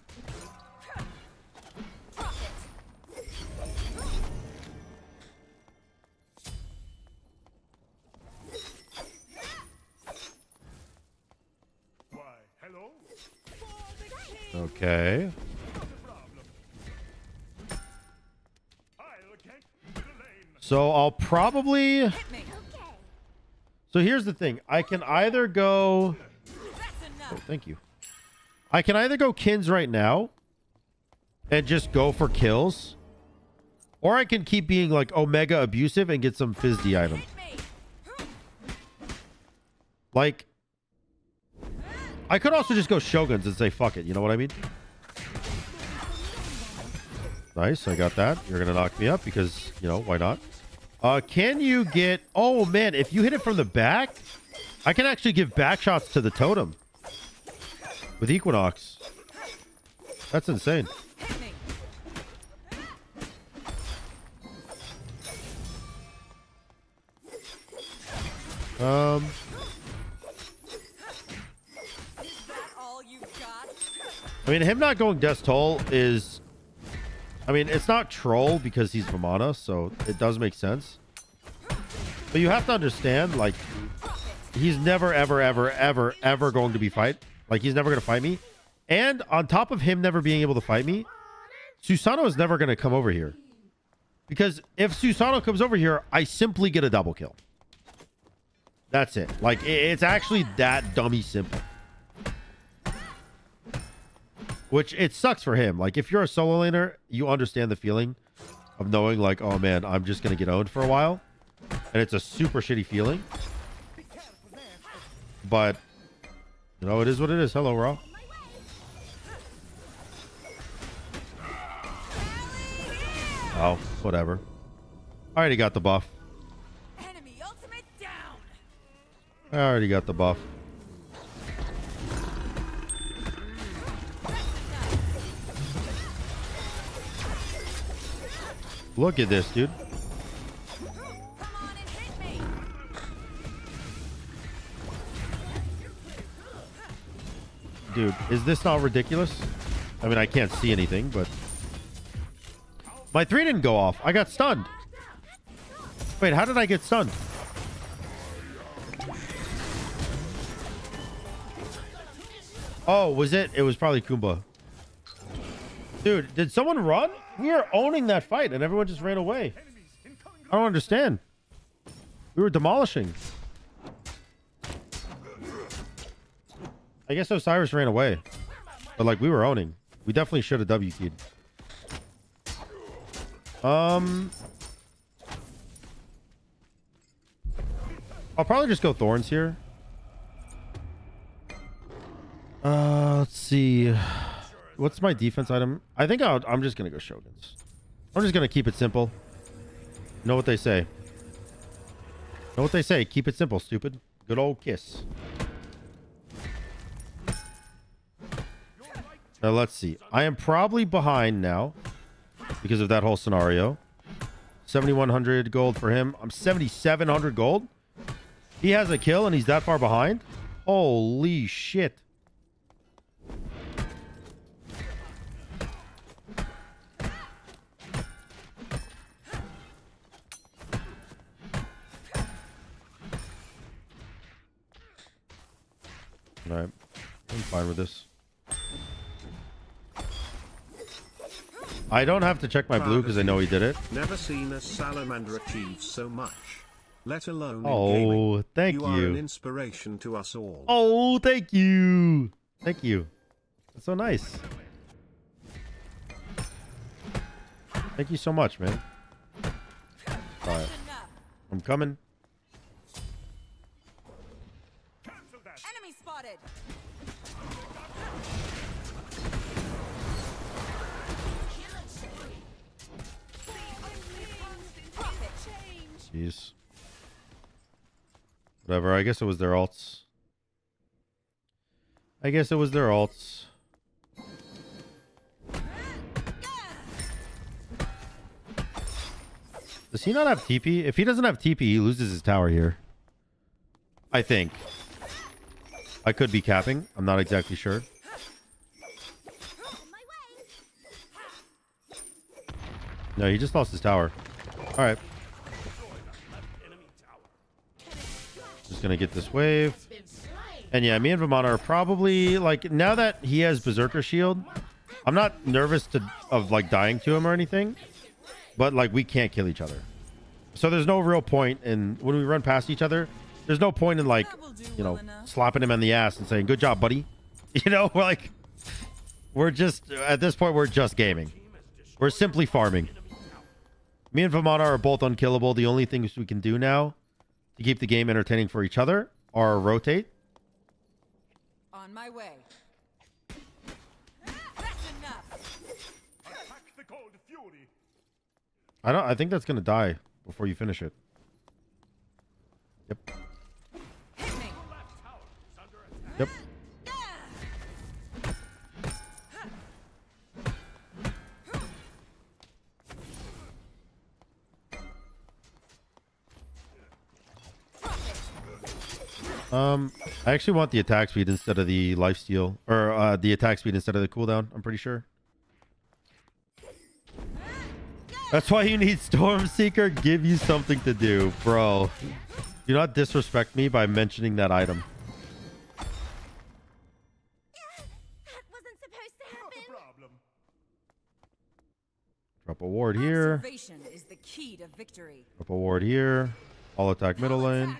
Okay. So I'll probably... So here's the thing. I can either go... Oh, thank you. I can either go Qin's right now and just go for kills. Or I can keep being like Omega abusive and get some Fizz-D item. Like... I could also just go Shoguns and say fuck it. You know what I mean? Nice. I got that. You're going to knock me up because, you know, why not? Uh, can you get... Oh, man. If you hit it from the back, I can actually give back shots to the totem. With Equinox. That's insane. Um... I mean, him not going Death Toll is... I mean, it's not troll because he's Vamana, so it does make sense. But you have to understand, like, he's never, ever, ever, ever, ever going to be fight. Like, he's never going to fight me. And on top of him never being able to fight me, Susano is never going to come over here. Because if Susano comes over here, I simply get a double kill. That's it. Like, it's actually that dummy simple. Which it sucks for him. Like if you're a solo laner, you understand the feeling of knowing like, oh man, I'm just gonna get owned for a while. And it's a super shitty feeling. But you know, it is what it is. Hello, Raw. Oh, whatever. I already got the buff. Enemy ultimate down. I already got the buff. Look at this, dude. Dude, is this not ridiculous? I mean, I can't see anything, but... My three didn't go off. I got stunned. Wait, how did I get stunned? Oh, was it? It was probably Kumba. Dude, did someone run? We were owning that fight and everyone just ran away. I don't understand. We were demolishing. I guess Osiris ran away. But like we were owning. We definitely should have W keyed. Um I'll probably just go Thorns here. Uh let's see. What's my defense item? I think I'll, I'm just gonna go Shoguns. I'm just gonna keep it simple. Know what they say. Know what they say? Keep it simple, stupid. Good old kiss. Now let's see. I am probably behind now because of that whole scenario. 7,100 gold for him. I'm 7,700 gold. He has a kill and he's that far behind. Holy shit. All right. I'm fine with this. I don't have to check my blue because I know he did it. Never seen a salamander achieve so much. Let alone Oh, thank you. You are an inspiration to us all. Oh, thank you. Thank you. That's so nice. Thank you so much, man. All right. I'm coming. Jeez. Whatever. I guess it was their ults. I guess it was their ults. Does he not have TP? If he doesn't have TP, he loses his tower here. I think. I could be capping. I'm not exactly sure. No, he just lost his tower. All right. Just gonna get this wave. And yeah, me and Vamana are probably like now that he has Berserker Shield, I'm not nervous to of like dying to him or anything. But like we can't kill each other. So there's no real point in when we run past each other, there's no point in like, you know, slapping him in the ass and saying, Good job, buddy. You know, we're like we're just at this point we're just gaming. We're simply farming. Me and Vamana are both unkillable. The only things we can do now to keep the game entertaining for each other or rotate. On my way. That's enough. Attack the Gold Fury. I don't I think that's gonna die before you finish it. Yep. Hit me. Yep. Um, I actually want the attack speed instead of the life steal, or uh, the attack speed instead of the cooldown. I'm pretty sure. That's why you need Stormseeker. Give you something to do, bro. Do not disrespect me by mentioning that item. That wasn't supposed to happen. Problem. Drop a ward here. The key to victory. Drop a ward here. All attack middle lane.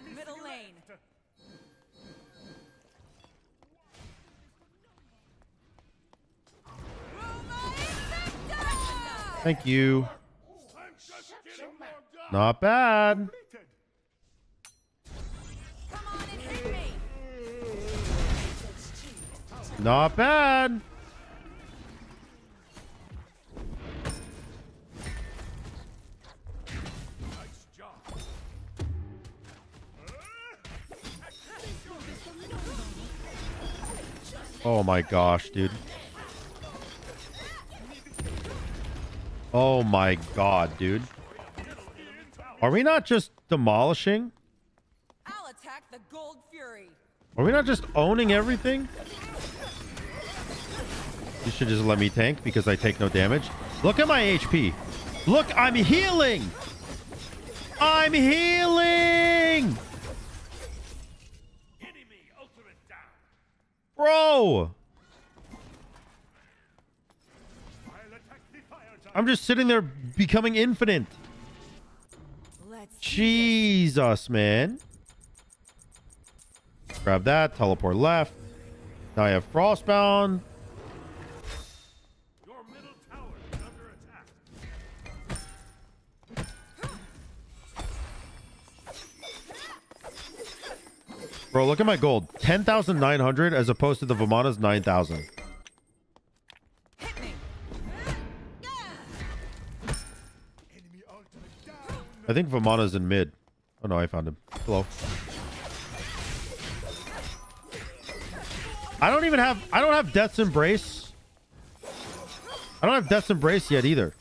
Thank you. Not bad. Not bad. Oh my gosh, dude. Oh my god, dude. Are we not just demolishing? I'll attack the Gold Fury. Are we not just owning everything? You should just let me tank because I take no damage. Look at my HP. Look, I'm healing. I'm healing. Enemy ultimate down. Bro. I'm just sitting there becoming infinite. Let's Jesus, man. Grab that. Teleport left. Now I have Frostbound. Your middle tower is under attack. Bro, look at my gold. 10,900 as opposed to the Vamana's 9,000. I think Vamana's in mid. Oh no, I found him. Hello. I don't even have I don't have Death's Embrace. I don't have Death's Embrace yet either.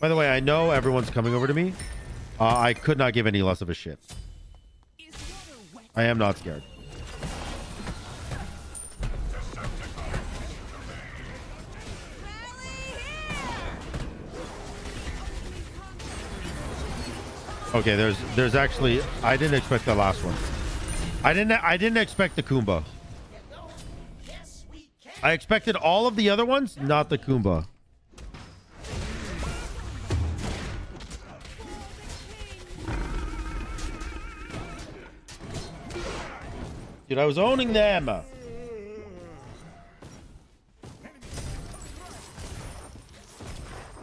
By the way, I know everyone's coming over to me. Uh, I could not give any less of a shit. I am not scared. Okay, there's there's actually I didn't expect the last one. I didn't I didn't expect the Kumba. I expected all of the other ones, not the Kumba. Dude, I was owning them.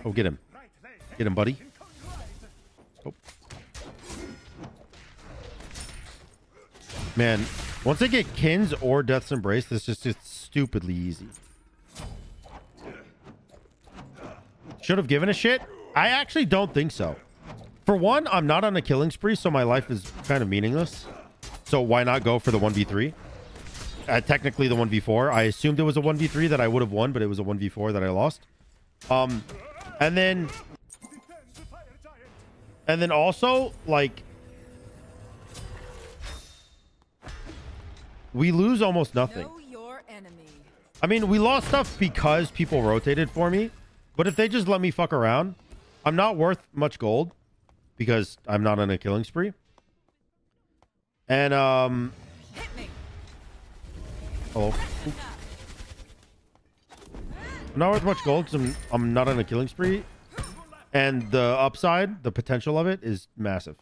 Oh, get him. Get him, buddy. Man, once I get Qin's or Death's Embrace, this is just stupidly easy. Should have given a shit? I actually don't think so. For one, I'm not on a killing spree, so my life is kind of meaningless. So why not go for the 1v3? Uh, technically the 1v4. I assumed it was a 1v3 that I would have won, but it was a 1v4 that I lost. Um, and then... And then also, like... We lose almost nothing. I mean, we lost stuff because people rotated for me. But if they just let me fuck around, I'm not worth much gold because I'm not on a killing spree. And um. Oop. I'm not worth much gold because I'm I'm not on a killing spree. And the upside, the potential of it is massive.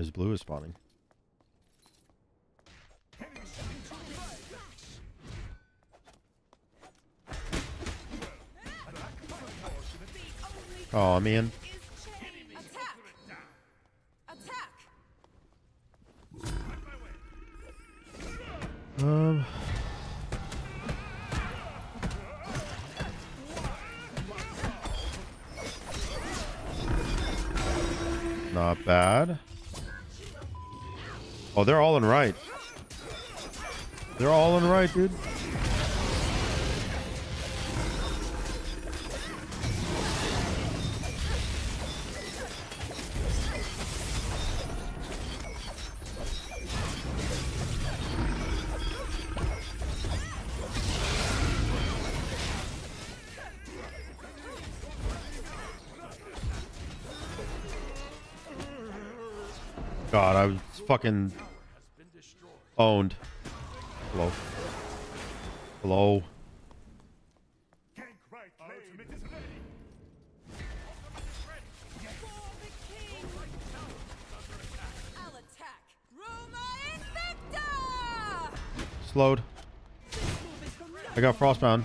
His blue is spawning. Oh man. Um Not bad. Oh, they're all in right. They're all in right, dude. Fucking owned. Hello. Hello. Slowed. I got Frostbound.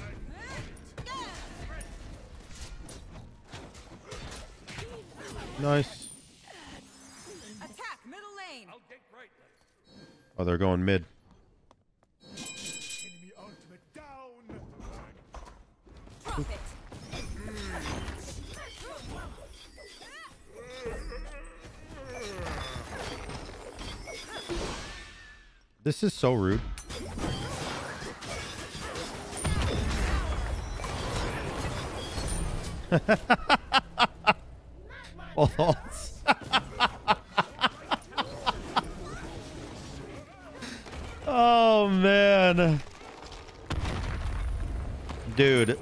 Nice. Attack middle lane! Oh, they're going mid. Enemy ultimate down. This is so rude. Balls. man. Dude.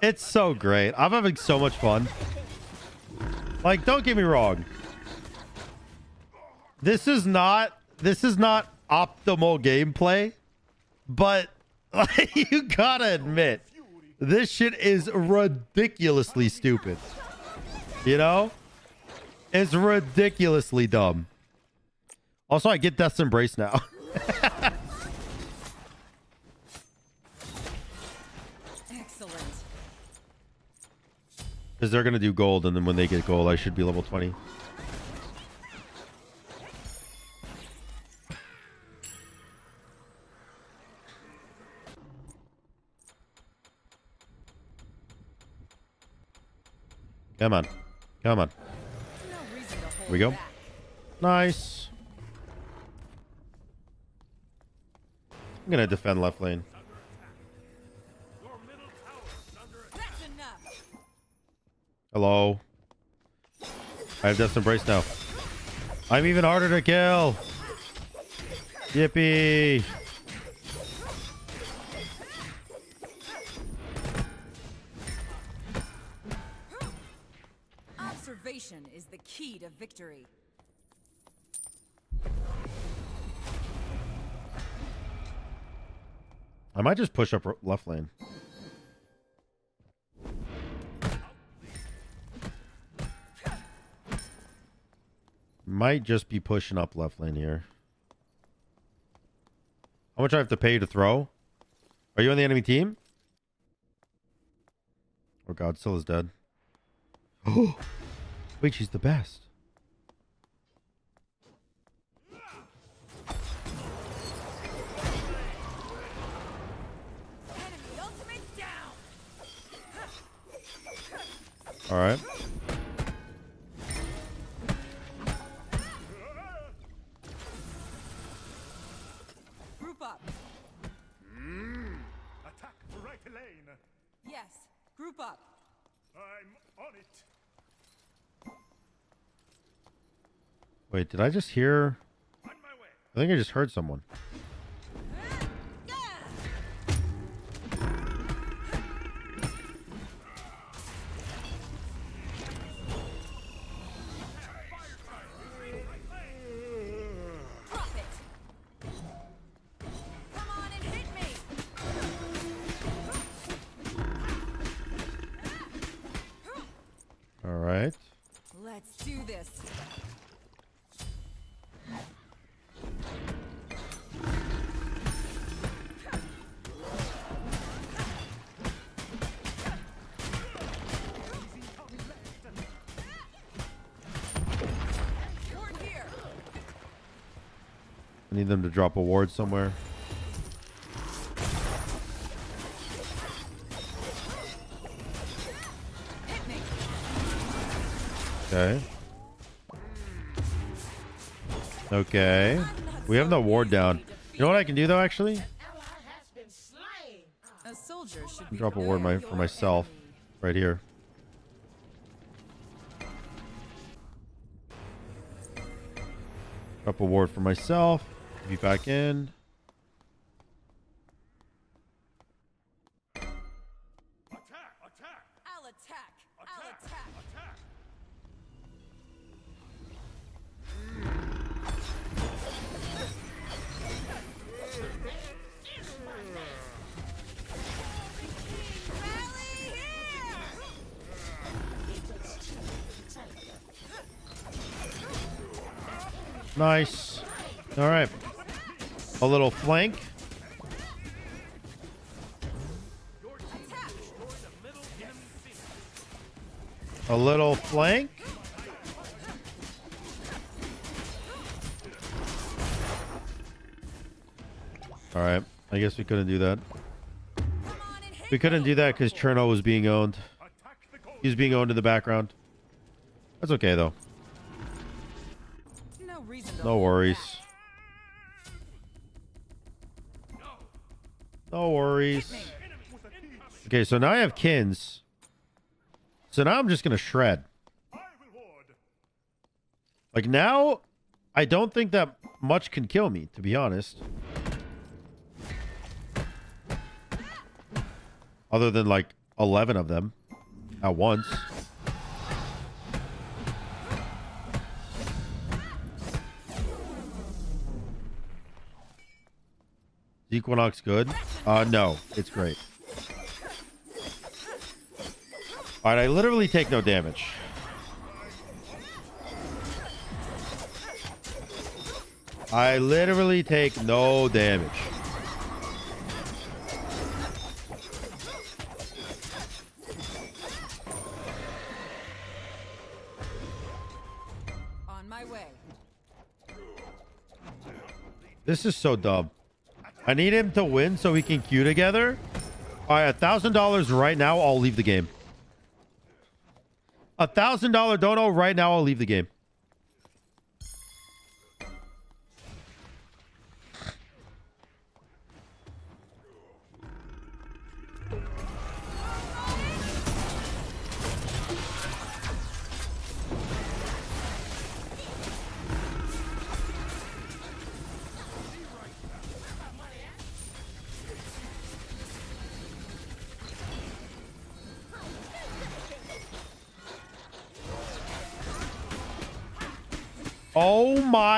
It's so great. I'm having so much fun. Like, don't get me wrong. This is not this is not optimal gameplay, but you gotta admit, this shit is ridiculously stupid. You know? It's ridiculously dumb. Also, I get Death's Embrace now. Because they're going to do gold, and then when they get gold, I should be level 20. Come on. Come on. Here we go. Nice. I'm going to defend left lane. Hello. I have Death's Embrace now. I'm even harder to kill. Yippee. Observation is the key to victory. I might just push up left lane. Might just be pushing up left lane here. How much I have to pay to throw? Are you on the enemy team? Oh god, Scylla's dead. Oh, wait, she's the best. Enemy Yes. Group up. I'm on it. Wait, did I just hear? On my way. I think I just heard someone. To drop a ward somewhere. Okay. Okay. We have the ward down. You know what I can do though, actually? Ally has been slain. A soldier should be Drop a ward my, for myself right here. Drop a ward for myself. Be back in. Flank. A little flank. All right. I guess we couldn't do that. Come on and hit We couldn't do that because Cherno was being owned. Attack the goal. He was being owned in the background. That's okay though. No reason to No hold worries. Okay, so now I have Qin's. So now I'm just shred. I will ward. Like now, I don't think that much can kill me, to be honest. Other than like 11 of them at once. Equinox good? Uh, no, it's great. All right, I literally take no damage. I literally take no damage. On my way. This is so dumb. I need him to win so we can queue together. All right, a thousand dollars right now. I'll leave the game. A thousand dollar dono right now. I'll leave the game.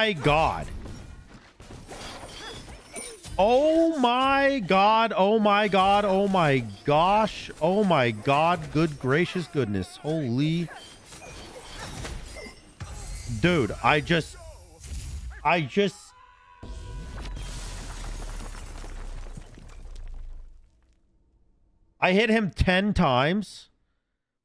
My god. Oh my god. Oh my god. Oh my gosh. Oh my god. Good gracious goodness. Holy. Dude, I just. I just. I hit him 10 times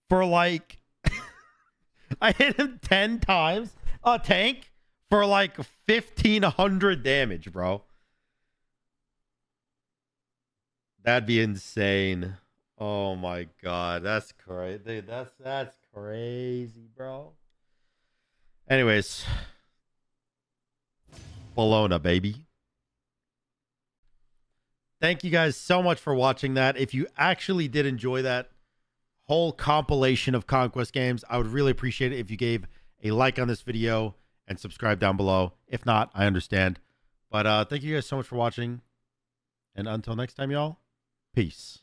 for like. I hit him 10 times a tank for like 1500 damage, bro. That'd be insane. Oh my god, that's crazy. Dude, that's that's crazy, bro. Anyways, Bellona, baby. Thank you guys so much for watching that. If you actually did enjoy that whole compilation of Conquest games, I would really appreciate it if you gave a like on this video and subscribe down below. If not, I understand. But uh, thank you guys so much for watching. And until next time, y'all, peace.